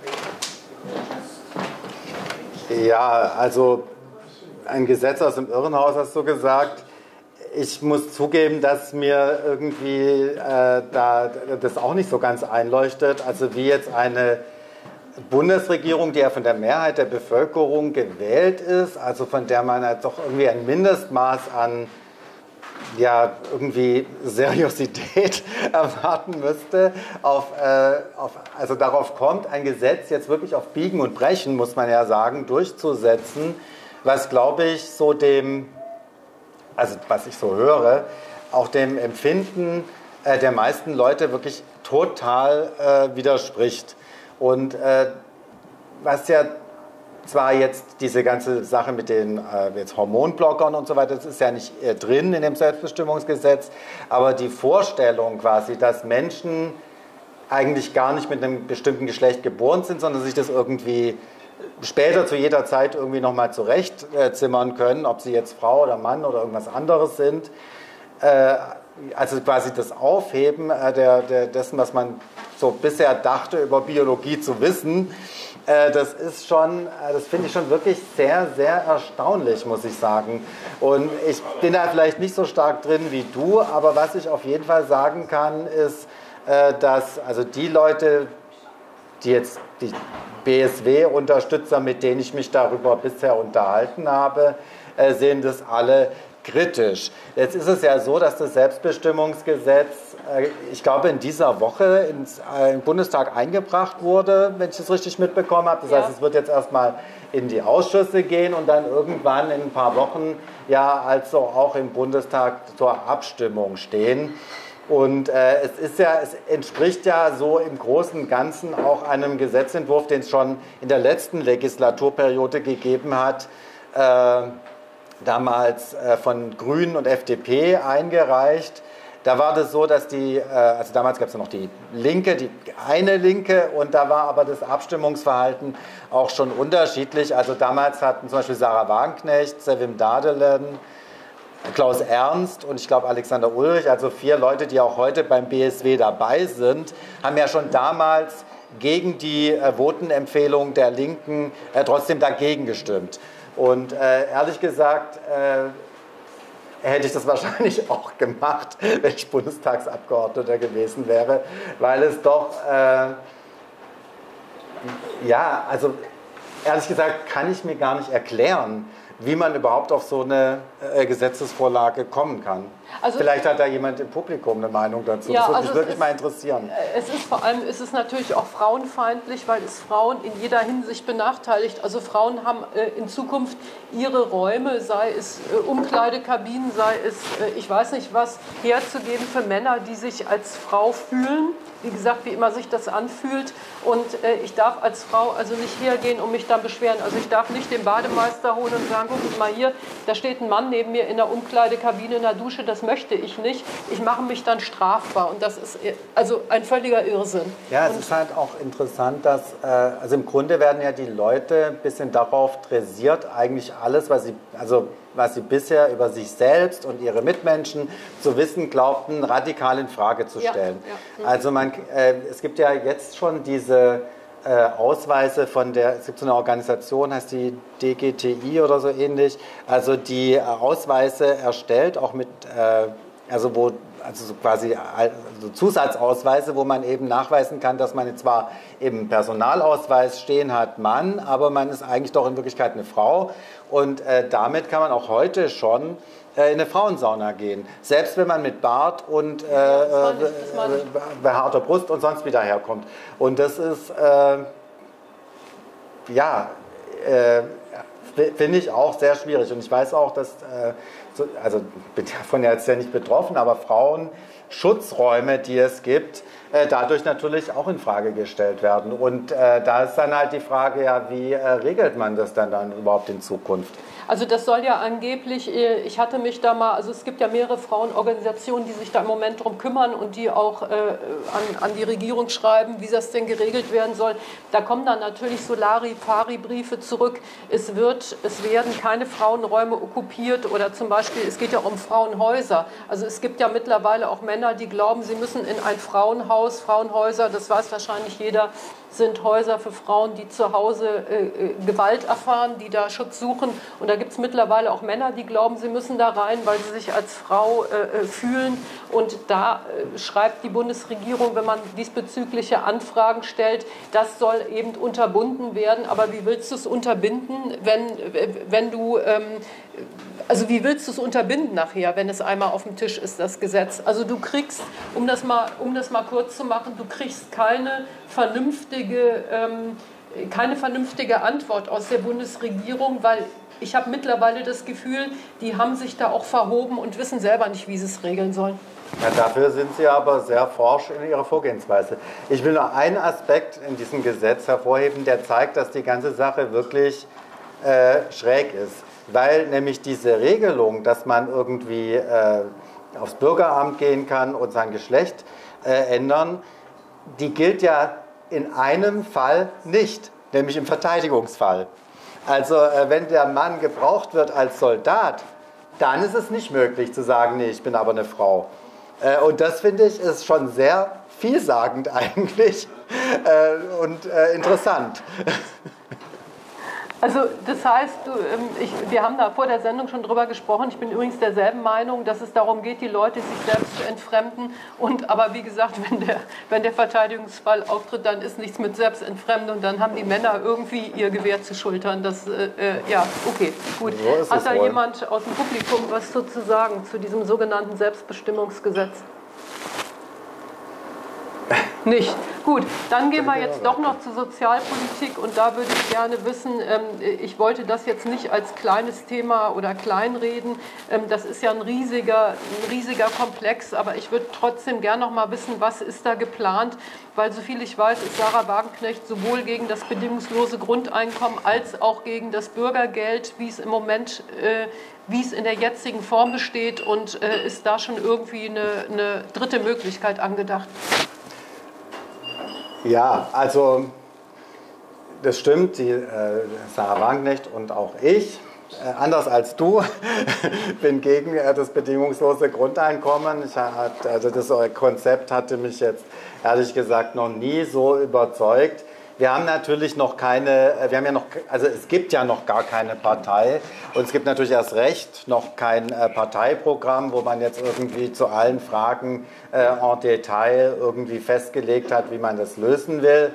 Ja, also ein Gesetz aus dem Irrenhaus hast du gesagt. Ich muss zugeben, dass mir irgendwie äh, da das auch nicht so ganz einleuchtet. Also wie jetzt eine Bundesregierung, die ja von der Mehrheit der Bevölkerung gewählt ist, also von der man halt doch irgendwie ein Mindestmaß an ja, irgendwie Seriosität erwarten müsste, auf, äh, auf, also darauf kommt, ein Gesetz jetzt wirklich auf Biegen und Brechen, muss man ja sagen, durchzusetzen, was, glaube ich, so dem, also was ich so höre, auch dem Empfinden äh, der meisten Leute wirklich total äh, widerspricht. Und äh, was ja zwar jetzt diese ganze Sache mit den äh, jetzt Hormonblockern und so weiter, das ist ja nicht äh, drin in dem Selbstbestimmungsgesetz, aber die Vorstellung quasi, dass Menschen eigentlich gar nicht mit einem bestimmten Geschlecht geboren sind, sondern sich das irgendwie später zu jeder Zeit irgendwie nochmal zurechtzimmern äh, können, ob sie jetzt Frau oder Mann oder irgendwas anderes sind. Äh, also quasi das Aufheben äh, der, der, dessen, was man so bisher dachte, über Biologie zu wissen, das ist schon, äh, das finde ich schon wirklich sehr, sehr erstaunlich, muss ich sagen. Und ich bin da vielleicht nicht so stark drin wie du, aber was ich auf jeden Fall sagen kann, ist, äh, dass also die Leute, die jetzt die BSW-Unterstützer, mit denen ich mich darüber bisher unterhalten habe, sehen das alle kritisch. Jetzt ist es ja so, dass das Selbstbestimmungsgesetz, äh, ich glaube, in dieser Woche ins äh, Bundestag eingebracht wurde, wenn ich das richtig mitbekommen habe. Das ja. heißt, es wird jetzt erstmal in die Ausschüsse gehen und dann irgendwann in ein paar Wochen ja also auch im Bundestag zur Abstimmung stehen. Und äh, es ist ja, es entspricht ja so im Großen und Ganzen auch einem Gesetzentwurf, den es schon in der letzten Legislaturperiode gegeben hat. Äh, damals äh, von Grünen und FDP eingereicht. Da war das so, dass die, äh, also damals gab es ja noch die Linke, die eine Linke, und da war aber das Abstimmungsverhalten auch schon unterschiedlich. Also damals hatten zum Beispiel Sarah Wagenknecht, Sevim Dadelen, Klaus Ernst und ich glaube Alexander Ulrich, also vier Leute, die auch heute beim BSW dabei sind, haben ja schon damals gegen die äh, Votenempfehlung der Linken äh, trotzdem dagegen gestimmt. Und äh, ehrlich gesagt äh, hätte ich das wahrscheinlich auch gemacht, wenn ich Bundestagsabgeordneter gewesen wäre, weil es doch, äh, ja, also ehrlich gesagt kann ich mir gar nicht erklären, wie man überhaupt auf so eine äh, Gesetzesvorlage kommen kann. Also, Vielleicht hat da jemand im Publikum eine Meinung dazu. Ja, das würde also mich wirklich ist, mal interessieren. Es ist vor allem ist es natürlich auch frauenfeindlich, weil es Frauen in jeder Hinsicht benachteiligt. Also Frauen haben äh, in Zukunft ihre Räume, sei es äh, Umkleidekabinen, sei es äh, ich weiß nicht was, herzugeben für Männer, die sich als Frau fühlen wie gesagt, wie immer sich das anfühlt. Und äh, ich darf als Frau also nicht hergehen und mich dann beschweren. Also ich darf nicht den Bademeister holen und sagen, Sie mal hier, da steht ein Mann neben mir in der Umkleidekabine in der Dusche, das möchte ich nicht. Ich mache mich dann strafbar. Und das ist also ein völliger Irrsinn. Ja, es und ist halt auch interessant, dass, äh, also im Grunde werden ja die Leute ein bisschen darauf dressiert, eigentlich alles, was sie, also was sie bisher über sich selbst und ihre Mitmenschen zu wissen glaubten, radikal in Frage zu stellen. Ja, ja. Also man, äh, es gibt ja jetzt schon diese äh, Ausweise von der, es gibt so eine Organisation, heißt die DGTI oder so ähnlich, also die Ausweise erstellt, auch mit, äh, also wo also so quasi also Zusatzausweise, wo man eben nachweisen kann, dass man zwar im Personalausweis stehen hat Mann, aber man ist eigentlich doch in Wirklichkeit eine Frau. Und äh, damit kann man auch heute schon äh, in eine Frauensauna gehen. Selbst wenn man mit Bart und äh, äh behaarter Brust und sonst wieder herkommt. Und das ist, äh, ja, äh, finde ich auch sehr schwierig. Und ich weiß auch, dass, also bin davon jetzt ja nicht betroffen, aber Frauen Schutzräume, die es gibt, äh, dadurch natürlich auch in Frage gestellt werden. Und äh, da ist dann halt die Frage, ja, wie äh, regelt man das dann, dann überhaupt in Zukunft? Also das soll ja angeblich, äh, ich hatte mich da mal, also es gibt ja mehrere Frauenorganisationen, die sich da im Moment darum kümmern und die auch äh, an, an die Regierung schreiben, wie das denn geregelt werden soll. Da kommen dann natürlich Solari-Fari-Briefe zurück. Es, wird, es werden keine Frauenräume okkupiert oder zum Beispiel, es geht ja um Frauenhäuser. Also es gibt ja mittlerweile auch Männer, die glauben, sie müssen in ein Frauenhaus, Frauenhäuser, das weiß wahrscheinlich jeder, sind Häuser für Frauen, die zu Hause äh, äh, Gewalt erfahren, die da Schutz suchen. Und da gibt es mittlerweile auch Männer, die glauben, sie müssen da rein, weil sie sich als Frau äh, äh fühlen. Und da äh, schreibt die Bundesregierung, wenn man diesbezügliche Anfragen stellt, das soll eben unterbunden werden. Aber wie willst du es unterbinden, wenn, wenn du ähm, also wie willst du es unterbinden nachher, wenn es einmal auf dem Tisch ist, das Gesetz? Also du kriegst, um das mal, um das mal kurz zu machen, du kriegst keine vernünftige, ähm, keine vernünftige Antwort aus der Bundesregierung, weil ich habe mittlerweile das Gefühl, die haben sich da auch verhoben und wissen selber nicht, wie sie es regeln sollen. Ja, dafür sind Sie aber sehr forsch in Ihrer Vorgehensweise. Ich will nur einen Aspekt in diesem Gesetz hervorheben, der zeigt, dass die ganze Sache wirklich äh, schräg ist weil nämlich diese Regelung, dass man irgendwie äh, aufs Bürgeramt gehen kann und sein Geschlecht äh, ändern, die gilt ja in einem Fall nicht, nämlich im Verteidigungsfall. Also äh, wenn der Mann gebraucht wird als Soldat, dann ist es nicht möglich zu sagen, nee, ich bin aber eine Frau. Äh, und das finde ich ist schon sehr vielsagend eigentlich äh, und interessant. Also das heißt, du, ähm, ich, wir haben da vor der Sendung schon drüber gesprochen. Ich bin übrigens derselben Meinung, dass es darum geht, die Leute sich selbst zu entfremden. Und aber wie gesagt, wenn der, wenn der Verteidigungsfall auftritt, dann ist nichts mit Selbstentfremdung. Dann haben die Männer irgendwie ihr Gewehr zu schultern. Das, äh, äh ja, okay, gut. So Hat da wohl. jemand aus dem Publikum was zu sagen zu diesem sogenannten Selbstbestimmungsgesetz? Nicht. Gut, dann gehen wir jetzt doch noch zur Sozialpolitik und da würde ich gerne wissen, ähm, ich wollte das jetzt nicht als kleines Thema oder kleinreden, ähm, das ist ja ein riesiger, ein riesiger Komplex, aber ich würde trotzdem gerne noch mal wissen, was ist da geplant, weil soviel ich weiß, ist Sarah Wagenknecht sowohl gegen das bedingungslose Grundeinkommen als auch gegen das Bürgergeld, wie es im Moment äh, wie es in der jetzigen Form besteht und äh, ist da schon irgendwie eine, eine dritte Möglichkeit angedacht? Ja, also das stimmt, die, äh, Sarah Wagenknecht und auch ich, äh, anders als du, bin gegen äh, das bedingungslose Grundeinkommen. Ich hat, also das Konzept hatte mich jetzt ehrlich gesagt noch nie so überzeugt. Wir haben natürlich noch keine, äh, wir haben ja noch, also es gibt ja noch gar keine Partei und es gibt natürlich erst recht noch kein äh, Parteiprogramm, wo man jetzt irgendwie zu allen Fragen äh, en Detail irgendwie festgelegt hat, wie man das lösen will.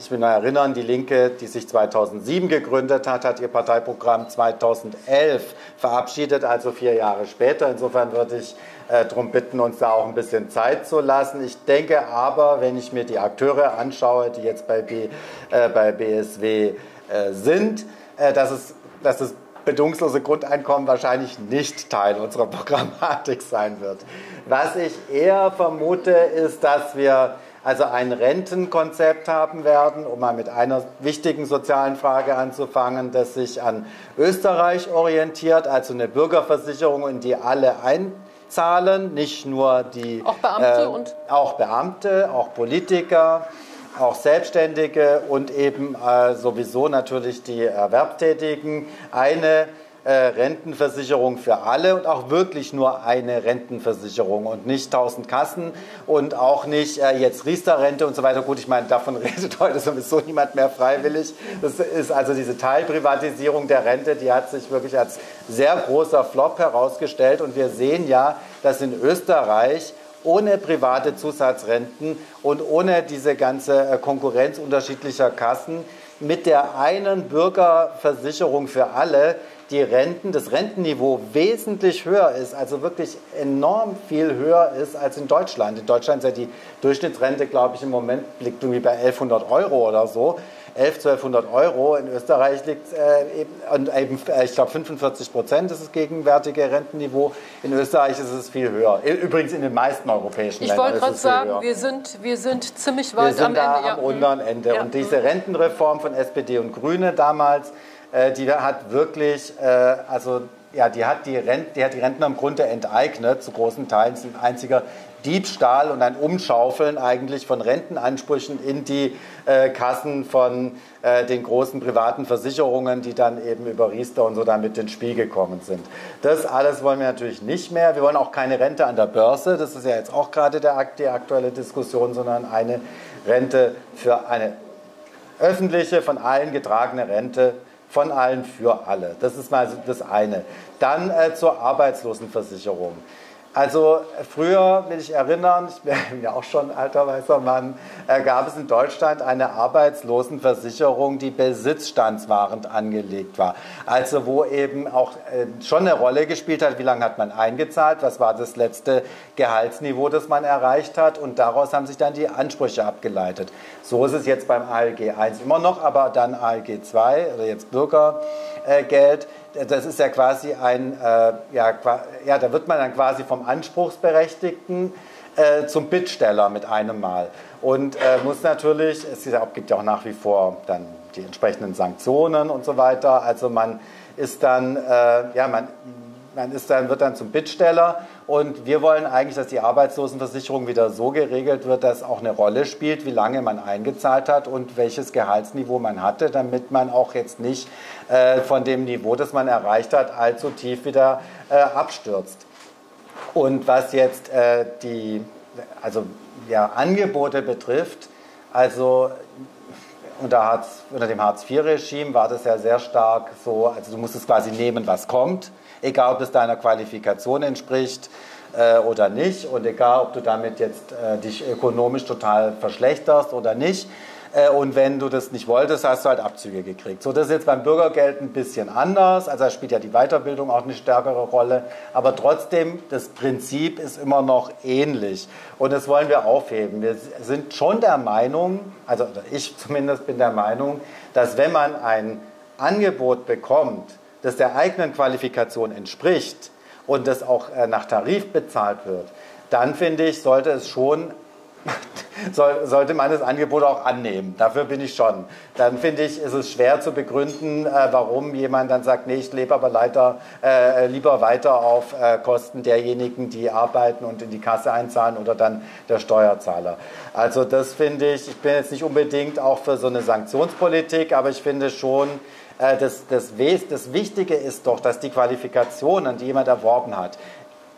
Ich will nur erinnern, die Linke, die sich 2007 gegründet hat, hat ihr Parteiprogramm 2011 verabschiedet, also vier Jahre später. Insofern würde ich äh, darum bitten, uns da auch ein bisschen Zeit zu lassen. Ich denke aber, wenn ich mir die Akteure anschaue, die jetzt bei, B, äh, bei BSW äh, sind, äh, dass, es, dass das bedingungslose Grundeinkommen wahrscheinlich nicht Teil unserer Programmatik sein wird. Was ich eher vermute, ist, dass wir also ein Rentenkonzept haben werden, um mal mit einer wichtigen sozialen Frage anzufangen, das sich an Österreich orientiert, also eine Bürgerversicherung, in die alle ein zahlen, nicht nur die auch Beamte äh, und? auch Beamte, auch Politiker, auch Selbstständige und eben äh, sowieso natürlich die Erwerbstätigen. Eine äh, Rentenversicherung für alle und auch wirklich nur eine Rentenversicherung und nicht tausend Kassen und auch nicht äh, jetzt Riester-Rente und so weiter. Gut, ich meine, davon redet heute sowieso niemand mehr freiwillig. Das ist also diese Teilprivatisierung der Rente, die hat sich wirklich als sehr großer Flop herausgestellt und wir sehen ja, dass in Österreich ohne private Zusatzrenten und ohne diese ganze äh, Konkurrenz unterschiedlicher Kassen mit der einen Bürgerversicherung für alle die Renten, das Rentenniveau wesentlich höher ist, also wirklich enorm viel höher ist als in Deutschland. In Deutschland ist ja die Durchschnittsrente, glaube ich, im Moment liegt irgendwie bei 1100 Euro oder so. 11, 1200 Euro. In Österreich liegt äh, eben, und eben, äh, ich glaube, 45 Prozent ist das gegenwärtige Rentenniveau. In Österreich ist es viel höher. Übrigens in den meisten europäischen ich Ländern. Ich wollte gerade sagen, wir sind, wir sind ziemlich weit wir sind am da Ende. Am unteren Ende. Ja. Und diese Rentenreform von SPD und Grüne damals, äh, die hat wirklich, äh, also ja, die hat die, Rent, die hat die Rentner im Grunde enteignet, zu großen Teilen. Das ist ein einziger Diebstahl und ein Umschaufeln eigentlich von Rentenansprüchen in die äh, Kassen von äh, den großen privaten Versicherungen, die dann eben über Riester und so damit ins Spiel gekommen sind. Das alles wollen wir natürlich nicht mehr. Wir wollen auch keine Rente an der Börse, das ist ja jetzt auch gerade der, die aktuelle Diskussion, sondern eine Rente für eine öffentliche, von allen getragene Rente von allen für alle. Das ist mal das eine. Dann äh, zur Arbeitslosenversicherung. Also früher, will ich erinnern, ich bin ja auch schon ein alter weißer Mann, äh, gab es in Deutschland eine Arbeitslosenversicherung, die besitzstandswahrend angelegt war. Also wo eben auch äh, schon eine Rolle gespielt hat, wie lange hat man eingezahlt, was war das letzte Gehaltsniveau, das man erreicht hat und daraus haben sich dann die Ansprüche abgeleitet. So ist es jetzt beim ALG 1 immer noch, aber dann ALG 2 oder jetzt Bürgergeld das ist ja quasi ein, äh, ja, ja, da wird man dann quasi vom Anspruchsberechtigten äh, zum Bittsteller mit einem Mal. Und äh, muss natürlich, es gibt ja auch nach wie vor dann die entsprechenden Sanktionen und so weiter. Also man ist dann, äh, ja, man, man ist dann, wird dann zum Bittsteller und wir wollen eigentlich, dass die Arbeitslosenversicherung wieder so geregelt wird, dass auch eine Rolle spielt, wie lange man eingezahlt hat und welches Gehaltsniveau man hatte, damit man auch jetzt nicht äh, von dem Niveau, das man erreicht hat, allzu tief wieder äh, abstürzt. Und was jetzt äh, die also, ja, Angebote betrifft, also unter, Hartz, unter dem Hartz-IV-Regime war das ja sehr stark so, also du musstest quasi nehmen, was kommt egal ob es deiner Qualifikation entspricht äh, oder nicht und egal ob du damit jetzt äh, dich ökonomisch total verschlechterst oder nicht. Äh, und wenn du das nicht wolltest, hast du halt Abzüge gekriegt. So, das ist jetzt beim Bürgergeld ein bisschen anders. Also da spielt ja die Weiterbildung auch eine stärkere Rolle. Aber trotzdem, das Prinzip ist immer noch ähnlich. Und das wollen wir aufheben. Wir sind schon der Meinung, also ich zumindest bin der Meinung, dass wenn man ein Angebot bekommt, das der eigenen Qualifikation entspricht und das auch äh, nach Tarif bezahlt wird, dann finde ich, sollte es schon sollte man das Angebot auch annehmen. Dafür bin ich schon. Dann finde ich, ist es schwer zu begründen, äh, warum jemand dann sagt, nee, ich lebe aber leider, äh, lieber weiter auf äh, Kosten derjenigen, die arbeiten und in die Kasse einzahlen oder dann der Steuerzahler. Also das finde ich, ich bin jetzt nicht unbedingt auch für so eine Sanktionspolitik, aber ich finde schon, das, das, das Wichtige ist doch, dass die Qualifikationen, die jemand erworben hat,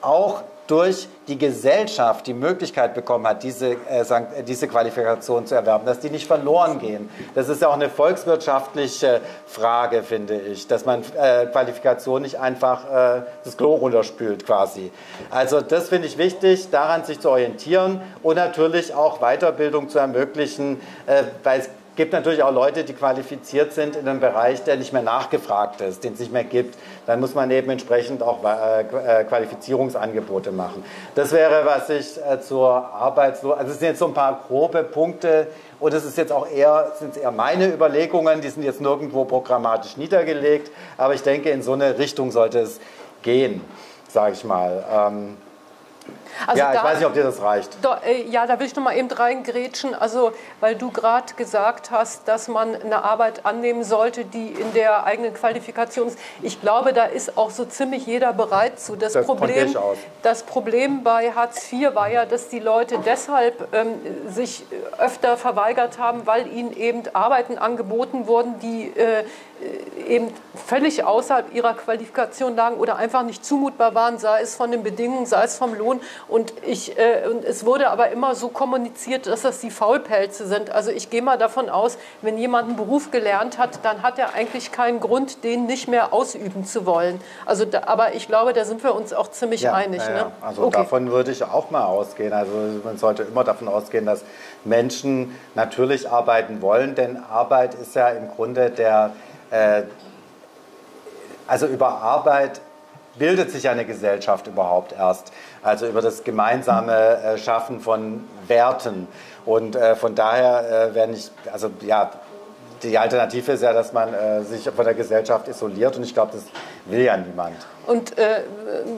auch durch die Gesellschaft die Möglichkeit bekommen hat, diese, äh, äh, diese Qualifikation zu erwerben, dass die nicht verloren gehen. Das ist ja auch eine volkswirtschaftliche Frage, finde ich, dass man äh, Qualifikation nicht einfach äh, das Klo runterspült quasi. Also das finde ich wichtig, daran sich zu orientieren und natürlich auch Weiterbildung zu ermöglichen, äh, weil es gibt natürlich auch Leute, die qualifiziert sind in einem Bereich, der nicht mehr nachgefragt ist, den es nicht mehr gibt. Dann muss man eben entsprechend auch äh, äh, Qualifizierungsangebote machen. Das wäre, was ich äh, zur Arbeitslosigkeit, also es sind jetzt so ein paar grobe Punkte und es ist jetzt auch eher, sind eher meine Überlegungen, die sind jetzt nirgendwo programmatisch niedergelegt, aber ich denke, in so eine Richtung sollte es gehen, sage ich mal. Ähm, also ja, ich weiß nicht, ob dir das reicht. Da, äh, ja, da will ich noch mal eben reingrätschen. Also, weil du gerade gesagt hast, dass man eine Arbeit annehmen sollte, die in der eigenen Qualifikation ist. Ich glaube, da ist auch so ziemlich jeder bereit zu. Das, das Problem, das Problem bei Hartz IV war ja, dass die Leute deshalb ähm, sich öfter verweigert haben, weil ihnen eben Arbeiten angeboten wurden, die äh, eben völlig außerhalb ihrer Qualifikation lagen oder einfach nicht zumutbar waren, sei es von den Bedingungen, sei es vom Lohn. Und, ich, äh, und es wurde aber immer so kommuniziert, dass das die Faulpelze sind. Also ich gehe mal davon aus, wenn jemand einen Beruf gelernt hat, dann hat er eigentlich keinen Grund, den nicht mehr ausüben zu wollen. Also, da, aber ich glaube, da sind wir uns auch ziemlich ja, einig. Ja, ne? Also okay. davon würde ich auch mal ausgehen. Also man sollte immer davon ausgehen, dass Menschen natürlich arbeiten wollen, denn Arbeit ist ja im Grunde der also über Arbeit bildet sich eine Gesellschaft überhaupt erst. Also über das gemeinsame äh, Schaffen von Werten. Und äh, von daher werden ich, also ja, die Alternative ist ja, dass man sich von der Gesellschaft isoliert. Und ich glaube, das will ja niemand. Und äh,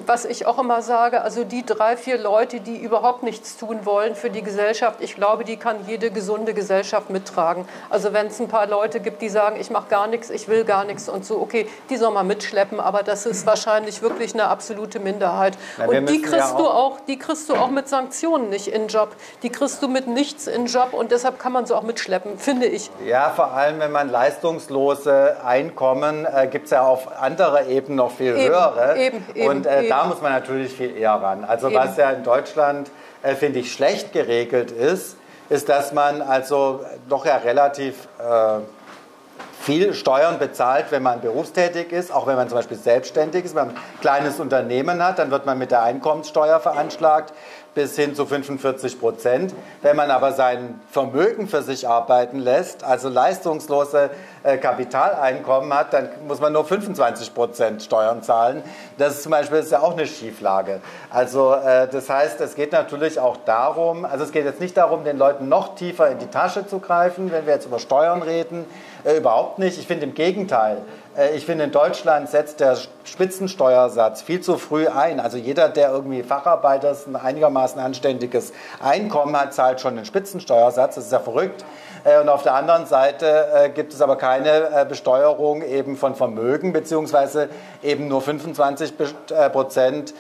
was ich auch immer sage, also die drei, vier Leute, die überhaupt nichts tun wollen für die Gesellschaft, ich glaube, die kann jede gesunde Gesellschaft mittragen. Also wenn es ein paar Leute gibt, die sagen, ich mache gar nichts, ich will gar nichts und so, okay, die soll man mitschleppen, aber das ist wahrscheinlich wirklich eine absolute Minderheit. Na, und die kriegst ja auch du auch, die kriegst du auch mit Sanktionen nicht in Job. Die kriegst du mit nichts in Job und deshalb kann man sie auch mitschleppen, finde ich. Ja, vor allem wenn man leistungslose Einkommen äh, gibt es ja auf anderer Ebene noch viel Eben. höhere. Jahre. Eben, eben, und äh, eben. da muss man natürlich viel eher ran. Also eben. was ja in Deutschland, äh, finde ich, schlecht geregelt ist, ist, dass man also doch ja relativ äh, viel Steuern bezahlt, wenn man berufstätig ist, auch wenn man zum Beispiel selbstständig ist, wenn man ein kleines Unternehmen hat, dann wird man mit der Einkommenssteuer veranschlagt bis hin zu 45 Prozent. Wenn man aber sein Vermögen für sich arbeiten lässt, also leistungslose äh, Kapitaleinkommen hat, dann muss man nur 25 Prozent Steuern zahlen. Das ist zum Beispiel ist ja auch eine Schieflage. Also äh, das heißt, es geht natürlich auch darum, also es geht jetzt nicht darum, den Leuten noch tiefer in die Tasche zu greifen, wenn wir jetzt über Steuern reden, äh, überhaupt nicht. Ich finde im Gegenteil, ich finde, in Deutschland setzt der Spitzensteuersatz viel zu früh ein. Also jeder, der irgendwie Facharbeiter ist, ein einigermaßen anständiges Einkommen hat, zahlt schon den Spitzensteuersatz. Das ist ja verrückt. Äh, und auf der anderen Seite äh, gibt es aber keine Besteuerung eben von Vermögen, beziehungsweise eben nur 25 Prozent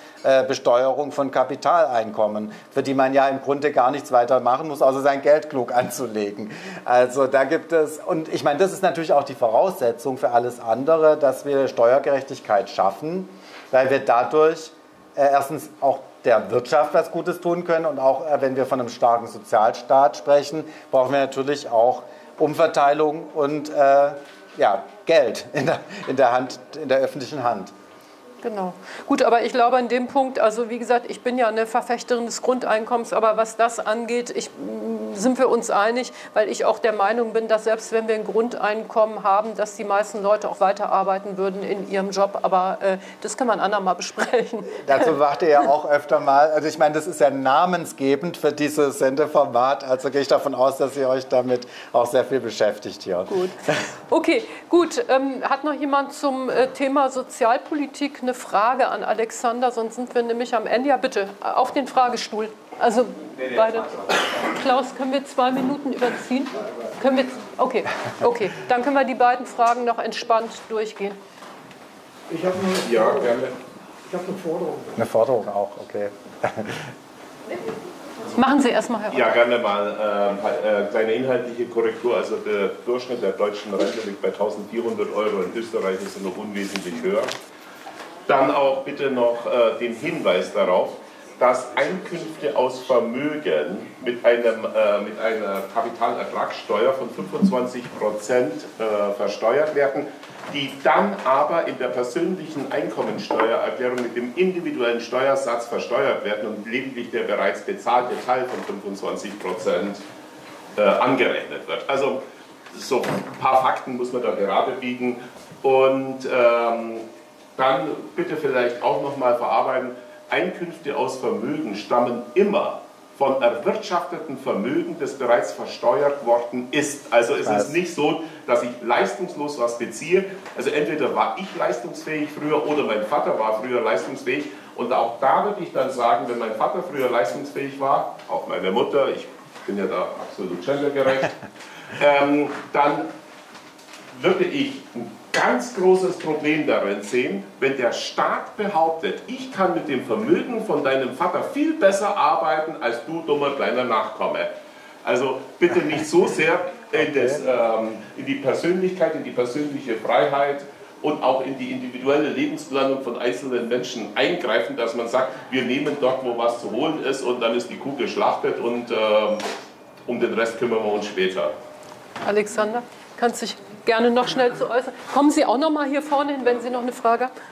Besteuerung von Kapitaleinkommen, für die man ja im Grunde gar nichts weiter machen muss, außer sein Geld klug anzulegen. Also da gibt es, und ich meine, das ist natürlich auch die Voraussetzung für alles andere dass wir Steuergerechtigkeit schaffen, weil wir dadurch äh, erstens auch der Wirtschaft was Gutes tun können und auch äh, wenn wir von einem starken Sozialstaat sprechen, brauchen wir natürlich auch Umverteilung und äh, ja, Geld in der, in der Hand, in der öffentlichen Hand. Genau. Gut, aber ich glaube an dem Punkt, also wie gesagt, ich bin ja eine Verfechterin des Grundeinkommens, aber was das angeht, ich, mm, sind wir uns einig, weil ich auch der Meinung bin, dass selbst wenn wir ein Grundeinkommen haben, dass die meisten Leute auch weiterarbeiten würden in ihrem Job. Aber äh, das kann man andermal besprechen. Dazu macht ihr ja auch öfter mal, also ich meine, das ist ja namensgebend für dieses Sendeformat, also gehe ich davon aus, dass ihr euch damit auch sehr viel beschäftigt hier. Gut. Okay, gut. Ähm, hat noch jemand zum äh, Thema Sozialpolitik eine eine Frage an Alexander, sonst sind wir nämlich am Ende. Ja, bitte, auf den Fragestuhl. Also beide. Klaus, können wir zwei Minuten überziehen? Können wir, okay, okay. Dann können wir die beiden Fragen noch entspannt durchgehen. Ich habe eine, ja, gerne. Ich habe eine Forderung. Eine Forderung auch, okay. Machen Sie erstmal, Herr Ja, gerne mal äh, kleine inhaltliche Korrektur. Also der Durchschnitt der deutschen Rente liegt bei 1400 Euro. In Österreich ist er noch unwesentlich höher. Dann auch bitte noch äh, den Hinweis darauf, dass Einkünfte aus Vermögen mit, einem, äh, mit einer Kapitalertragssteuer von 25 Prozent äh, versteuert werden, die dann aber in der persönlichen Einkommensteuererklärung mit dem individuellen Steuersatz versteuert werden und lediglich der bereits bezahlte Teil von 25 Prozent äh, angerechnet wird. Also so ein paar Fakten muss man da gerade biegen und ähm, dann bitte vielleicht auch nochmal verarbeiten, Einkünfte aus Vermögen stammen immer von erwirtschafteten Vermögen, das bereits versteuert worden ist. Also es ist nicht so, dass ich leistungslos was beziehe. Also entweder war ich leistungsfähig früher oder mein Vater war früher leistungsfähig. Und auch da würde ich dann sagen, wenn mein Vater früher leistungsfähig war, auch meine Mutter, ich bin ja da absolut gendergerecht, ähm, dann würde ich ein ganz großes Problem darin sehen, wenn der Staat behauptet, ich kann mit dem Vermögen von deinem Vater viel besser arbeiten als du, dummer kleiner Nachkomme. Also bitte nicht so sehr in, das, ähm, in die Persönlichkeit, in die persönliche Freiheit und auch in die individuelle Lebensplanung von einzelnen Menschen eingreifen, dass man sagt, wir nehmen dort, wo was zu holen ist und dann ist die Kuh geschlachtet und äh, um den Rest kümmern wir uns später. Alexander, kannst du dich gerne noch schnell zu äußern. Kommen Sie auch noch mal hier vorne hin, wenn Sie noch eine Frage haben.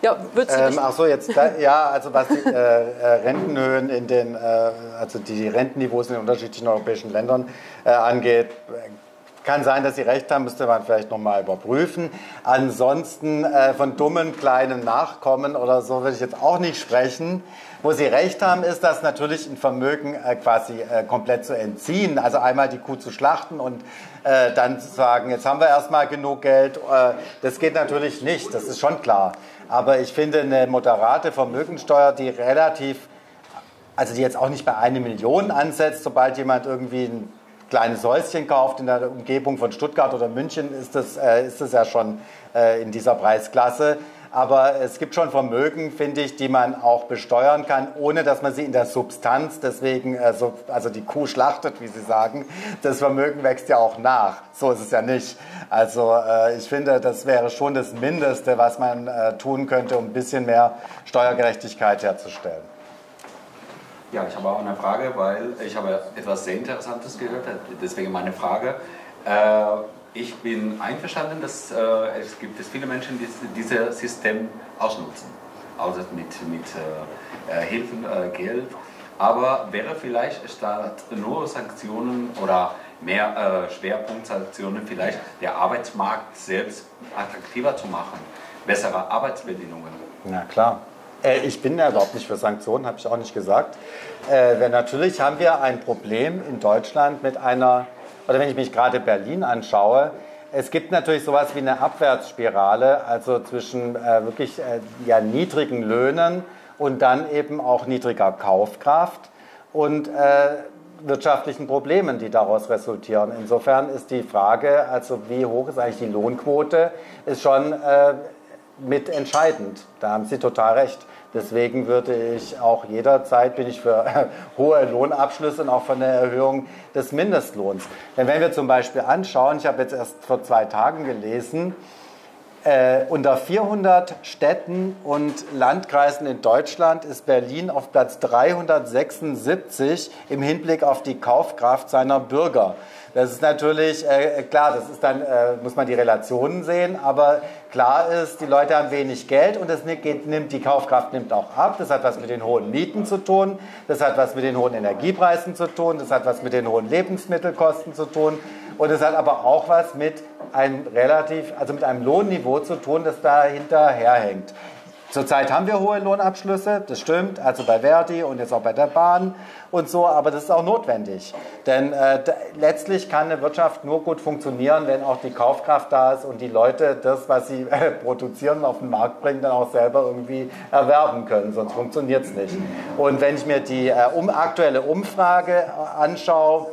Ja, wird sie ähm, Ach so, jetzt, da, ja, also was die äh, äh, Rentenhöhen in den, äh, also die Rentenniveaus in den unterschiedlichen europäischen Ländern äh, angeht, kann sein, dass Sie recht haben, müsste man vielleicht nochmal überprüfen. Ansonsten äh, von dummen kleinen Nachkommen oder so würde ich jetzt auch nicht sprechen. Wo Sie recht haben, ist, dass natürlich ein Vermögen äh, quasi äh, komplett zu entziehen. Also einmal die Kuh zu schlachten und äh, dann zu sagen, jetzt haben wir erstmal genug Geld. Äh, das geht natürlich nicht, das ist schon klar. Aber ich finde eine moderate Vermögensteuer, die relativ, also die jetzt auch nicht bei einer Million ansetzt, sobald jemand irgendwie ein kleines Häuschen kauft in der Umgebung von Stuttgart oder München, ist das, äh, ist das ja schon äh, in dieser Preisklasse. Aber es gibt schon Vermögen, finde ich, die man auch besteuern kann, ohne dass man sie in der Substanz, deswegen, also, also die Kuh schlachtet, wie Sie sagen, das Vermögen wächst ja auch nach. So ist es ja nicht. Also äh, ich finde, das wäre schon das Mindeste, was man äh, tun könnte, um ein bisschen mehr Steuergerechtigkeit herzustellen. Ja, ich habe auch eine Frage, weil ich habe etwas sehr Interessantes gehört, deswegen meine Frage. Äh, ich bin einverstanden, dass äh, es gibt es viele Menschen, die dieses System ausnutzen, also mit, mit äh, äh, Hilfen, äh, Geld. Aber wäre vielleicht statt nur Sanktionen oder mehr äh, Schwerpunktsanktionen vielleicht der Arbeitsmarkt selbst attraktiver zu machen, bessere Arbeitsbedingungen? Na klar. Äh, ich bin ja überhaupt nicht für Sanktionen, habe ich auch nicht gesagt. Äh, natürlich haben wir ein Problem in Deutschland mit einer oder wenn ich mich gerade Berlin anschaue, es gibt natürlich sowas wie eine Abwärtsspirale, also zwischen äh, wirklich äh, ja, niedrigen Löhnen und dann eben auch niedriger Kaufkraft und äh, wirtschaftlichen Problemen, die daraus resultieren. Insofern ist die Frage, also wie hoch ist eigentlich die Lohnquote, ist schon äh, mit entscheidend. Da haben Sie total recht. Deswegen würde ich auch jederzeit, bin ich für hohe Lohnabschlüsse und auch für eine Erhöhung des Mindestlohns. Denn wenn wir zum Beispiel anschauen, ich habe jetzt erst vor zwei Tagen gelesen, äh, unter 400 Städten und Landkreisen in Deutschland ist Berlin auf Platz 376 im Hinblick auf die Kaufkraft seiner Bürger. Das ist natürlich äh, klar, das ist dann, äh, muss man die Relationen sehen, aber klar ist, die Leute haben wenig Geld und das geht, nimmt, die Kaufkraft nimmt auch ab. Das hat was mit den hohen Mieten zu tun, das hat was mit den hohen Energiepreisen zu tun, das hat was mit den hohen Lebensmittelkosten zu tun und es hat aber auch was mit einem relativ, also mit einem Lohnniveau zu tun, das dahinter herhängt. Zurzeit haben wir hohe Lohnabschlüsse, das stimmt, also bei Verdi und jetzt auch bei der Bahn und so, aber das ist auch notwendig. Denn äh, letztlich kann eine Wirtschaft nur gut funktionieren, wenn auch die Kaufkraft da ist und die Leute das, was sie äh, produzieren, auf den Markt bringen, dann auch selber irgendwie erwerben können, sonst funktioniert es nicht. Und wenn ich mir die äh, um, aktuelle Umfrage äh, anschaue,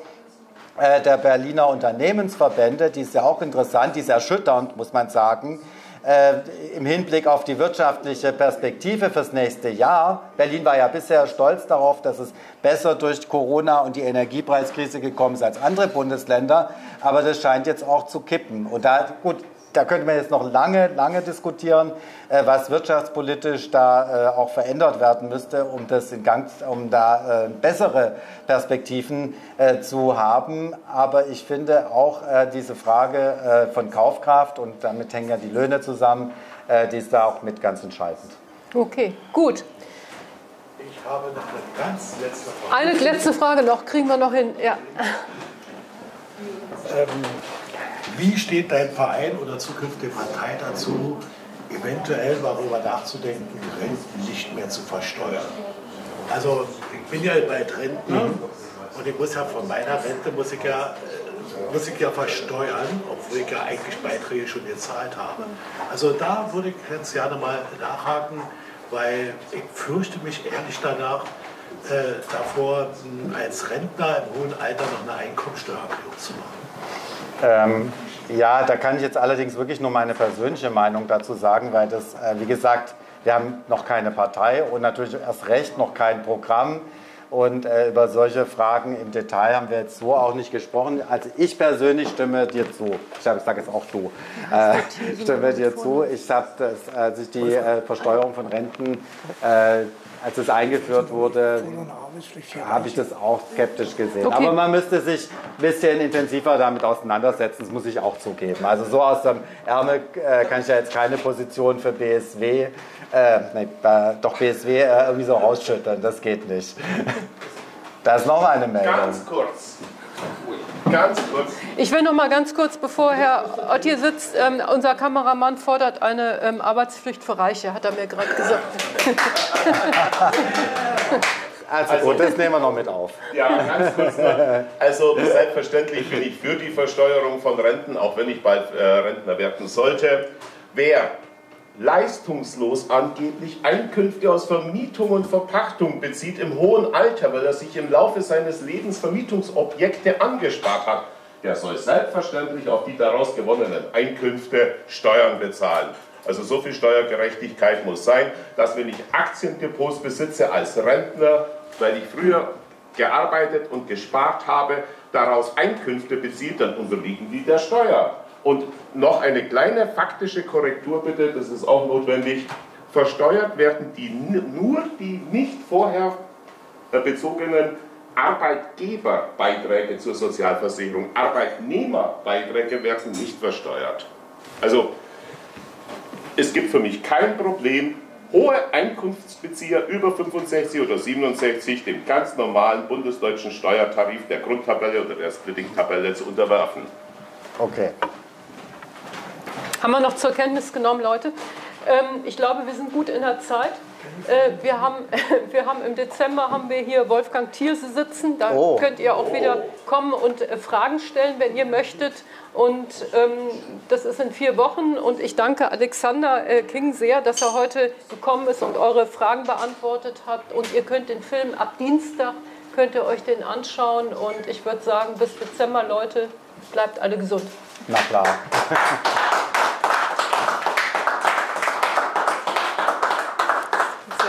äh, der Berliner Unternehmensverbände, die ist ja auch interessant, die ist erschütternd, muss man sagen, äh, im Hinblick auf die wirtschaftliche Perspektive fürs nächste Jahr. Berlin war ja bisher stolz darauf, dass es besser durch Corona und die Energiepreiskrise gekommen ist als andere Bundesländer, aber das scheint jetzt auch zu kippen. Und da, gut, da könnte man jetzt noch lange, lange diskutieren, äh, was wirtschaftspolitisch da äh, auch verändert werden müsste, um das in Gang, um da äh, bessere Perspektiven äh, zu haben. Aber ich finde auch äh, diese Frage äh, von Kaufkraft und damit hängen ja die Löhne zusammen, die ist da auch mit ganz entscheidend. Okay, gut. Ich habe noch eine ganz letzte Frage. Eine letzte Frage noch, kriegen wir noch hin. Ja. Ähm, wie steht dein Verein oder zukünftige Partei dazu, eventuell darüber nachzudenken, Renten nicht mehr zu versteuern? Also ich bin ja bald Rentner mhm. und ich muss ja von meiner Rente muss ich ja, äh, muss ich ja versteuern, obwohl ich ja eigentlich Beiträge schon gezahlt habe. Also da würde ich jetzt gerne mal nachhaken, weil ich fürchte mich ehrlich danach, äh, davor, als Rentner im hohen Alter noch eine Einkommensteuererhöhung zu machen. Ähm, ja, da kann ich jetzt allerdings wirklich nur meine persönliche Meinung dazu sagen, weil das, äh, wie gesagt, wir haben noch keine Partei und natürlich erst recht noch kein Programm. Und äh, über solche Fragen im Detail haben wir jetzt so auch nicht gesprochen. Also ich persönlich stimme dir zu. Ich, ich sage jetzt auch du. Äh, stimme dir zu. Ich habe, als ich die äh, Versteuerung von Renten äh, als es eingeführt wurde, habe ich das auch skeptisch gesehen. Okay. Aber man müsste sich ein bisschen intensiver damit auseinandersetzen, das muss ich auch zugeben. Also so aus dem Ärmel äh, kann ich ja jetzt keine Position für BSW, äh, nee, äh, doch BSW äh, irgendwie so rausschütteln, das geht nicht. Da ist noch eine Meldung. Ganz kurz. Ganz kurz. Ich will noch mal ganz kurz, bevor Herr Ott hier sitzt, ähm, unser Kameramann fordert eine ähm, Arbeitspflicht für Reiche, hat er mir gerade gesagt. Also, also gut, das nehmen wir noch mit auf. Ja, ganz kurz noch. Also selbstverständlich bin ich für die Versteuerung von Renten, auch wenn ich bald äh, Rentner werden sollte. Wer leistungslos angeblich Einkünfte aus Vermietung und Verpachtung bezieht im hohen Alter, weil er sich im Laufe seines Lebens Vermietungsobjekte angespart hat, der soll selbstverständlich auf die daraus gewonnenen Einkünfte Steuern bezahlen. Also so viel Steuergerechtigkeit muss sein, dass wenn ich Aktiendepots besitze als Rentner, weil ich früher gearbeitet und gespart habe, daraus Einkünfte bezieht, dann unterliegen die der Steuer. Und noch eine kleine faktische Korrektur bitte, das ist auch notwendig. Versteuert werden die nur die nicht vorher bezogenen Arbeitgeberbeiträge zur Sozialversicherung. Arbeitnehmerbeiträge werden nicht versteuert. Also es gibt für mich kein Problem, hohe Einkunftsbezieher über 65 oder 67 dem ganz normalen bundesdeutschen Steuertarif der Grundtabelle oder der Splitting-Tabelle zu unterwerfen. Okay. Haben wir noch zur Kenntnis genommen, Leute. Ähm, ich glaube, wir sind gut in der Zeit. Äh, wir, haben, wir haben im Dezember haben wir hier Wolfgang Thierse sitzen. Da oh. könnt ihr auch wieder kommen und äh, Fragen stellen, wenn ihr möchtet. Und ähm, das ist in vier Wochen. Und ich danke Alexander äh, King sehr, dass er heute gekommen ist und eure Fragen beantwortet hat. Und ihr könnt den Film ab Dienstag könnt ihr euch den anschauen. Und ich würde sagen, bis Dezember, Leute, bleibt alle gesund. Na klar.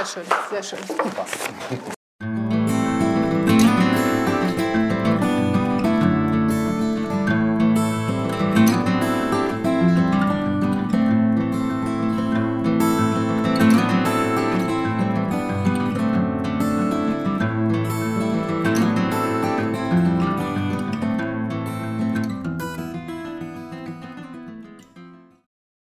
schön, sehr schön. Super.